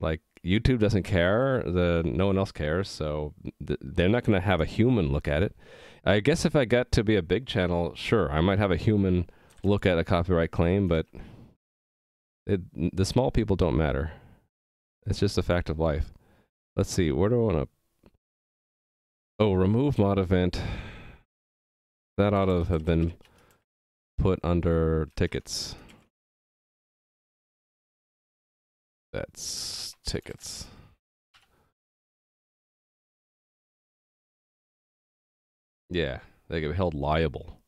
Like YouTube doesn't care, the no one else cares, so th- they're not going to have a human look at it. I guess if I got to be a big channel, sure, I might have a human look at a copyright claim, but it, the small people don't matter. It's just a fact of life. Let's see, where do I want to? Oh, remove mod event. That ought to have been put under tickets. That's tickets. Yeah, they get held liable.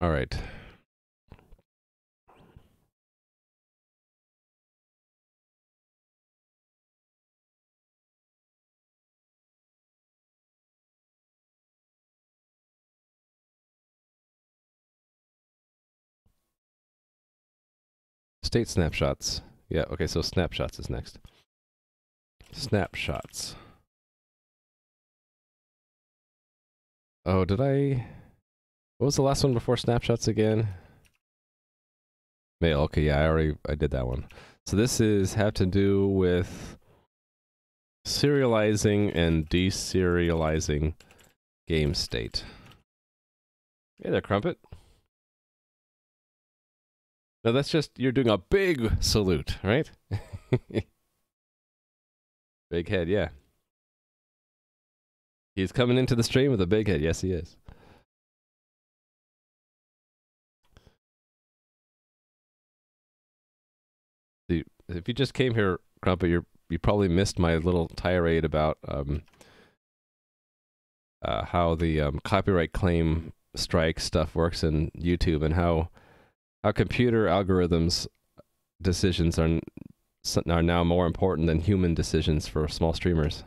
All right. State snapshots. Yeah, okay, so snapshots is next. Snapshots. Oh, did I What was the last one before snapshots again? Mail. Okay, yeah, I already I did that one. So this is have to do with serializing and deserializing game state. Hey there, Crumpet. No, that's just you're doing a big salute, right? big head, yeah. He's coming into the stream with a big head. Yes, he is. If you just came here, Crumpet, you you probably missed my little tirade about um, uh, how the um, copyright claim strike stuff works in YouTube and how how computer algorithms decisions are are now more important than human decisions for small streamers.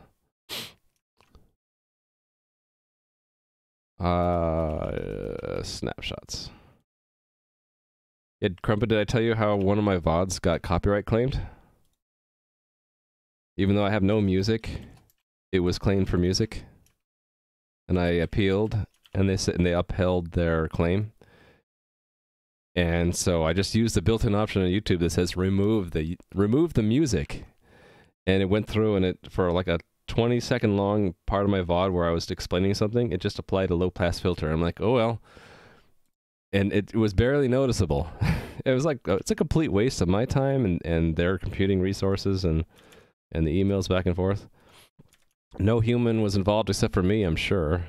Uh, snapshots. Yeah, Crumpet, did I tell you how one of my VODs got copyright claimed? Even though I have no music, it was claimed for music. And I appealed, and they said, and they upheld their claim. And so I just used the built-in option on YouTube that says remove the remove the music. And it went through and it for like a 20 second long part of my VOD where I was explaining something, it just applied a low pass filter. I'm like, oh well. And it, it was barely noticeable. it was like uh, it's a complete waste of my time and, and their computing resources and and the emails back and forth. No human was involved except for me, I'm sure.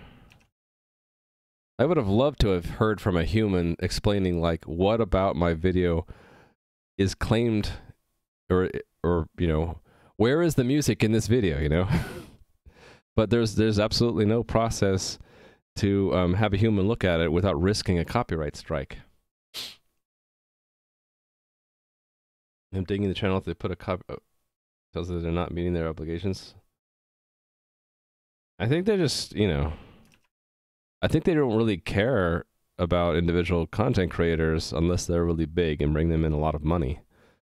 I would have loved to have heard from a human explaining like what about my video is claimed or or you know where is the music in this video you know but there's there's absolutely no process to um, have a human look at it without risking a copyright strike i'm digging the channel if they put a cop tells that they're not meeting their obligations. I think they're just, you know, I think they don't really care about individual content creators unless they're really big and bring them in a lot of money.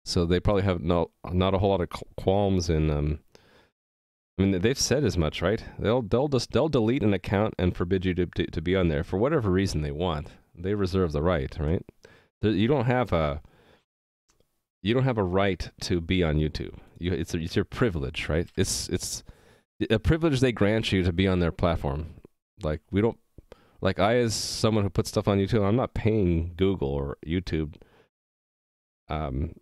So they probably have no not a whole lot of qualms in um I mean they've said as much, right? They'll they'll just they'll delete an account and forbid you to to, to be on there for whatever reason they want. They reserve the right, right? You don't have a you don't have a right to be on YouTube. You, it's it's your privilege, right? It's it's a privilege they grant you to be on their platform. Like we don't like I as someone who puts stuff on YouTube, I'm not paying Google or YouTube. Um,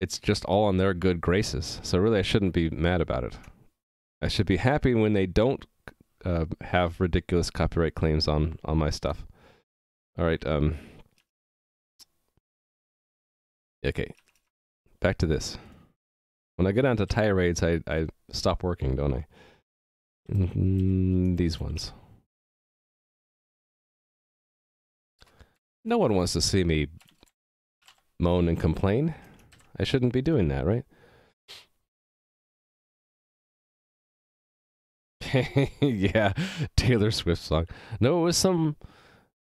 it's just all on their good graces. So really, I shouldn't be mad about it. I should be happy when they don't uh, have ridiculous copyright claims on on my stuff. All right. Um. Okay. Back to this. When I get onto tirades, I I stop working, don't I? Mm, these ones. No one wants to see me moan and complain. I shouldn't be doing that, right? yeah, Taylor Swift song. No, it was some.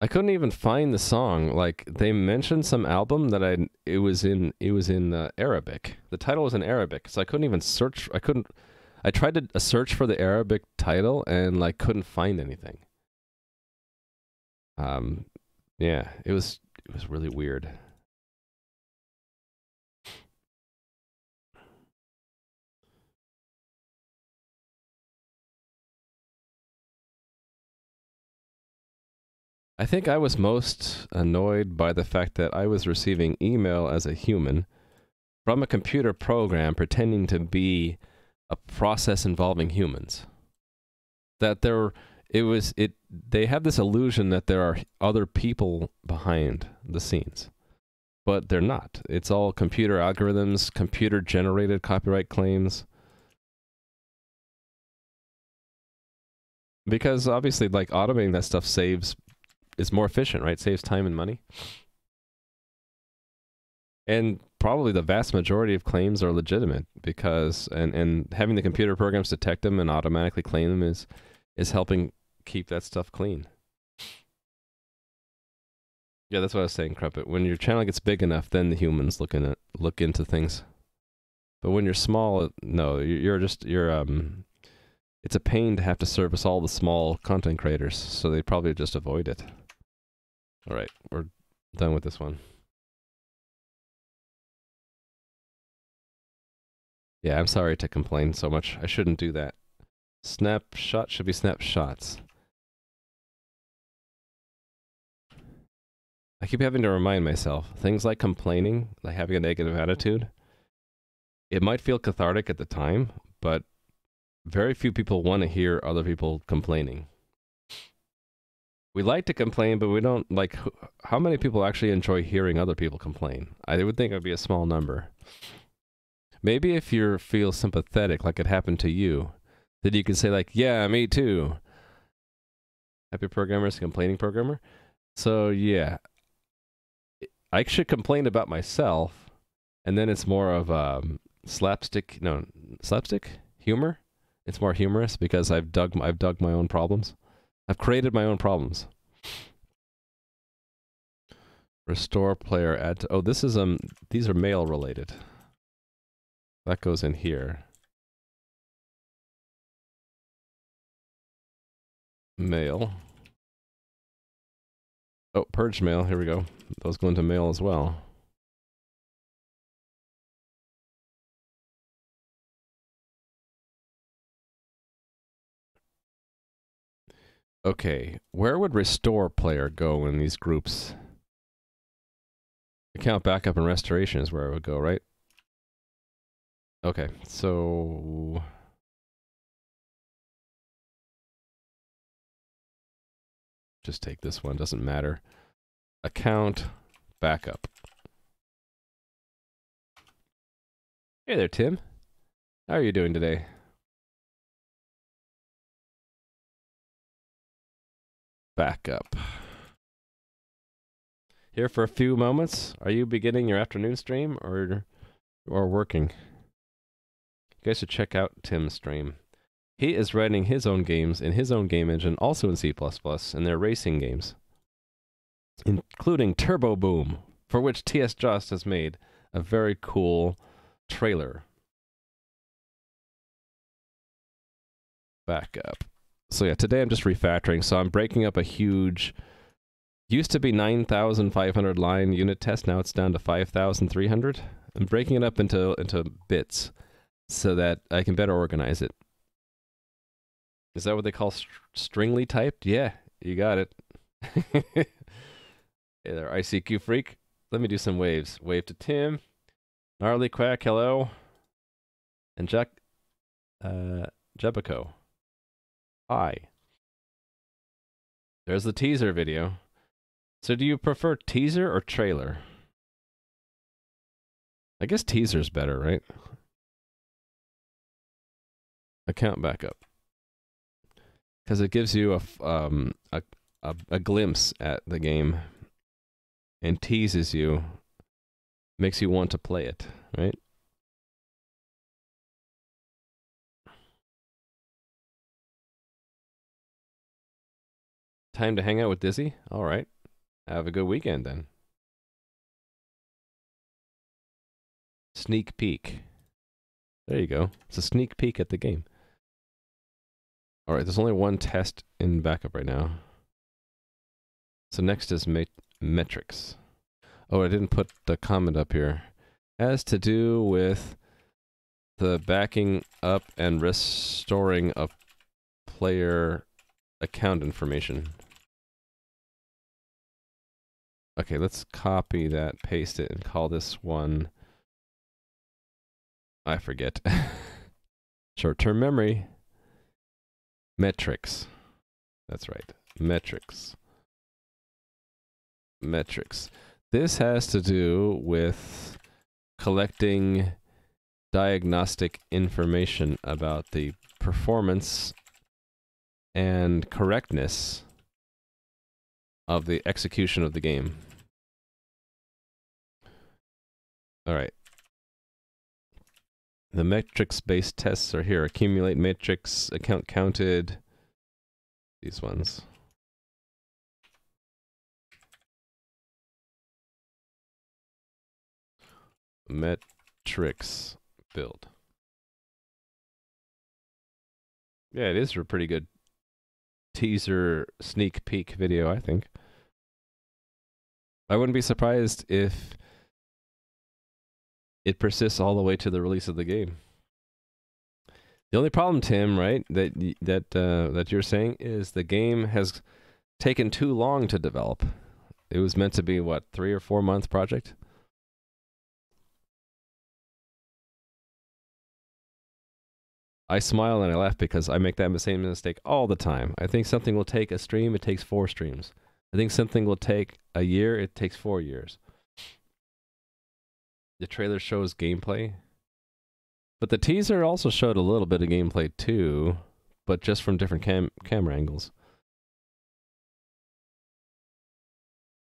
I couldn't even find the song. Like they mentioned some album that I. It was in. It was in uh, Arabic. The title was in Arabic, so I couldn't even search. I couldn't. I tried to uh, search for the Arabic title and like couldn't find anything. Um, yeah, it was it was really weird. I think I was most annoyed by the fact that I was receiving email as a human from a computer program pretending to be a process involving humans. That there it was it they have this illusion that there are other people behind the scenes but they're not. It's all computer algorithms computer generated copyright claims. Because obviously like automating that stuff saves is more efficient right? Saves time and money. And probably the vast majority of claims are legitimate because and and having the computer programs detect them and automatically claim them is is helping keep that stuff clean. Yeah, that's what I was saying, Crumpet. When your channel gets big enough, then the humans look in it, look into things. But when you're small, no, you're just you're um. It's a pain to have to service all the small content creators, so they probably just avoid it. All right, we're done with this one. Yeah, I'm sorry to complain so much. I shouldn't do that. Snapshot should be snapshots. I keep having to remind myself things like complaining, like having a negative attitude. It might feel cathartic at the time, but very few people want to hear other people complaining. We like to complain, but we don't like. How many people actually enjoy hearing other people complain? I would think it would be a small number. Maybe if you feel sympathetic, like it happened to you, then you can say like, "Yeah, me too." Happy programmers, complaining programmer. So yeah, I should complain about myself, and then it's more of um, slapstick. No, slapstick humor. It's more humorous because I've dug I've dug my own problems. I've created my own problems. Restore player to, oh this is um these are mail related. That goes in here. Mail. Oh, purge mail. Here we go. Those go into mail as well. Okay, where would restore player go in these groups? Account backup and restoration is where it would go, right? Okay, so just take this one, doesn't matter. Account backup. Hey there, Tim. How are you doing today? Backup. Here for a few moments. Are you beginning your afternoon stream or or working? You guys should check out Tim's stream. He is writing his own games in his own game engine, also in C++, and they're racing games, including Turbo Boom, for which TS Just has made a very cool trailer. Back up. So yeah, today I'm just refactoring. So I'm breaking up a huge used to be 9,500 line unit test. Now it's down to 5,300. I'm breaking it up into into bits so that I can better organize it. Is that what they call str- stringly typed? Yeah, you got it. hey there, ICQ freak. Let me do some waves. Wave to Tim. Gnarly Quack, hello. And Jack uh Jebico. Hi. There's the teaser video. So do you prefer teaser or trailer? I guess teaser's better, right? Account backup. Because it gives you a, um, a, a, a glimpse at the game and teases you, makes you want to play it, right? Time to hang out with Dizzy? All right. Have a good weekend then. Sneak peek. There you go. It's a sneak peek at the game. All right, there's only one test in backup right now. So next is met- metrics. Oh, I didn't put the comment up here. Has to do with the backing up and restoring of player account information. Okay, let's copy that, paste it, and call this one. I forget. Short term memory. Metrics. That's right. Metrics. Metrics. This has to do with collecting diagnostic information about the performance and correctness of the execution of the game. All right. The metrics based tests are here. Accumulate matrix, account counted. These ones. Metrics build. Yeah, it is a pretty good teaser sneak peek video, I think. I wouldn't be surprised if it persists all the way to the release of the game. The only problem, Tim, right, that that uh, that you're saying is the game has taken too long to develop. It was meant to be what three or four month project. I smile and I laugh because I make that same mistake all the time. I think something will take a stream, it takes four streams. I think something will take a year, it takes four years. The trailer shows gameplay. But the teaser also showed a little bit of gameplay too, but just from different cam- camera angles.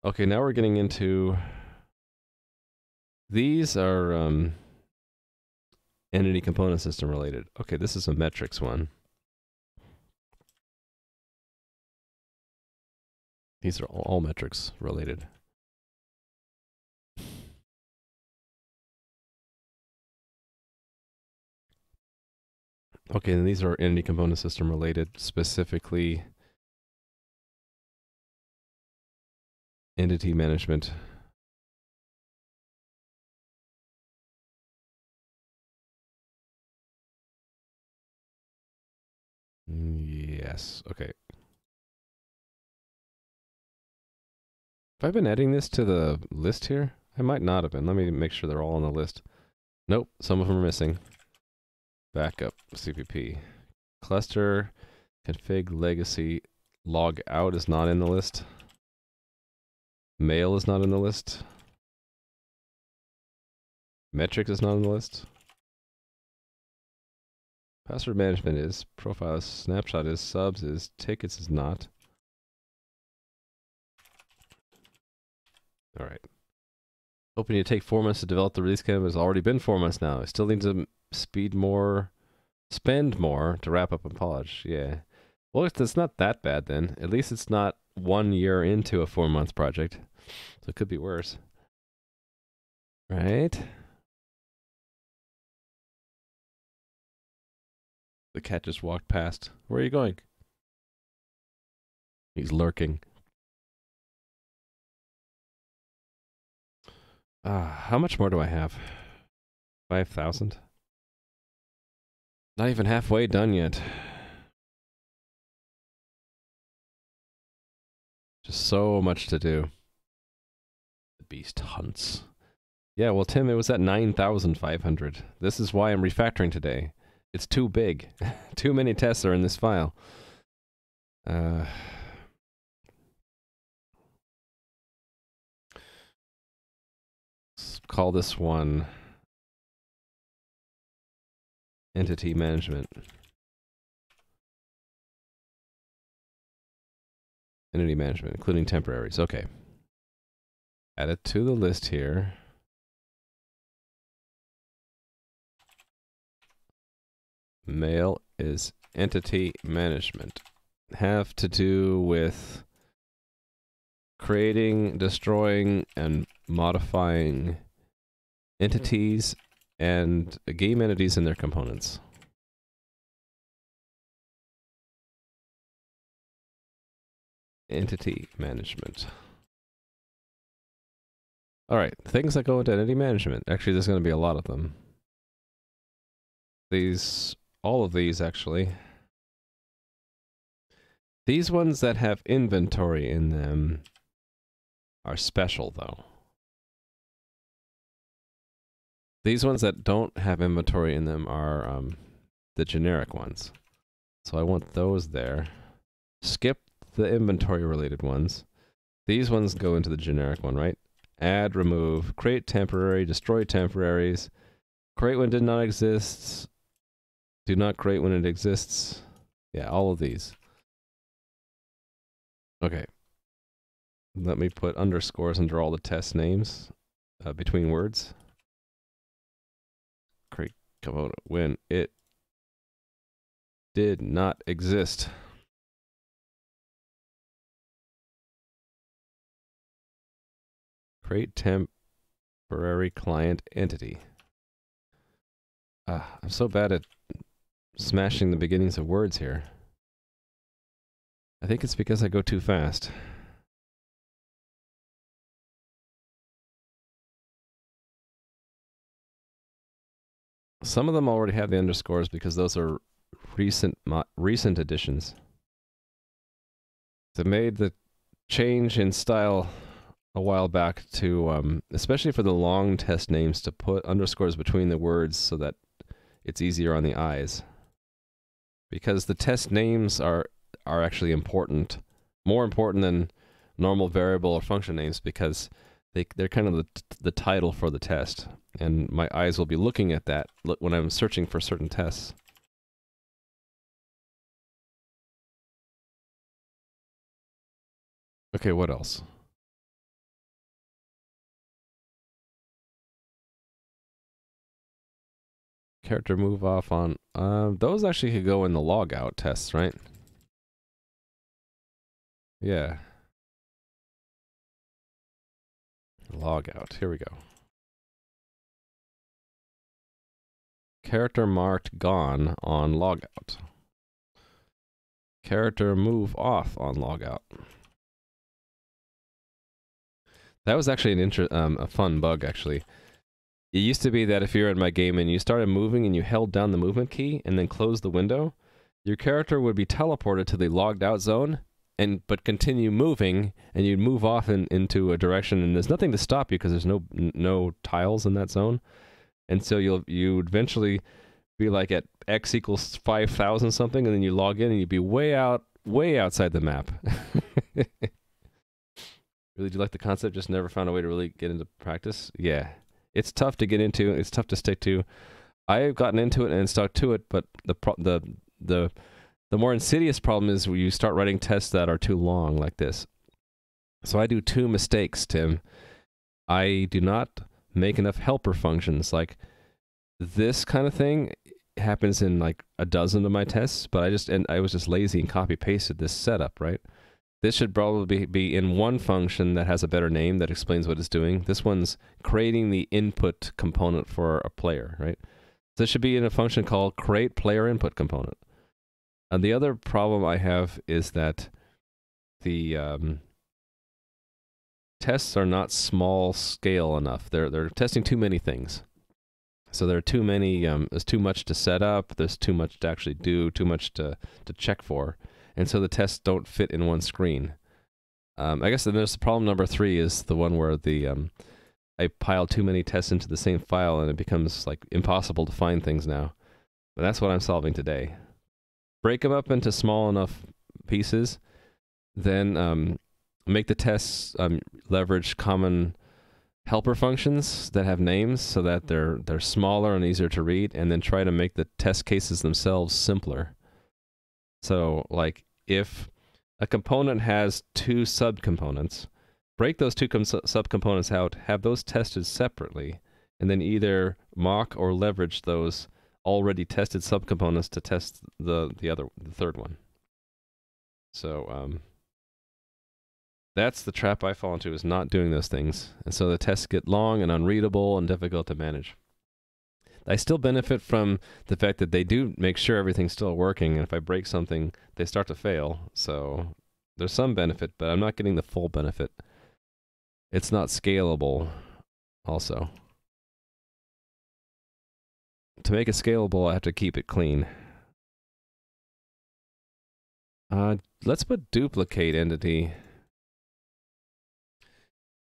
Okay, now we're getting into these are um, entity component system related. Okay, this is a metrics one. These are all, all metrics related. Okay, and these are entity component system related, specifically entity management. Yes, okay. Have I been adding this to the list here? I might not have been. Let me make sure they're all on the list. Nope, some of them are missing. Backup, CPP. Cluster, config, legacy, log out is not in the list. Mail is not in the list. Metrics is not in the list. Password management is. Profile is. Snapshot is. Subs is. Tickets is not. All right. Hoping to take four months to develop the release cam. It's already been four months now. I still need to speed more, spend more to wrap up and polish. Yeah. Well, it's, it's not that bad then. At least it's not one year into a four month project. So it could be worse. Right? The cat just walked past. Where are you going? He's lurking. Ah, how much more do I have? 5,000? Not even halfway done yet. Just so much to do. The beast hunts. Yeah, well, Tim, it was at 9,500. This is why I'm refactoring today. It's too big. too many tests are in this file. Uh, let's call this one entity management. Entity management, including temporaries. Okay. Add it to the list here. Mail is entity management. Have to do with creating, destroying, and modifying entities and game entities and their components. Entity management. All right, things that go into entity management. Actually, there's going to be a lot of them. These, all of these actually. These ones that have inventory in them are special though. These ones that don't have inventory in them are um, the generic ones. So I want those there. Skip the inventory related ones. These ones go into the generic one, right? Add, remove, create temporary, destroy temporaries, create when did not exist, do not create when it exists. Yeah, all of these. Okay. Let me put underscores under all the test names uh, between words component when it did not exist. Create temporary client entity. Ah, I'm so bad at smashing the beginnings of words here. I think it's because I go too fast. Some of them already have the underscores because those are recent recent additions. They made the change in style a while back to, um, especially for the long test names, to put underscores between the words so that it's easier on the eyes. Because the test names are are actually important, more important than normal variable or function names because they they're kind of the the title for the test and my eyes will be looking at that when I'm searching for certain tests. Okay, what else? Character move off on. Uh, those actually could go in the logout tests, right? Yeah. Logout. Here we go. Character marked gone on logout. Character move off on logout. That was actually an inter- um, a fun bug, actually. It used to be that if you're in my game and you started moving and you held down the movement key and then closed the window, your character would be teleported to the logged out zone and but continue moving and you'd move off in, into a direction and there's nothing to stop you because there's no no tiles in that zone. And so you'll you would eventually be like at x equals 5000 something and then you log in and you'd be way out way outside the map. Really do you like the concept? Just never found a way to really get into practice? Yeah. It's tough to get into it's tough to stick to. I've gotten into it and stuck to it but the pro- the the the more insidious problem is when you start writing tests that are too long like this so i do two mistakes tim i do not make enough helper functions like this kind of thing happens in like a dozen of my tests, but I just and I was just lazy and copy pasted this setup, right? This should probably be, in one function that has a better name that explains what it's doing. This one's creating the input component for a player, right? So this should be in a function called create player input component. And the other problem I have is that the um, tests are not small scale enough. They're they're testing too many things. So there are too many. Um, there's too much to set up. There's too much to actually do. Too much to to check for, and so the tests don't fit in one screen. Um, I guess then there's problem number three is the one where the um, I pile too many tests into the same file and it becomes like impossible to find things now. But that's what I'm solving today. Break them up into small enough pieces, then um, make the tests um, leverage common helper functions that have names so that they're they're smaller and easier to read and then try to make the test cases themselves simpler. So like if a component has two subcomponents break those two com- subcomponents out have those tested separately and then either mock or leverage those already tested subcomponents to test the the other the third one so um that's the trap I fall into is not doing those things. And so the tests get long and unreadable and difficult to manage. I still benefit from the fact that they do make sure everything's still working. And if I break something, they start to fail. So there's some benefit, but I'm not getting the full benefit. It's not scalable, also. To make it scalable, I have to keep it clean. Uh, let's put duplicate entity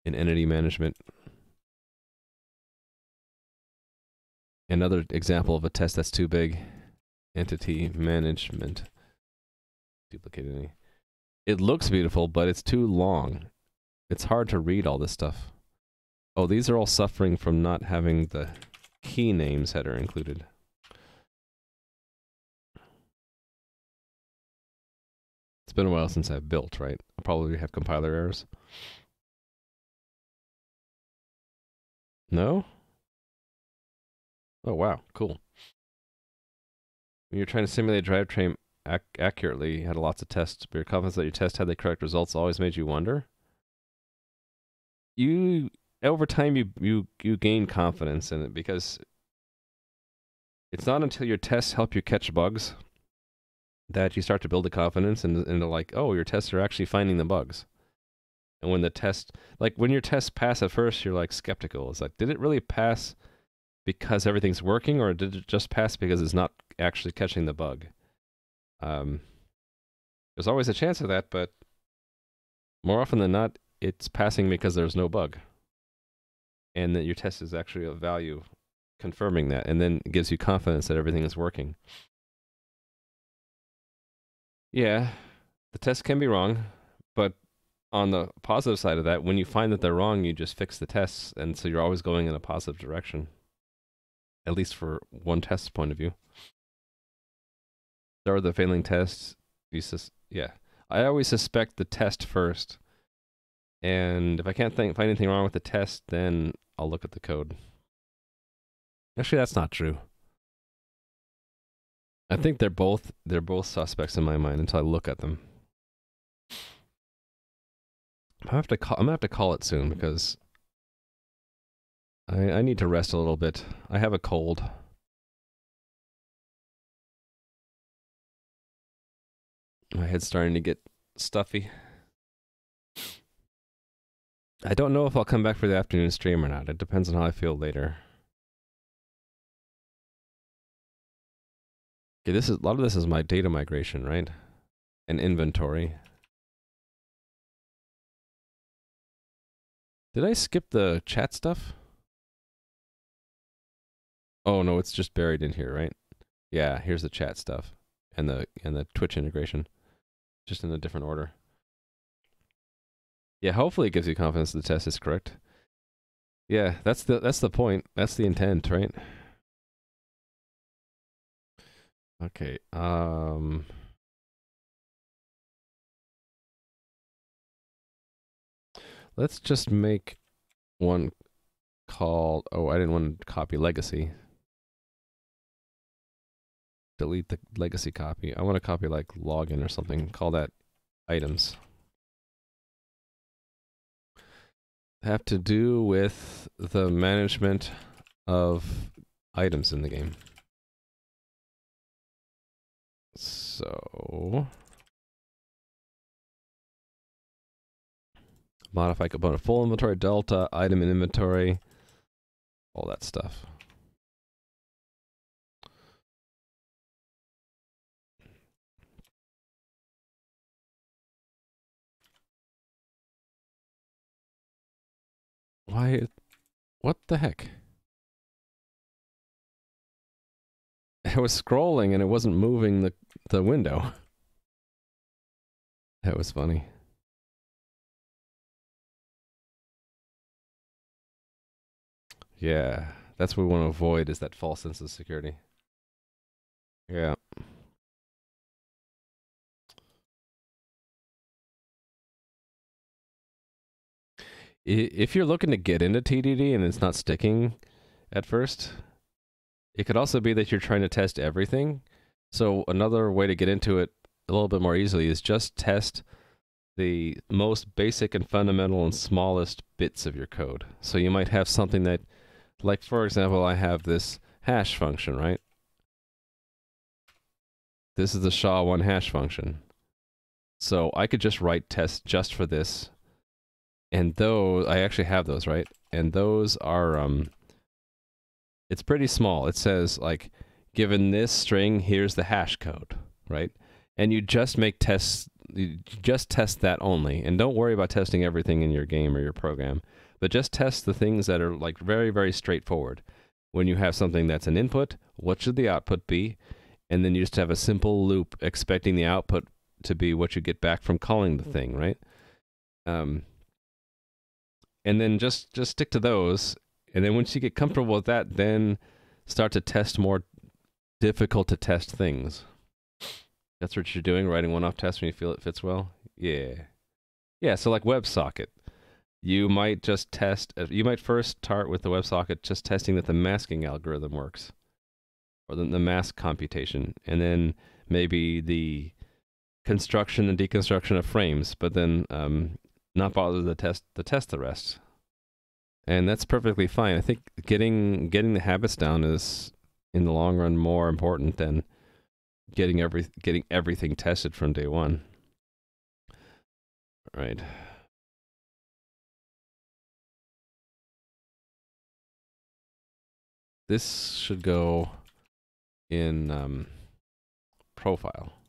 in entity management. Another example of a test that's too big. Entity management. Duplicate entity. It looks beautiful, but it's too long. It's hard to read all this stuff. Oh, these are all suffering from not having the key names header included. It's been a while since I've built, right? I'll probably have compiler errors. No? Oh, wow. Cool. When you're trying to simulate a drivetrain ac- accurately, you had lots of tests, but your confidence that your test had the correct results always made you wonder? You, over time, you, you, you gain confidence in it because it's not until your tests help you catch bugs that you start to build the confidence and, and like, oh, your tests are actually finding the bugs. And when the test, like when your tests pass at first, you're like skeptical. It's like, did it really pass because everything's working, or did it just pass because it's not actually catching the bug? Um, there's always a chance of that, but more often than not, it's passing because there's no bug, and that your test is actually of value, confirming that, and then it gives you confidence that everything is working. Yeah, the test can be wrong, but on the positive side of that, when you find that they're wrong, you just fix the tests, and so you're always going in a positive direction. At least for one test point of view. There are the failing tests. You sus- yeah, I always suspect the test first, and if I can't think, find anything wrong with the test, then I'll look at the code. Actually, that's not true. I think they're both they're both suspects in my mind until I look at them. I have to call. I'm gonna have to call it soon because I I need to rest a little bit. I have a cold. My head's starting to get stuffy. I don't know if I'll come back for the afternoon stream or not. It depends on how I feel later. Okay, this is a lot of this is my data migration, right? And inventory. Did I skip the chat stuff? Oh no, it's just buried in here, right? Yeah, here's the chat stuff and the and the Twitch integration, just in a different order. Yeah, hopefully it gives you confidence the test is correct. Yeah, that's the that's the point. That's the intent, right? Okay. Um Let's just make one called, oh, I didn't want to copy legacy. delete the legacy copy. I want to copy like login or something. Call that items. Have to do with the management of items in the game. So modify component full inventory, delta, item in inventory, all that stuff. Why? What the heck? I was scrolling and it wasn't moving the, the window. That was funny. Yeah, that's what we want to avoid is that false sense of security. Yeah. If you're looking to get into TDD and it's not sticking at first, it could also be that you're trying to test everything. So another way to get into it a little bit more easily is just test the most basic and fundamental and smallest bits of your code. So you might have something that like for example, I have this hash function, right? This is the SHA-1 hash function. So I could just write tests just for this. And those, I actually have those, right? And those are, um, it's pretty small. It says, like, given this string, here's the hash code, right? And you just make tests, you just test that only. And don't worry about testing everything in your game or your program but just test the things that are like very, very straightforward. When you have something that's an input, what should the output be? And then you just have a simple loop expecting the output to be what you get back from calling the thing, right? Um, and then just just stick to those. And then once you get comfortable with that, then start to test more difficult to test things. That's what you're doing, writing one-off tests when you feel it fits well. Yeah, yeah. So like WebSocket, you might just test uh, you might first start with the WebSocket just testing that the masking algorithm works or the, the mask computation and then maybe the construction and deconstruction of frames but then um, not bother to test to test the rest. And that's perfectly fine. I think getting getting the habits down is in the long run more important than getting every getting everything tested from day one. All right. This should go in um, profile.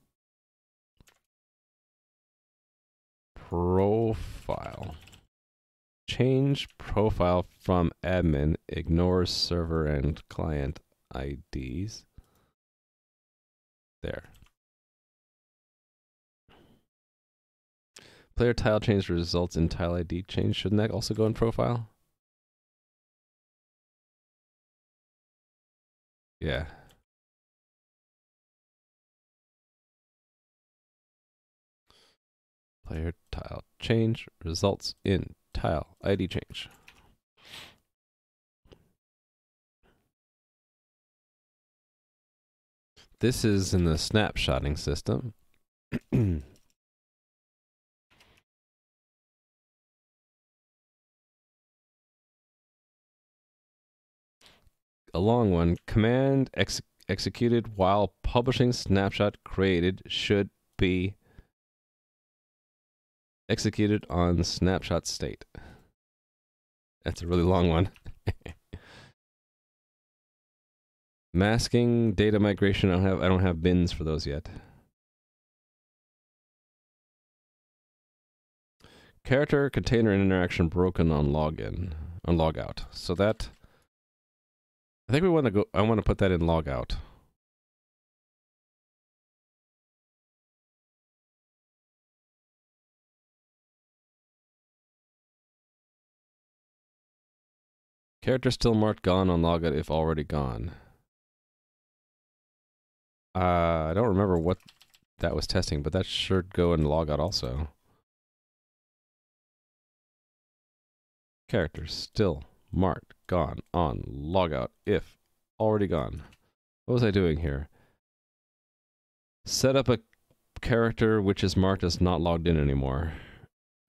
Profile. Change profile from admin, ignore server and client IDs. There. Player tile change results in tile ID change. Shouldn't that also go in profile? Yeah. Player tile change results in tile ID change. This is in the snapshotting system. a long one. Command ex executed while publishing snapshot created should be executed on snapshot state. That's a really long one. Masking, data migration, I don't have I don't have bins for those yet. Character container interaction broken on login, on logout. So that I think we want to go. I want to put that in logout. Character still marked gone on logout if already gone. Uh, I don't remember what that was testing, but that should go in logout also. Character still marked gone on logout if already gone. What was I doing here? set up a character which is marked as not logged in anymore.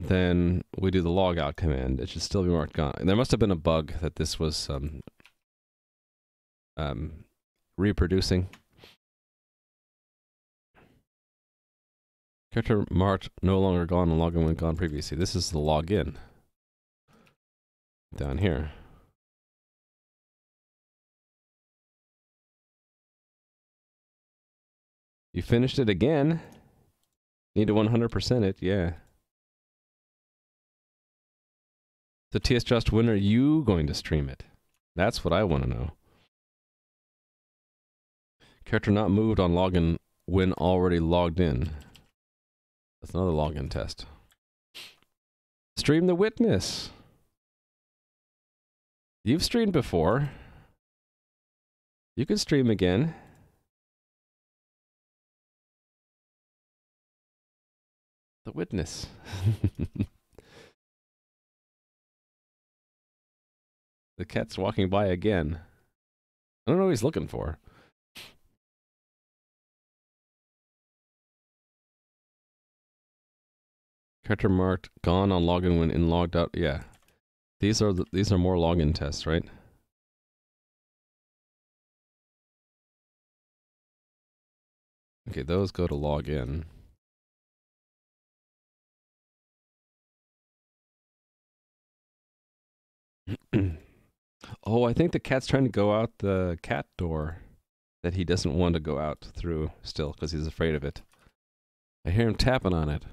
Then we do the logout command. It should still be marked gone. There must have been a bug that this was um, um, reproducing. Character marked no longer gone and login when gone previously. This is the login down here. You finished it again? Need to 100% it, yeah. The TS Just, when are you going to stream it? That's what I want to know. Character not moved on login when already logged in. That's another login test. Stream the witness. You've streamed before. You can stream again. The witness. the cat's walking by again. I don't know what he's looking for. Character marked gone on login when in logged out. Yeah, these are the, these are more login tests, right? Okay, those go to login. oh, I think the cat's trying to go out the cat door that he doesn't want to go out through still because he's afraid of it. I hear him tapping on it.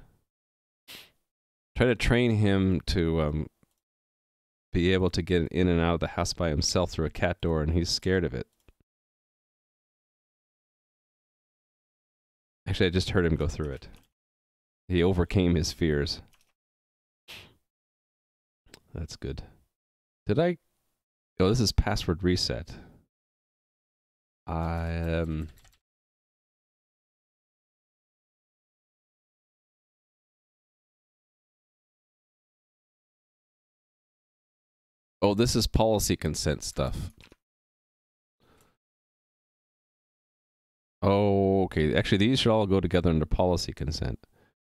Try to train him to um, be able to get in and out of the house by himself through a cat door, and he's scared of it. Actually, I just heard him go through it. He overcame his fears. That's good. Did I? Oh, this is password reset. I um. Oh, this is policy consent stuff. Oh, okay. Actually, these should all go together under policy consent,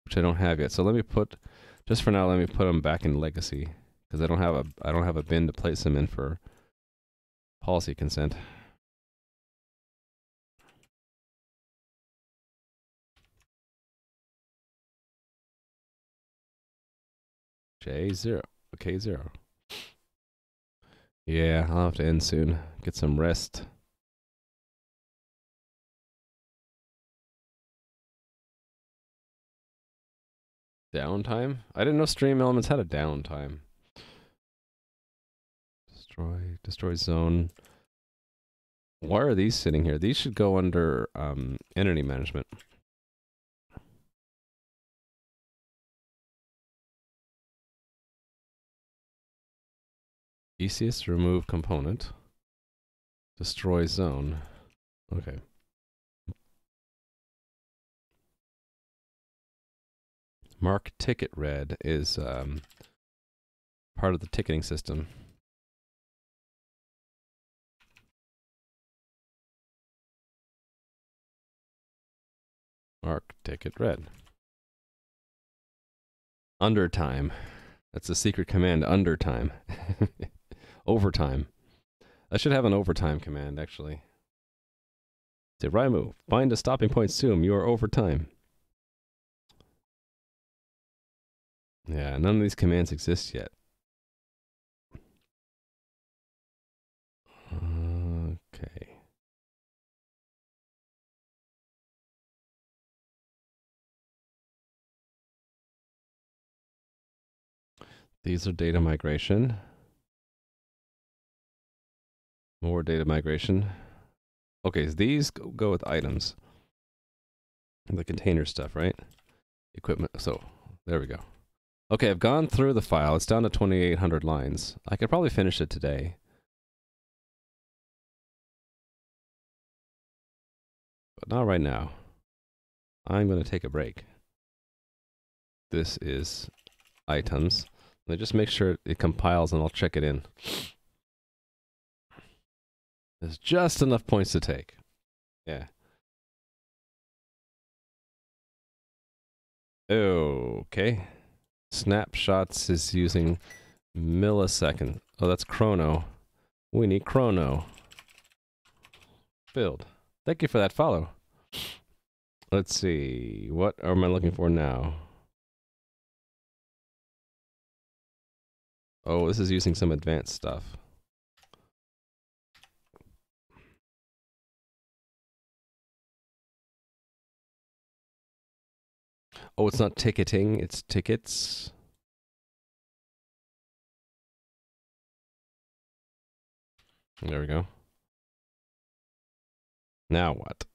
which I don't have yet. So let me put, just for now, let me put them back in legacy because I don't have a I don't have a bin to place them in for policy consent. J zero. Okay, zero. Yeah, I'll have to end soon. Get some rest. Downtime? I didn't know Stream Elements had a downtime. Destroy, destroy zone. Why are these sitting here? These should go under um, entity management. ECS remove component. Destroy zone. Okay. Mark ticket read is um, part of the ticketing system. Mark ticket read. Under time. That's a secret command, under time. overtime. I should have an overtime command, actually. Say, Rhymu, find a stopping point soon. You are over time. Yeah, none of these commands exist yet. These are data migration. More data migration. Okay, so these go, with items. The container stuff, right? Equipment. So, there we go. Okay, I've gone through the file. It's down to 2,800 lines. I could probably finish it today. But not right now. I'm going to take a break. This is items. Just make sure it compiles and I'll check it in. There's just enough points to take. Yeah. Okay. Snapshots is using millisecond. Oh, that's chrono. We need chrono. Build. Thank you for that follow. Let's see. What am I looking for now? Oh, this is using some advanced stuff. Oh, it's not ticketing, it's tickets. There we go. Now what?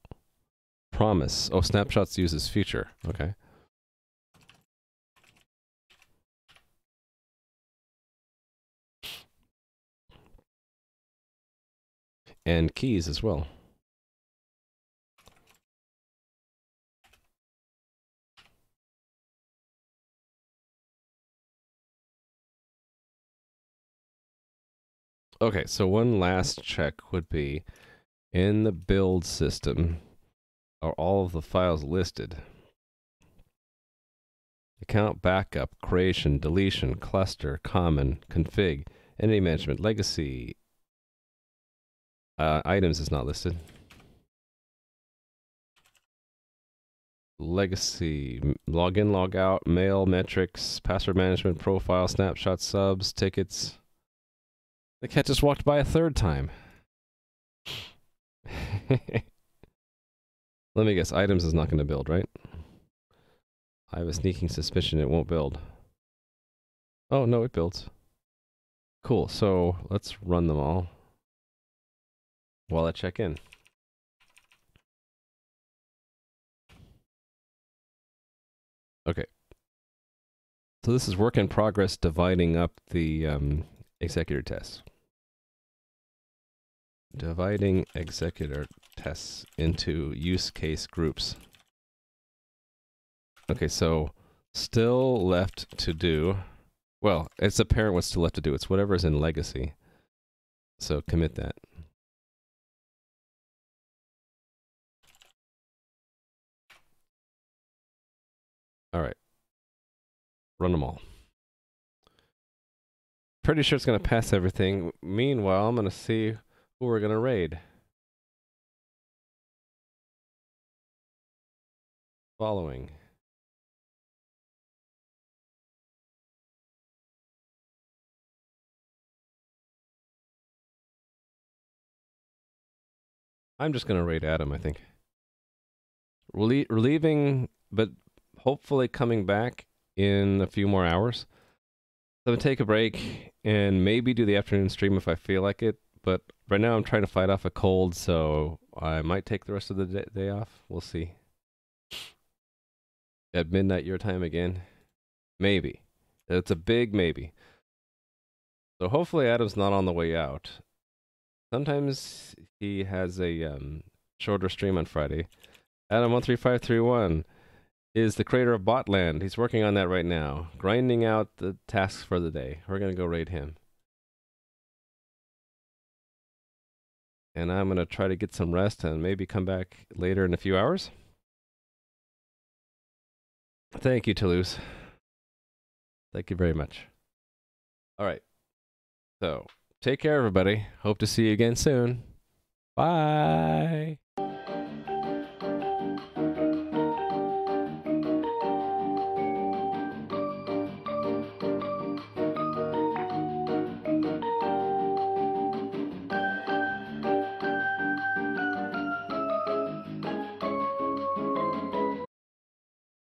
Promise. Oh, snapshots uses future. Okay. And keys as well. Okay, so one last check would be in the build system are all of the files listed. Account backup, creation, deletion, cluster, common, config, entity management, legacy. Uh, items is not listed. Legacy, login, log out, mail, metrics, password management, profile, snapshot, subs, tickets. The cat just walked by a third time. Let me guess, items is not going to build, right? I have a sneaking suspicion it won't build. Oh, no, it builds. Cool, so let's run them all while I check in. Okay. So this is work in progress dividing up the um, executor tests. Dividing executor tests into use case groups. Okay, so still left to do. Well, it's apparent what's still left to do. It's whatever is in legacy. So commit that. All right. Run them all. Pretty sure it's going to pass everything. Meanwhile, I'm going to see who we're going to raid. Following. I'm just going to raid Adam, I think. Relie- relieving, but hopefully coming back in a few more hours. I'm to take a break and maybe do the afternoon stream if I feel like it. But right now I'm trying to fight off a cold, so I might take the rest of the day, day off. We'll see. At midnight your time again? Maybe. It's a big maybe. So hopefully Adam's not on the way out. Sometimes he has a um, shorter stream on Friday. Adam13531 is the creator of Botland. He's working on that right now, grinding out the tasks for the day. We're going to go raid him. And I'm going to try to get some rest and maybe come back later in a few hours. Thank you, Toulouse. Thank you very much. All right. So, take care, everybody. Hope to see you again soon. Bye.